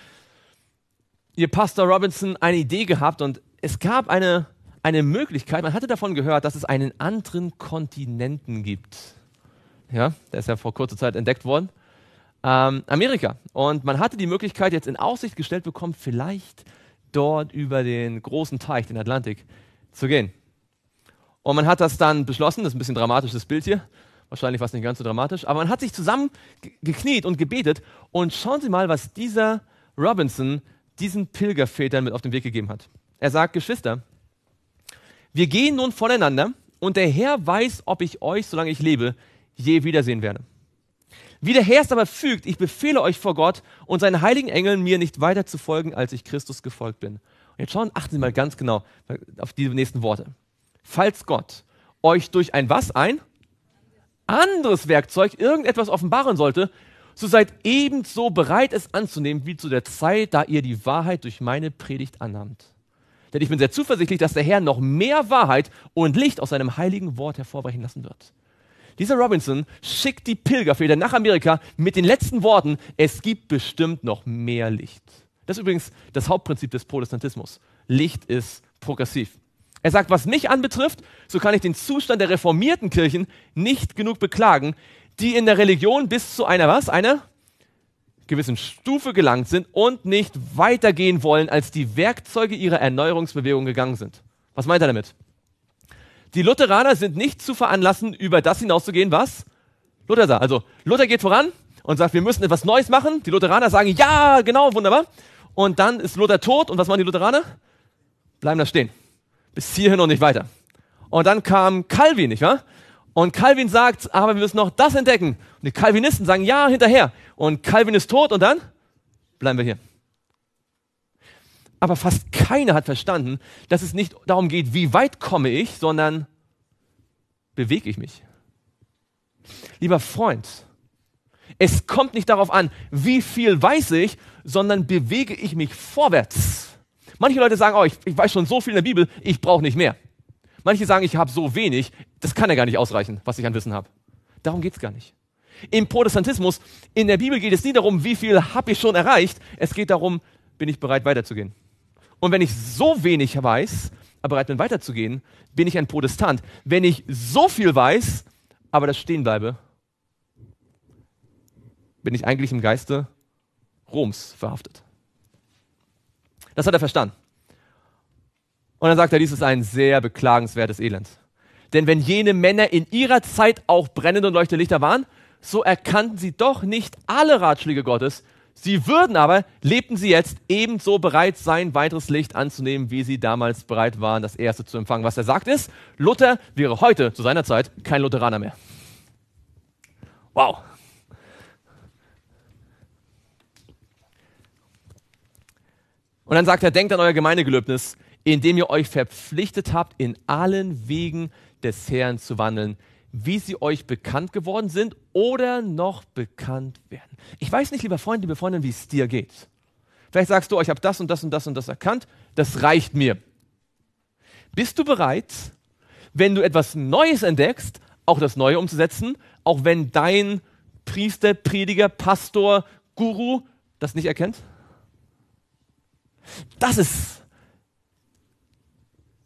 ihr Pastor Robinson eine Idee gehabt und es gab eine eine Möglichkeit, man hatte davon gehört, dass es einen anderen Kontinenten gibt. Ja, der ist ja vor kurzer Zeit entdeckt worden. Ähm, Amerika. Und man hatte die Möglichkeit jetzt in Aussicht gestellt bekommen, vielleicht dort über den großen Teich, den Atlantik, zu gehen. Und man hat das dann beschlossen, das ist ein bisschen dramatisches Bild hier, wahrscheinlich war es nicht ganz so dramatisch, aber man hat sich zusammen gekniet und gebetet und schauen Sie mal, was dieser Robinson diesen Pilgervätern mit auf den Weg gegeben hat. Er sagt, Geschwister, wir gehen nun voneinander und der Herr weiß, ob ich euch, solange ich lebe, je wiedersehen werde. Wie der Herr es aber fügt, ich befehle euch vor Gott und seinen heiligen Engeln, mir nicht weiter zu folgen, als ich Christus gefolgt bin. Und jetzt schauen, achten Sie mal ganz genau auf diese nächsten Worte. Falls Gott euch durch ein was ein? Anderes Werkzeug irgendetwas offenbaren sollte, so seid ebenso bereit, es anzunehmen, wie zu der Zeit, da ihr die Wahrheit durch meine Predigt annahmt. Denn ich bin sehr zuversichtlich, dass der Herr noch mehr Wahrheit und Licht aus seinem heiligen Wort hervorbrechen lassen wird. Dieser Robinson schickt die Pilgerfeder nach Amerika mit den letzten Worten, es gibt bestimmt noch mehr Licht. Das ist übrigens das Hauptprinzip des Protestantismus. Licht ist progressiv. Er sagt, was mich anbetrifft, so kann ich den Zustand der reformierten Kirchen nicht genug beklagen, die in der Religion bis zu einer was? Einer gewissen Stufe gelangt sind und nicht weitergehen wollen, als die Werkzeuge ihrer Erneuerungsbewegung gegangen sind. Was meint er damit? Die Lutheraner sind nicht zu veranlassen, über das hinauszugehen, was Luther sagt. Also Luther geht voran und sagt, wir müssen etwas Neues machen. Die Lutheraner sagen, ja, genau, wunderbar. Und dann ist Luther tot und was machen die Lutheraner? Bleiben da stehen. Bis hierhin und nicht weiter. Und dann kam Calvin, nicht wahr? Und Calvin sagt, aber wir müssen noch das entdecken. Und die Calvinisten sagen, ja, hinterher. Und Calvin ist tot und dann bleiben wir hier. Aber fast keiner hat verstanden, dass es nicht darum geht, wie weit komme ich, sondern bewege ich mich. Lieber Freund, es kommt nicht darauf an, wie viel weiß ich, sondern bewege ich mich vorwärts. Manche Leute sagen, oh, ich, ich weiß schon so viel in der Bibel, ich brauche nicht mehr. Manche sagen, ich habe so wenig, das kann ja gar nicht ausreichen, was ich an Wissen habe. Darum geht es gar nicht. Im Protestantismus, in der Bibel geht es nie darum, wie viel habe ich schon erreicht. Es geht darum, bin ich bereit weiterzugehen. Und wenn ich so wenig weiß, aber bereit bin weiterzugehen, bin ich ein Protestant. Wenn ich so viel weiß, aber das stehen bleibe, bin ich eigentlich im Geiste Roms verhaftet. Das hat er verstanden. Und dann sagt er, dies ist ein sehr beklagenswertes Elend. Denn wenn jene Männer in ihrer Zeit auch brennende und leuchtende Lichter waren, so erkannten sie doch nicht alle Ratschläge Gottes. Sie würden aber, lebten sie jetzt, ebenso bereit sein, weiteres Licht anzunehmen, wie sie damals bereit waren, das erste zu empfangen. Was er sagt ist, Luther wäre heute zu seiner Zeit kein Lutheraner mehr. Wow. Und dann sagt er, denkt an euer Gemeindegelöbnis, indem ihr euch verpflichtet habt, in allen Wegen des Herrn zu wandeln, wie sie euch bekannt geworden sind oder noch bekannt werden. Ich weiß nicht, lieber Freund, liebe Freundin, wie es dir geht. Vielleicht sagst du, oh, ich habe das und das und das und das erkannt, das reicht mir. Bist du bereit, wenn du etwas Neues entdeckst, auch das Neue umzusetzen, auch wenn dein Priester, Prediger, Pastor, Guru das nicht erkennt? Das ist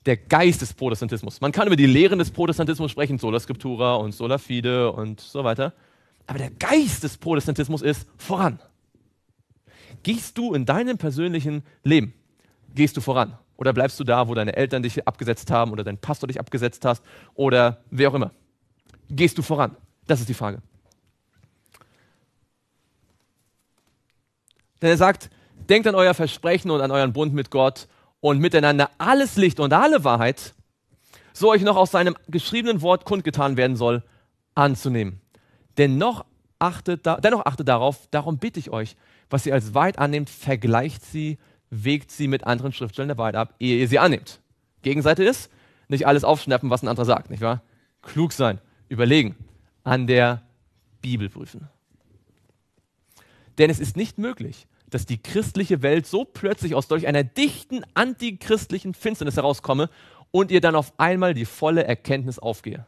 der Geist des Protestantismus. Man kann über die Lehren des Protestantismus sprechen, Sola Scriptura und Sola Fide und so weiter. Aber der Geist des Protestantismus ist voran. Gehst du in deinem persönlichen Leben, gehst du voran? Oder bleibst du da, wo deine Eltern dich abgesetzt haben oder dein Pastor dich abgesetzt hast oder wer auch immer? Gehst du voran? Das ist die Frage. Denn er sagt, denkt an euer Versprechen und an euren Bund mit Gott und miteinander alles Licht und alle Wahrheit, so euch noch aus seinem geschriebenen Wort kundgetan werden soll, anzunehmen. Dennoch achtet, da, dennoch achtet darauf, darum bitte ich euch, was ihr als Wahrheit annehmt, vergleicht sie, wägt sie mit anderen Schriftstellen der Wahrheit ab, ehe ihr sie annehmt. Gegenseite ist, nicht alles aufschnappen, was ein anderer sagt, nicht wahr? Klug sein, überlegen, an der Bibel prüfen. Denn es ist nicht möglich, dass die christliche Welt so plötzlich aus solch einer dichten antichristlichen Finsternis herauskomme und ihr dann auf einmal die volle Erkenntnis aufgehe.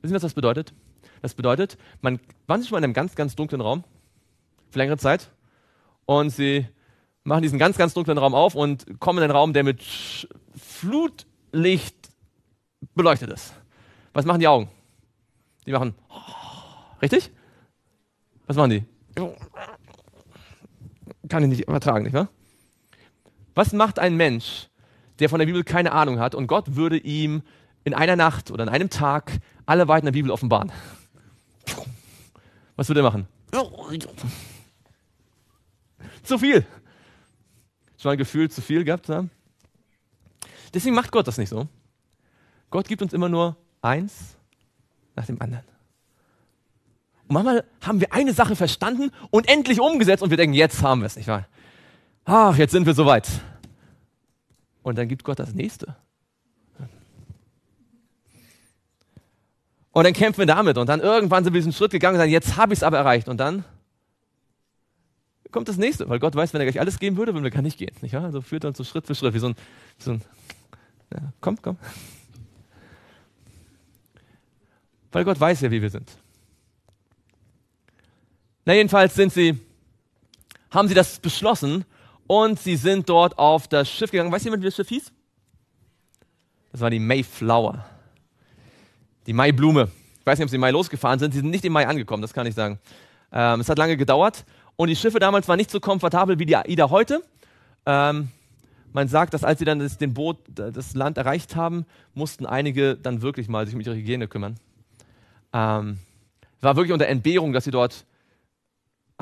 Wissen Sie, was das bedeutet? Das bedeutet, man waren Sie schon mal in einem ganz, ganz dunklen Raum für längere Zeit und Sie machen diesen ganz, ganz dunklen Raum auf und kommen in einen Raum, der mit Flutlicht beleuchtet ist. Was machen die Augen? Die machen, richtig? Was machen die? Kann ich nicht übertragen, nicht wahr? Was macht ein Mensch, der von der Bibel keine Ahnung hat und Gott würde ihm in einer Nacht oder in einem Tag alle Weiten der Bibel offenbaren? Was würde er machen? zu viel. Schon mal ein Gefühl zu viel gehabt haben? Deswegen macht Gott das nicht so. Gott gibt uns immer nur eins nach dem anderen. Und manchmal haben wir eine Sache verstanden und endlich umgesetzt und wir denken, jetzt haben wir es, nicht wahr? Ach, jetzt sind wir soweit. Und dann gibt Gott das nächste. Und dann kämpfen wir damit und dann irgendwann sind wir diesen Schritt gegangen und sagen, jetzt habe ich es aber erreicht. Und dann kommt das nächste, weil Gott weiß, wenn er gleich alles geben würde, würden wir gar nicht gehen. Nicht wahr? Also führt uns so Schritt für Schritt, wie so ein, wie so ein ja, komm, komm. Weil Gott weiß ja, wie wir sind. Na, jedenfalls sind sie, haben sie das beschlossen und sie sind dort auf das Schiff gegangen. Weiß jemand, wie das Schiff hieß? Das war die Mayflower. Die Maiblume. Ich weiß nicht, ob sie im Mai losgefahren sind. Sie sind nicht im Mai angekommen, das kann ich sagen. Ähm, es hat lange gedauert und die Schiffe damals waren nicht so komfortabel wie die AIDA heute. Ähm, man sagt, dass als sie dann das, den Boot, das Land erreicht haben, mussten einige dann wirklich mal sich um ihre Hygiene kümmern. Ähm, war wirklich unter Entbehrung, dass sie dort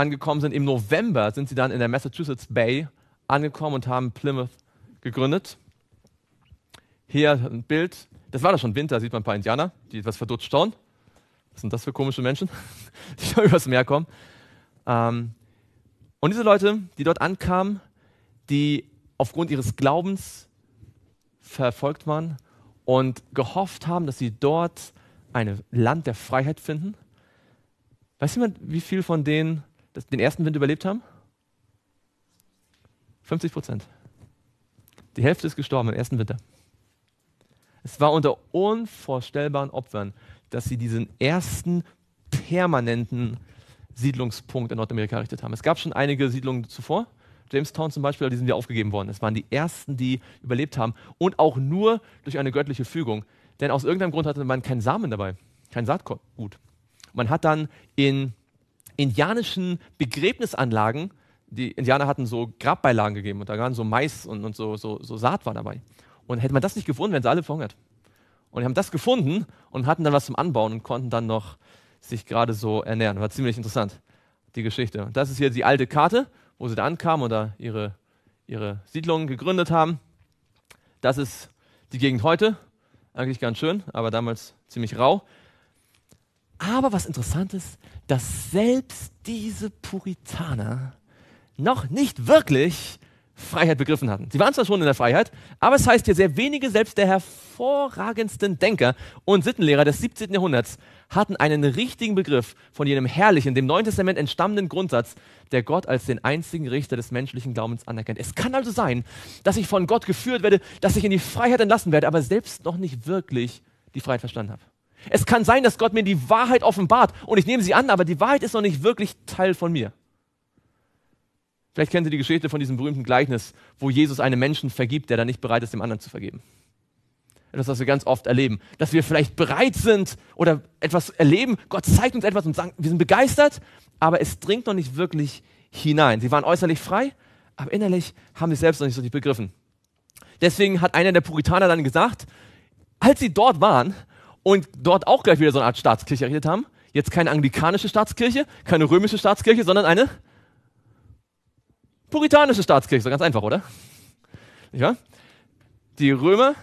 angekommen sind. Im November sind sie dann in der Massachusetts Bay angekommen und haben Plymouth gegründet. Hier ein Bild. Das war da schon Winter, sieht man ein paar Indianer, die etwas verdutzt schauen. Was sind das für komische Menschen, die da übers Meer kommen? Ähm, und diese Leute, die dort ankamen, die aufgrund ihres Glaubens verfolgt waren und gehofft haben, dass sie dort ein Land der Freiheit finden. Weiß jemand, wie viel von denen den ersten Wind überlebt haben? 50 Prozent. Die Hälfte ist gestorben im ersten Winter. Es war unter unvorstellbaren Opfern, dass sie diesen ersten permanenten Siedlungspunkt in Nordamerika errichtet haben. Es gab schon einige Siedlungen zuvor, Jamestown zum Beispiel, die sind ja aufgegeben worden. Es waren die ersten, die überlebt haben und auch nur durch eine göttliche Fügung. Denn aus irgendeinem Grund hatte man keinen Samen dabei, kein Saatgut. Man hat dann in indianischen Begräbnisanlagen, die Indianer hatten so Grabbeilagen gegeben und da waren so Mais und, und so, so, so Saat war dabei. Und hätte man das nicht gefunden, wären sie alle verhungert. Und die haben das gefunden und hatten dann was zum Anbauen und konnten dann noch sich gerade so ernähren. War ziemlich interessant, die Geschichte. Und das ist hier die alte Karte, wo sie da ankamen oder ihre, ihre Siedlungen gegründet haben. Das ist die Gegend heute. Eigentlich ganz schön, aber damals ziemlich rau. Aber was interessant ist, dass selbst diese Puritaner noch nicht wirklich Freiheit begriffen hatten. Sie waren zwar schon in der Freiheit, aber es heißt hier, sehr wenige, selbst der hervorragendsten Denker und Sittenlehrer des 17. Jahrhunderts hatten einen richtigen Begriff von jenem herrlichen, dem Neuen Testament entstammenden Grundsatz, der Gott als den einzigen Richter des menschlichen Glaubens anerkennt. Es kann also sein, dass ich von Gott geführt werde, dass ich in die Freiheit entlassen werde, aber selbst noch nicht wirklich die Freiheit verstanden habe. Es kann sein, dass Gott mir die Wahrheit offenbart und ich nehme sie an, aber die Wahrheit ist noch nicht wirklich Teil von mir. Vielleicht kennen Sie die Geschichte von diesem berühmten Gleichnis, wo Jesus einem Menschen vergibt, der dann nicht bereit ist, dem anderen zu vergeben. Etwas, was wir ganz oft erleben. Dass wir vielleicht bereit sind oder etwas erleben. Gott zeigt uns etwas und sagt, wir sind begeistert, aber es dringt noch nicht wirklich hinein. Sie waren äußerlich frei, aber innerlich haben sie es selbst noch nicht so richtig begriffen. Deswegen hat einer der Puritaner dann gesagt, als sie dort waren und dort auch gleich wieder so eine Art Staatskirche errichtet haben, jetzt keine anglikanische Staatskirche, keine römische Staatskirche, sondern eine puritanische Staatskirche. So ganz einfach, oder? Ja? Die Römer,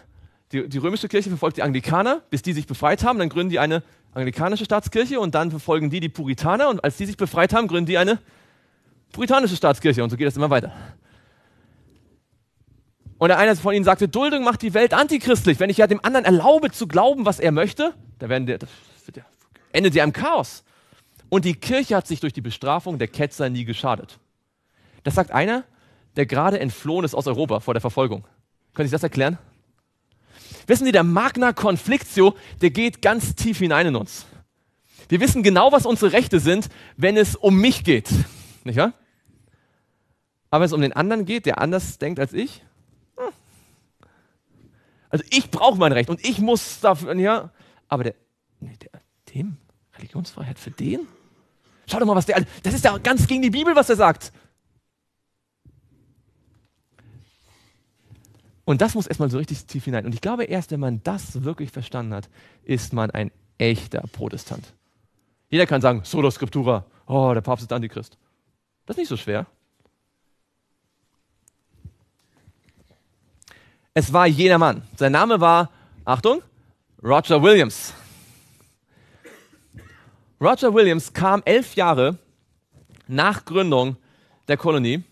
die, die römische Kirche verfolgt die Anglikaner, bis die sich befreit haben, dann gründen die eine anglikanische Staatskirche und dann verfolgen die die Puritaner und als die sich befreit haben, gründen die eine puritanische Staatskirche und so geht das immer weiter. Und einer von ihnen sagte, Duldung macht die Welt antichristlich. Wenn ich ja dem anderen erlaube zu glauben, was er möchte, dann werden der, das endet ja im Chaos. Und die Kirche hat sich durch die Bestrafung der Ketzer nie geschadet. Das sagt einer, der gerade entflohen ist aus Europa vor der Verfolgung. Können Sie das erklären? Wissen Sie, der Magna Conflictio, der geht ganz tief hinein in uns. Wir wissen genau, was unsere Rechte sind, wenn es um mich geht. Nicht wahr? Aber wenn es um den anderen geht, der anders denkt als ich. Also ich brauche mein Recht und ich muss dafür, ja, aber der, nee, der, dem, Religionsfreiheit für den? Schau doch mal, was der, das ist ja ganz gegen die Bibel, was er sagt. Und das muss erstmal so richtig tief hinein. Und ich glaube, erst wenn man das wirklich verstanden hat, ist man ein echter Protestant. Jeder kann sagen, Sola Scriptura, oh, der Papst ist Antichrist. Das ist nicht so schwer. Es war jener Mann. Sein Name war, Achtung, Roger Williams. Roger Williams kam elf Jahre nach Gründung der Kolonie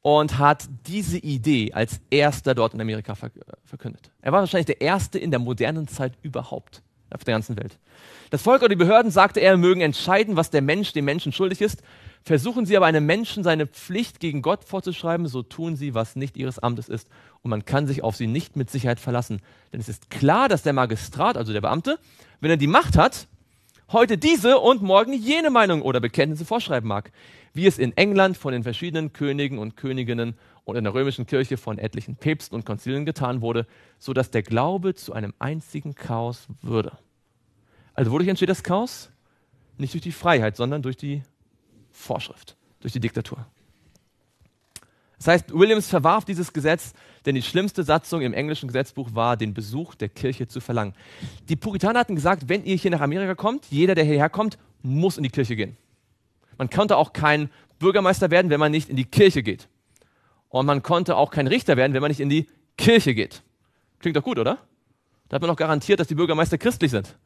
und hat diese Idee als erster dort in Amerika verkündet. Er war wahrscheinlich der erste in der modernen Zeit überhaupt auf der ganzen Welt. Das Volk oder die Behörden, sagte er, mögen entscheiden, was der Mensch dem Menschen schuldig ist. Versuchen sie aber einem Menschen seine Pflicht gegen Gott vorzuschreiben, so tun sie, was nicht ihres Amtes ist. Und man kann sich auf sie nicht mit Sicherheit verlassen. Denn es ist klar, dass der Magistrat, also der Beamte, wenn er die Macht hat, heute diese und morgen jene Meinung oder Bekenntnisse vorschreiben mag, wie es in England von den verschiedenen Königen und Königinnen und in der römischen Kirche von etlichen Päpsten und Konzilien getan wurde, so dass der Glaube zu einem einzigen Chaos würde. Also wodurch entsteht das Chaos? Nicht durch die Freiheit, sondern durch die Vorschrift, durch die Diktatur. Das heißt, Williams verwarf dieses Gesetz, denn die schlimmste Satzung im englischen Gesetzbuch war, den Besuch der Kirche zu verlangen. Die Puritaner hatten gesagt, wenn ihr hier nach Amerika kommt, jeder, der hierher kommt, muss in die Kirche gehen. Man konnte auch kein Bürgermeister werden, wenn man nicht in die Kirche geht. Und man konnte auch kein Richter werden, wenn man nicht in die Kirche geht. Klingt doch gut, oder? Da hat man auch garantiert, dass die Bürgermeister christlich sind.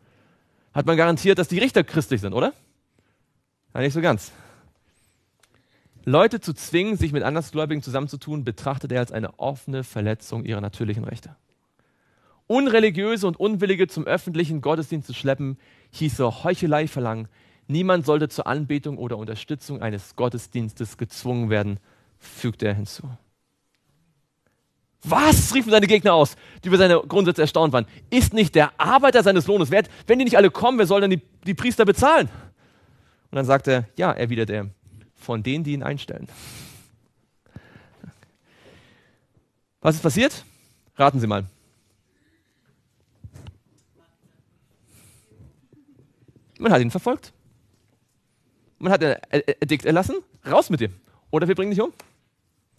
Hat man garantiert, dass die Richter christlich sind, oder? Ja, nicht so ganz. Leute zu zwingen, sich mit Andersgläubigen zusammenzutun, betrachtet er als eine offene Verletzung ihrer natürlichen Rechte. Unreligiöse und Unwillige zum öffentlichen Gottesdienst zu schleppen, hieße Heuchelei verlangen. Niemand sollte zur Anbetung oder Unterstützung eines Gottesdienstes gezwungen werden, fügte er hinzu. Was? riefen seine Gegner aus, die über seine Grundsätze erstaunt waren. Ist nicht der Arbeiter seines Lohnes wert? Wenn die nicht alle kommen, wer soll denn die, die Priester bezahlen? Und dann sagte er, ja, erwiderte er, von denen, die ihn einstellen. Was ist passiert? Raten Sie mal. Man hat ihn verfolgt. Man hat ein Edikt erlassen, raus mit ihm. Oder wir bringen dich um.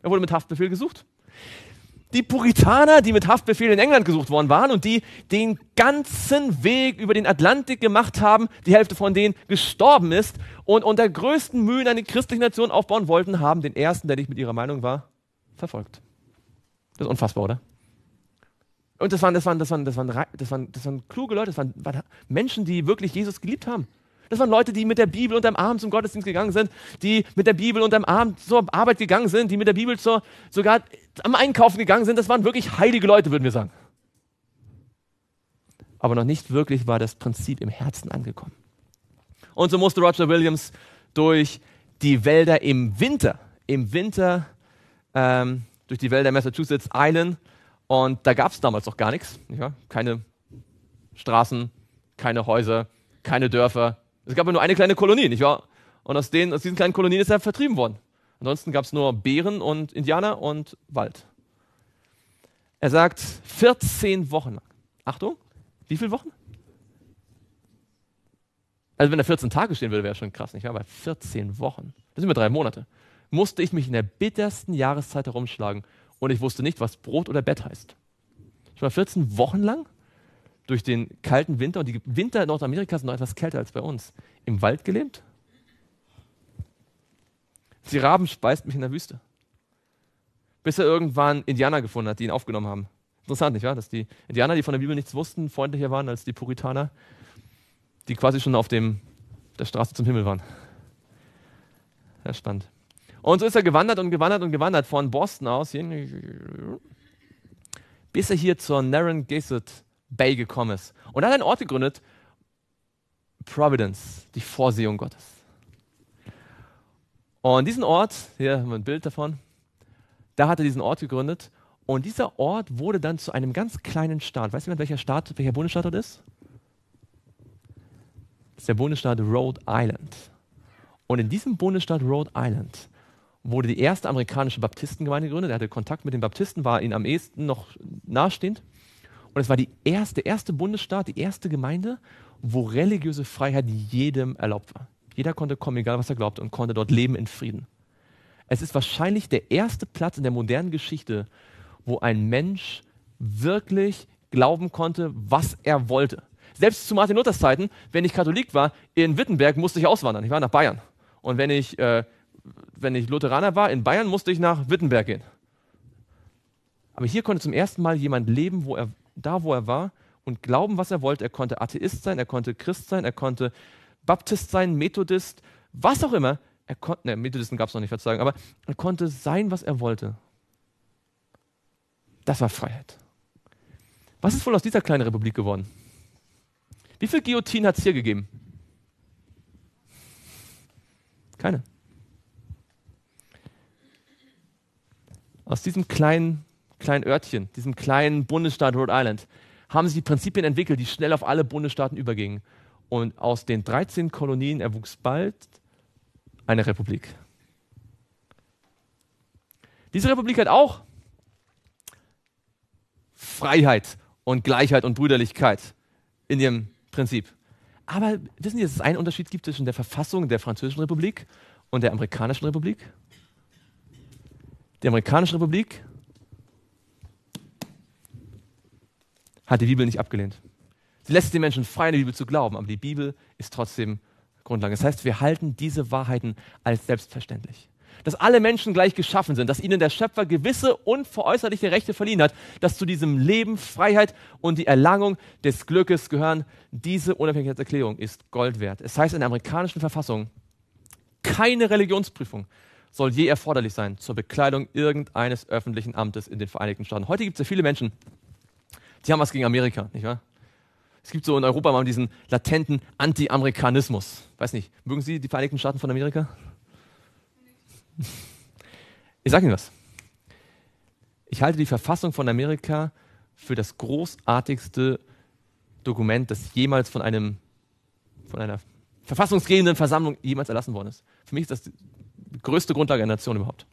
Er wurde mit Haftbefehl gesucht die Puritaner, die mit Haftbefehl in England gesucht worden waren und die den ganzen Weg über den Atlantik gemacht haben, die Hälfte von denen gestorben ist und unter größten Mühen eine christliche Nation aufbauen wollten, haben den ersten, der nicht mit ihrer Meinung war, verfolgt. Das ist unfassbar, oder? Und das waren, das waren, das waren, das waren, das waren, das waren kluge Leute, das waren, waren Menschen, die wirklich Jesus geliebt haben. Das waren Leute, die mit der Bibel unterm Arm zum Gottesdienst gegangen sind, die mit der Bibel unterm Arm zur Arbeit gegangen sind, die mit der Bibel zur, sogar am Einkaufen gegangen sind. Das waren wirklich heilige Leute, würden wir sagen. Aber noch nicht wirklich war das Prinzip im Herzen angekommen. Und so musste Roger Williams durch die Wälder im Winter, im Winter ähm, durch die Wälder Massachusetts Island. Und da gab es damals noch gar nichts. Ja? Keine Straßen, keine Häuser, keine Dörfer, es gab ja nur eine kleine Kolonie, nicht wahr? Und aus, den, aus diesen kleinen Kolonien ist er vertrieben worden. Ansonsten gab es nur Bären und Indianer und Wald. Er sagt 14 Wochen lang. Achtung, wie viele Wochen? Also wenn er 14 Tage stehen würde, wäre schon krass, nicht wahr? Aber 14 Wochen, das sind immer drei Monate, musste ich mich in der bittersten Jahreszeit herumschlagen und ich wusste nicht, was Brot oder Bett heißt. Ich war 14 Wochen lang durch den kalten Winter und die Winter in Nordamerika sind noch etwas kälter als bei uns. Im Wald gelebt? Die Raben speist mich in der Wüste bis er irgendwann Indianer gefunden hat, die ihn aufgenommen haben. Interessant, nicht wahr? Dass die Indianer, die von der Bibel nichts wussten, freundlicher waren als die Puritaner, die quasi schon auf dem, der Straße zum Himmel waren. Ja, spannend. Und so ist er gewandert und gewandert und gewandert von Boston aus, bis er hier zur Narragansett Bay gekommen ist. Und er hat einen Ort gegründet, Providence, die Vorsehung Gottes. Und diesen Ort, hier haben wir ein Bild davon, da hat er diesen Ort gegründet. Und dieser Ort wurde dann zu einem ganz kleinen Staat. Weißt du, welcher Staat, welcher Bundesstaat das ist? Das ist der Bundesstaat Rhode Island. Und in diesem Bundesstaat Rhode Island wurde die erste amerikanische Baptistengemeinde gegründet. Er hatte Kontakt mit den Baptisten, war ihnen am ehesten noch nahestehend. Und es war die erste, erste Bundesstaat, die erste Gemeinde, wo religiöse Freiheit jedem erlaubt war. Jeder konnte kommen, egal was er glaubte, und konnte dort leben in Frieden. Es ist wahrscheinlich der erste Platz in der modernen Geschichte, wo ein Mensch wirklich glauben konnte, was er wollte. Selbst zu Martin Luthers Zeiten, wenn ich Katholik war, in Wittenberg musste ich auswandern. Ich war nach Bayern. Und wenn ich, äh, wenn ich Lutheraner war, in Bayern musste ich nach Wittenberg gehen. Aber hier konnte zum ersten Mal jemand leben, wo er, da wo er war und glauben, was er wollte. Er konnte Atheist sein, er konnte Christ sein, er konnte Baptist sein, Methodist, was auch immer. Er konnte, ne, Methodisten gab es noch nicht, Verzeihung, aber er konnte sein, was er wollte. Das war Freiheit. Was ist wohl aus dieser kleinen Republik geworden? Wie viel Guillotine hat es hier gegeben? Keine. Aus diesem kleinen, kleinen Örtchen, diesem kleinen Bundesstaat Rhode Island, haben die Prinzipien entwickelt, die schnell auf alle Bundesstaaten übergingen. Und aus den 13 Kolonien erwuchs bald eine Republik. Diese Republik hat auch Freiheit und Gleichheit und Brüderlichkeit in ihrem Prinzip. Aber wissen Sie, dass es einen Unterschied gibt zwischen der Verfassung der Französischen Republik und der Amerikanischen Republik? Die Amerikanische Republik hat die Bibel nicht abgelehnt. Sie lässt den Menschen frei, an die Bibel zu glauben, aber die Bibel ist trotzdem Grundlage. Das heißt, wir halten diese Wahrheiten als selbstverständlich. Dass alle Menschen gleich geschaffen sind, dass ihnen der Schöpfer gewisse unveräußerliche Rechte verliehen hat, dass zu diesem Leben Freiheit und die Erlangung des Glückes gehören. Diese Unabhängigkeitserklärung ist Gold wert. Es heißt in der amerikanischen Verfassung, keine Religionsprüfung soll je erforderlich sein zur Bekleidung irgendeines öffentlichen Amtes in den Vereinigten Staaten. Heute gibt es ja viele Menschen, die haben was gegen Amerika, nicht wahr? Es gibt so in Europa mal diesen latenten Anti-Amerikanismus. Weiß nicht, mögen Sie die Vereinigten Staaten von Amerika? Ich sage Ihnen was. Ich halte die Verfassung von Amerika für das großartigste Dokument, das jemals von, einem, von einer verfassungsgebenden Versammlung jemals erlassen worden ist. Für mich ist das die größte Grundlage einer Nation überhaupt.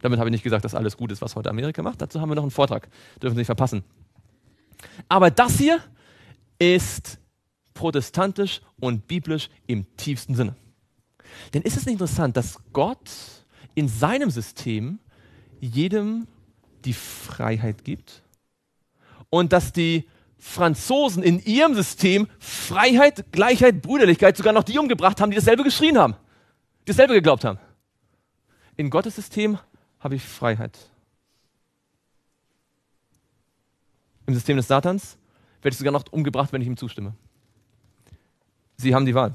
Damit habe ich nicht gesagt, dass alles gut ist, was heute Amerika macht. Dazu haben wir noch einen Vortrag. Dürfen Sie nicht verpassen. Aber das hier ist protestantisch und biblisch im tiefsten Sinne. Denn ist es nicht interessant, dass Gott in seinem System jedem die Freiheit gibt und dass die Franzosen in ihrem System Freiheit, Gleichheit, Brüderlichkeit sogar noch die umgebracht haben, die dasselbe geschrien haben, dasselbe geglaubt haben. In Gottes System habe ich Freiheit. Im System des Satans werde ich sogar noch umgebracht, wenn ich ihm zustimme. Sie haben die Wahl.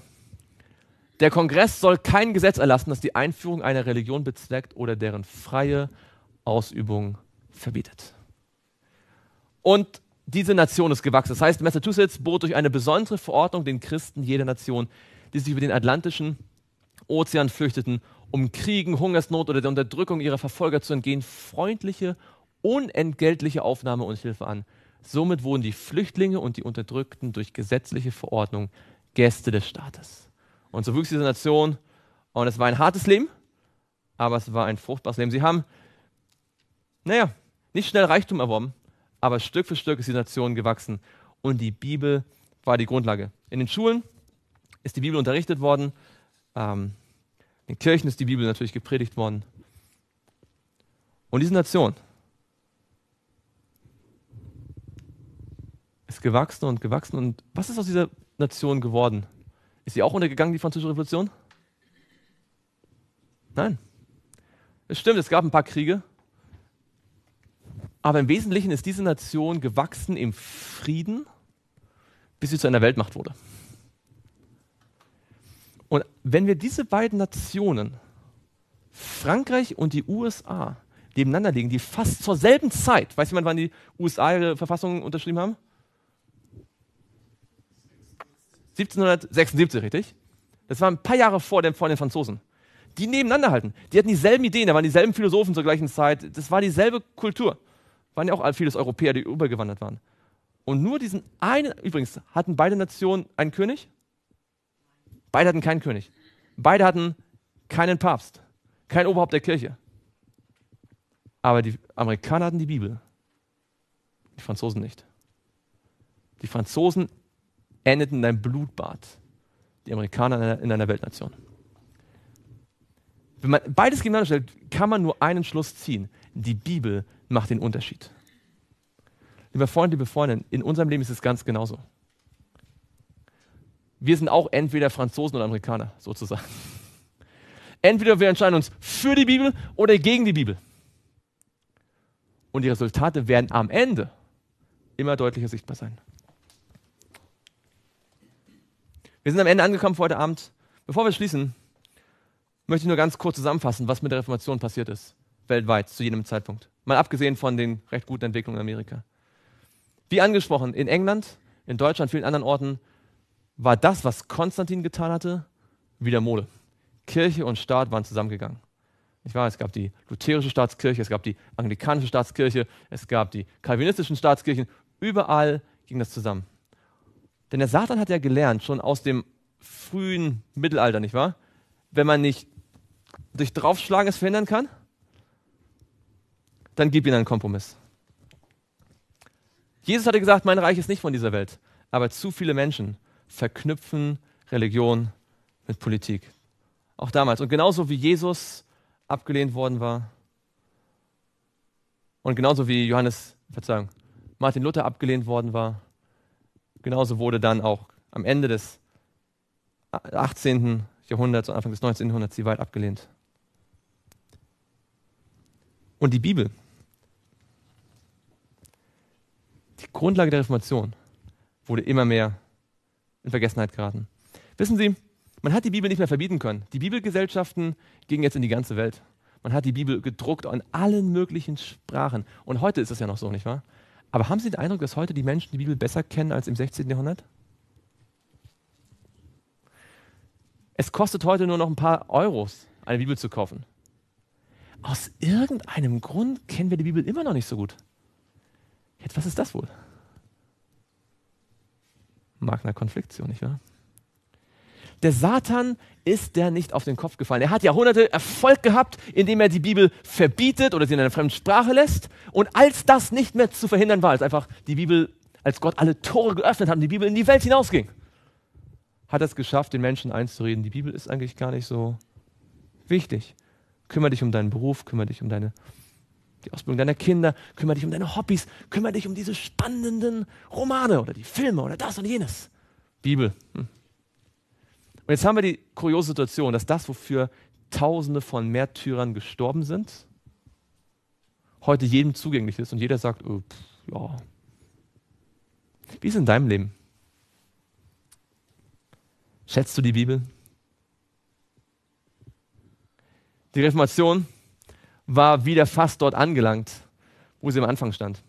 Der Kongress soll kein Gesetz erlassen, das die Einführung einer Religion bezweckt oder deren freie Ausübung verbietet. Und diese Nation ist gewachsen. Das heißt, Massachusetts bot durch eine besondere Verordnung den Christen jeder Nation, die sich über den Atlantischen Ozean flüchteten, um Kriegen, Hungersnot oder der Unterdrückung ihrer Verfolger zu entgehen, freundliche, unentgeltliche Aufnahme und Hilfe an. Somit wurden die Flüchtlinge und die Unterdrückten durch gesetzliche Verordnung Gäste des Staates. Und so wuchs diese Nation. Und es war ein hartes Leben, aber es war ein fruchtbares Leben. Sie haben, naja, nicht schnell Reichtum erworben, aber Stück für Stück ist die Nation gewachsen. Und die Bibel war die Grundlage. In den Schulen ist die Bibel unterrichtet worden. Ähm, in Kirchen ist die Bibel natürlich gepredigt worden. Und diese Nation ist gewachsen und gewachsen. Und was ist aus dieser Nation geworden? Ist sie auch untergegangen, die Französische Revolution? Nein. Es stimmt, es gab ein paar Kriege. Aber im Wesentlichen ist diese Nation gewachsen im Frieden, bis sie zu einer Weltmacht wurde. Und wenn wir diese beiden Nationen, Frankreich und die USA, nebeneinander legen, die fast zur selben Zeit, weiß jemand, wann die USA ihre Verfassung unterschrieben haben? 1776, richtig? Das war ein paar Jahre vor, dem, vor den Franzosen. Die nebeneinander halten. Die hatten dieselben Ideen, da waren dieselben Philosophen zur gleichen Zeit. Das war dieselbe Kultur. Waren ja auch vieles Europäer, die übergewandert waren. Und nur diesen einen, übrigens, hatten beide Nationen einen König? Beide hatten keinen König. Beide hatten keinen Papst, kein Oberhaupt der Kirche. Aber die Amerikaner hatten die Bibel, die Franzosen nicht. Die Franzosen endeten in einem Blutbad, die Amerikaner in einer, in einer Weltnation. Wenn man beides gegeneinander stellt, kann man nur einen Schluss ziehen. Die Bibel macht den Unterschied. Lieber Freund, liebe Freundin, in unserem Leben ist es ganz genauso. Wir sind auch entweder Franzosen oder Amerikaner, sozusagen. Entweder wir entscheiden uns für die Bibel oder gegen die Bibel. Und die Resultate werden am Ende immer deutlicher sichtbar sein. Wir sind am Ende angekommen für heute Abend. Bevor wir schließen, möchte ich nur ganz kurz zusammenfassen, was mit der Reformation passiert ist, weltweit zu jedem Zeitpunkt. Mal abgesehen von den recht guten Entwicklungen in Amerika. Wie angesprochen, in England, in Deutschland, vielen anderen Orten war das, was Konstantin getan hatte, wieder Mode. Kirche und Staat waren zusammengegangen. Ich weiß, es gab die lutherische Staatskirche, es gab die anglikanische Staatskirche, es gab die kalvinistischen Staatskirchen. Überall ging das zusammen. Denn der Satan hat ja gelernt, schon aus dem frühen Mittelalter, nicht wahr? Wenn man nicht durch Draufschlagen es verhindern kann, dann gib ihm einen Kompromiss. Jesus hatte gesagt, mein Reich ist nicht von dieser Welt. Aber zu viele Menschen verknüpfen Religion mit Politik. Auch damals. Und genauso wie Jesus abgelehnt worden war. Und genauso wie Johannes, Verzeihung, Martin Luther abgelehnt worden war, genauso wurde dann auch am Ende des 18. Jahrhunderts und Anfang des 19. Jahrhunderts die Welt abgelehnt. Und die Bibel, die Grundlage der Reformation, wurde immer mehr in Vergessenheit geraten. Wissen Sie, man hat die Bibel nicht mehr verbieten können. Die Bibelgesellschaften gingen jetzt in die ganze Welt. Man hat die Bibel gedruckt in allen möglichen Sprachen. Und heute ist es ja noch so, nicht wahr? Aber haben Sie den Eindruck, dass heute die Menschen die Bibel besser kennen als im 16. Jahrhundert? Es kostet heute nur noch ein paar Euros, eine Bibel zu kaufen. Aus irgendeinem Grund kennen wir die Bibel immer noch nicht so gut. Jetzt, was ist das wohl? Magna Konfliktio, nicht wahr? Der Satan ist der nicht auf den Kopf gefallen. Er hat Jahrhunderte Erfolg gehabt, indem er die Bibel verbietet oder sie in einer fremden Sprache lässt. Und als das nicht mehr zu verhindern war, als einfach die Bibel, als Gott alle Tore geöffnet hat und die Bibel in die Welt hinausging, hat er es geschafft, den Menschen einzureden, die Bibel ist eigentlich gar nicht so wichtig. Kümmere dich um deinen Beruf, kümmere dich um deine die Ausbildung deiner Kinder, kümmere dich um deine Hobbys, kümmere dich um diese spannenden Romane oder die Filme oder das und jenes. Bibel. Hm. Und jetzt haben wir die kuriose Situation, dass das, wofür Tausende von Märtyrern gestorben sind, heute jedem zugänglich ist und jeder sagt, oh, pff, ja. Wie ist es in deinem Leben? Schätzt du die Bibel? Die Reformation war wieder fast dort angelangt, wo sie am Anfang stand.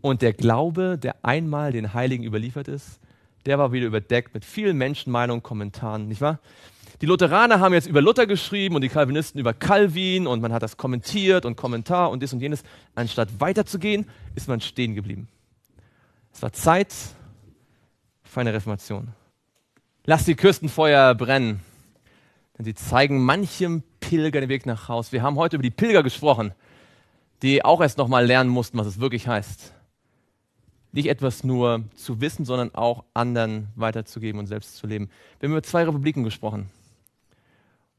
Und der Glaube, der einmal den Heiligen überliefert ist, der war wieder überdeckt mit vielen Menschenmeinungen, Kommentaren, nicht wahr? Die Lutheraner haben jetzt über Luther geschrieben und die Calvinisten über Calvin und man hat das kommentiert und Kommentar und dies und jenes. Anstatt weiterzugehen, ist man stehen geblieben. Es war Zeit für eine Reformation. Lass die Küstenfeuer brennen, denn sie zeigen manchem Pilger den Weg nach Haus. Wir haben heute über die Pilger gesprochen. die auch erst nochmal lernen mussten, was es wirklich heißt. Nicht etwas nur zu wissen, sondern auch anderen weiterzugeben und selbst zu leben. Wir haben über zwei Republiken gesprochen.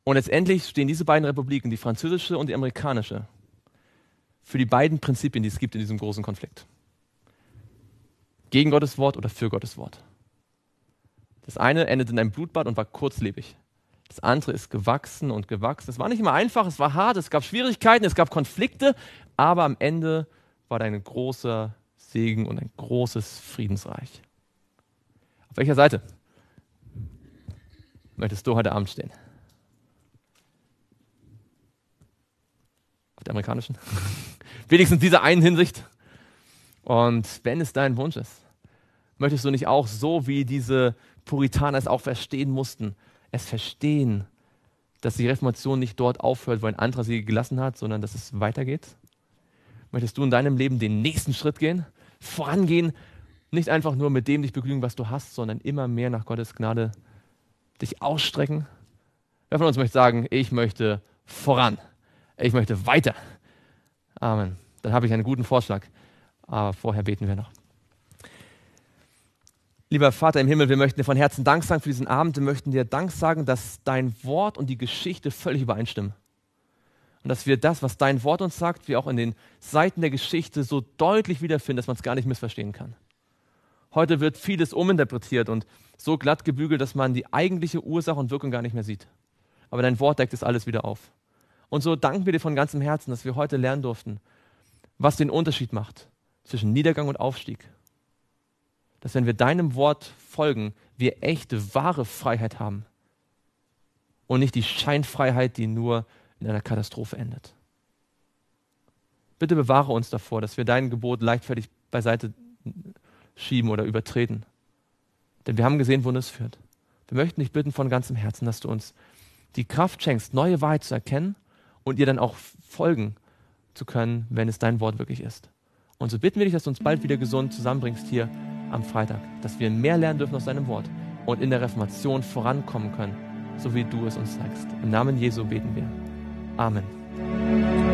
Und letztendlich stehen diese beiden Republiken, die französische und die amerikanische, für die beiden Prinzipien, die es gibt in diesem großen Konflikt. Gegen Gottes Wort oder für Gottes Wort. Das eine endet in einem Blutbad und war kurzlebig. Das andere ist gewachsen und gewachsen. Es war nicht immer einfach, es war hart, es gab Schwierigkeiten, es gab Konflikte, aber am Ende war da ein großer Segen und ein großes Friedensreich. Auf welcher Seite möchtest du heute Abend stehen? Auf der amerikanischen? Wenigstens dieser einen Hinsicht. Und wenn es dein Wunsch ist, möchtest du nicht auch so wie diese Puritaner es auch verstehen mussten, es verstehen, dass die Reformation nicht dort aufhört, wo ein anderer sie gelassen hat, sondern dass es weitergeht? Möchtest du in deinem Leben den nächsten Schritt gehen, vorangehen, nicht einfach nur mit dem dich begnügen, was du hast, sondern immer mehr nach Gottes Gnade dich ausstrecken? Wer von uns möchte sagen, ich möchte voran, ich möchte weiter? Amen. Dann habe ich einen guten Vorschlag. Aber vorher beten wir noch. Lieber Vater im Himmel, wir möchten dir von Herzen Dank sagen für diesen Abend. Wir möchten dir Dank sagen, dass dein Wort und die Geschichte völlig übereinstimmen. Und dass wir das, was dein Wort uns sagt, wir auch in den Seiten der Geschichte so deutlich wiederfinden, dass man es gar nicht missverstehen kann. Heute wird vieles uminterpretiert und so glatt gebügelt, dass man die eigentliche Ursache und Wirkung gar nicht mehr sieht. Aber dein Wort deckt es alles wieder auf. Und so danken wir dir von ganzem Herzen, dass wir heute lernen durften, was den Unterschied macht zwischen Niedergang und Aufstieg, dass wenn wir deinem Wort folgen, wir echte, wahre Freiheit haben und nicht die Scheinfreiheit, die nur in einer Katastrophe endet. Bitte bewahre uns davor, dass wir dein Gebot leichtfertig beiseite schieben oder übertreten. Denn wir haben gesehen, wo es führt. Wir möchten dich bitten von ganzem Herzen, dass du uns die Kraft schenkst, neue Wahrheit zu erkennen und ihr dann auch folgen zu können, wenn es dein Wort wirklich ist. Und so bitten wir dich, dass du uns bald wieder gesund zusammenbringst hier am Freitag, dass wir mehr lernen dürfen aus deinem Wort und in der Reformation vorankommen können, so wie du es uns zeigst. Im Namen Jesu beten wir. Amen.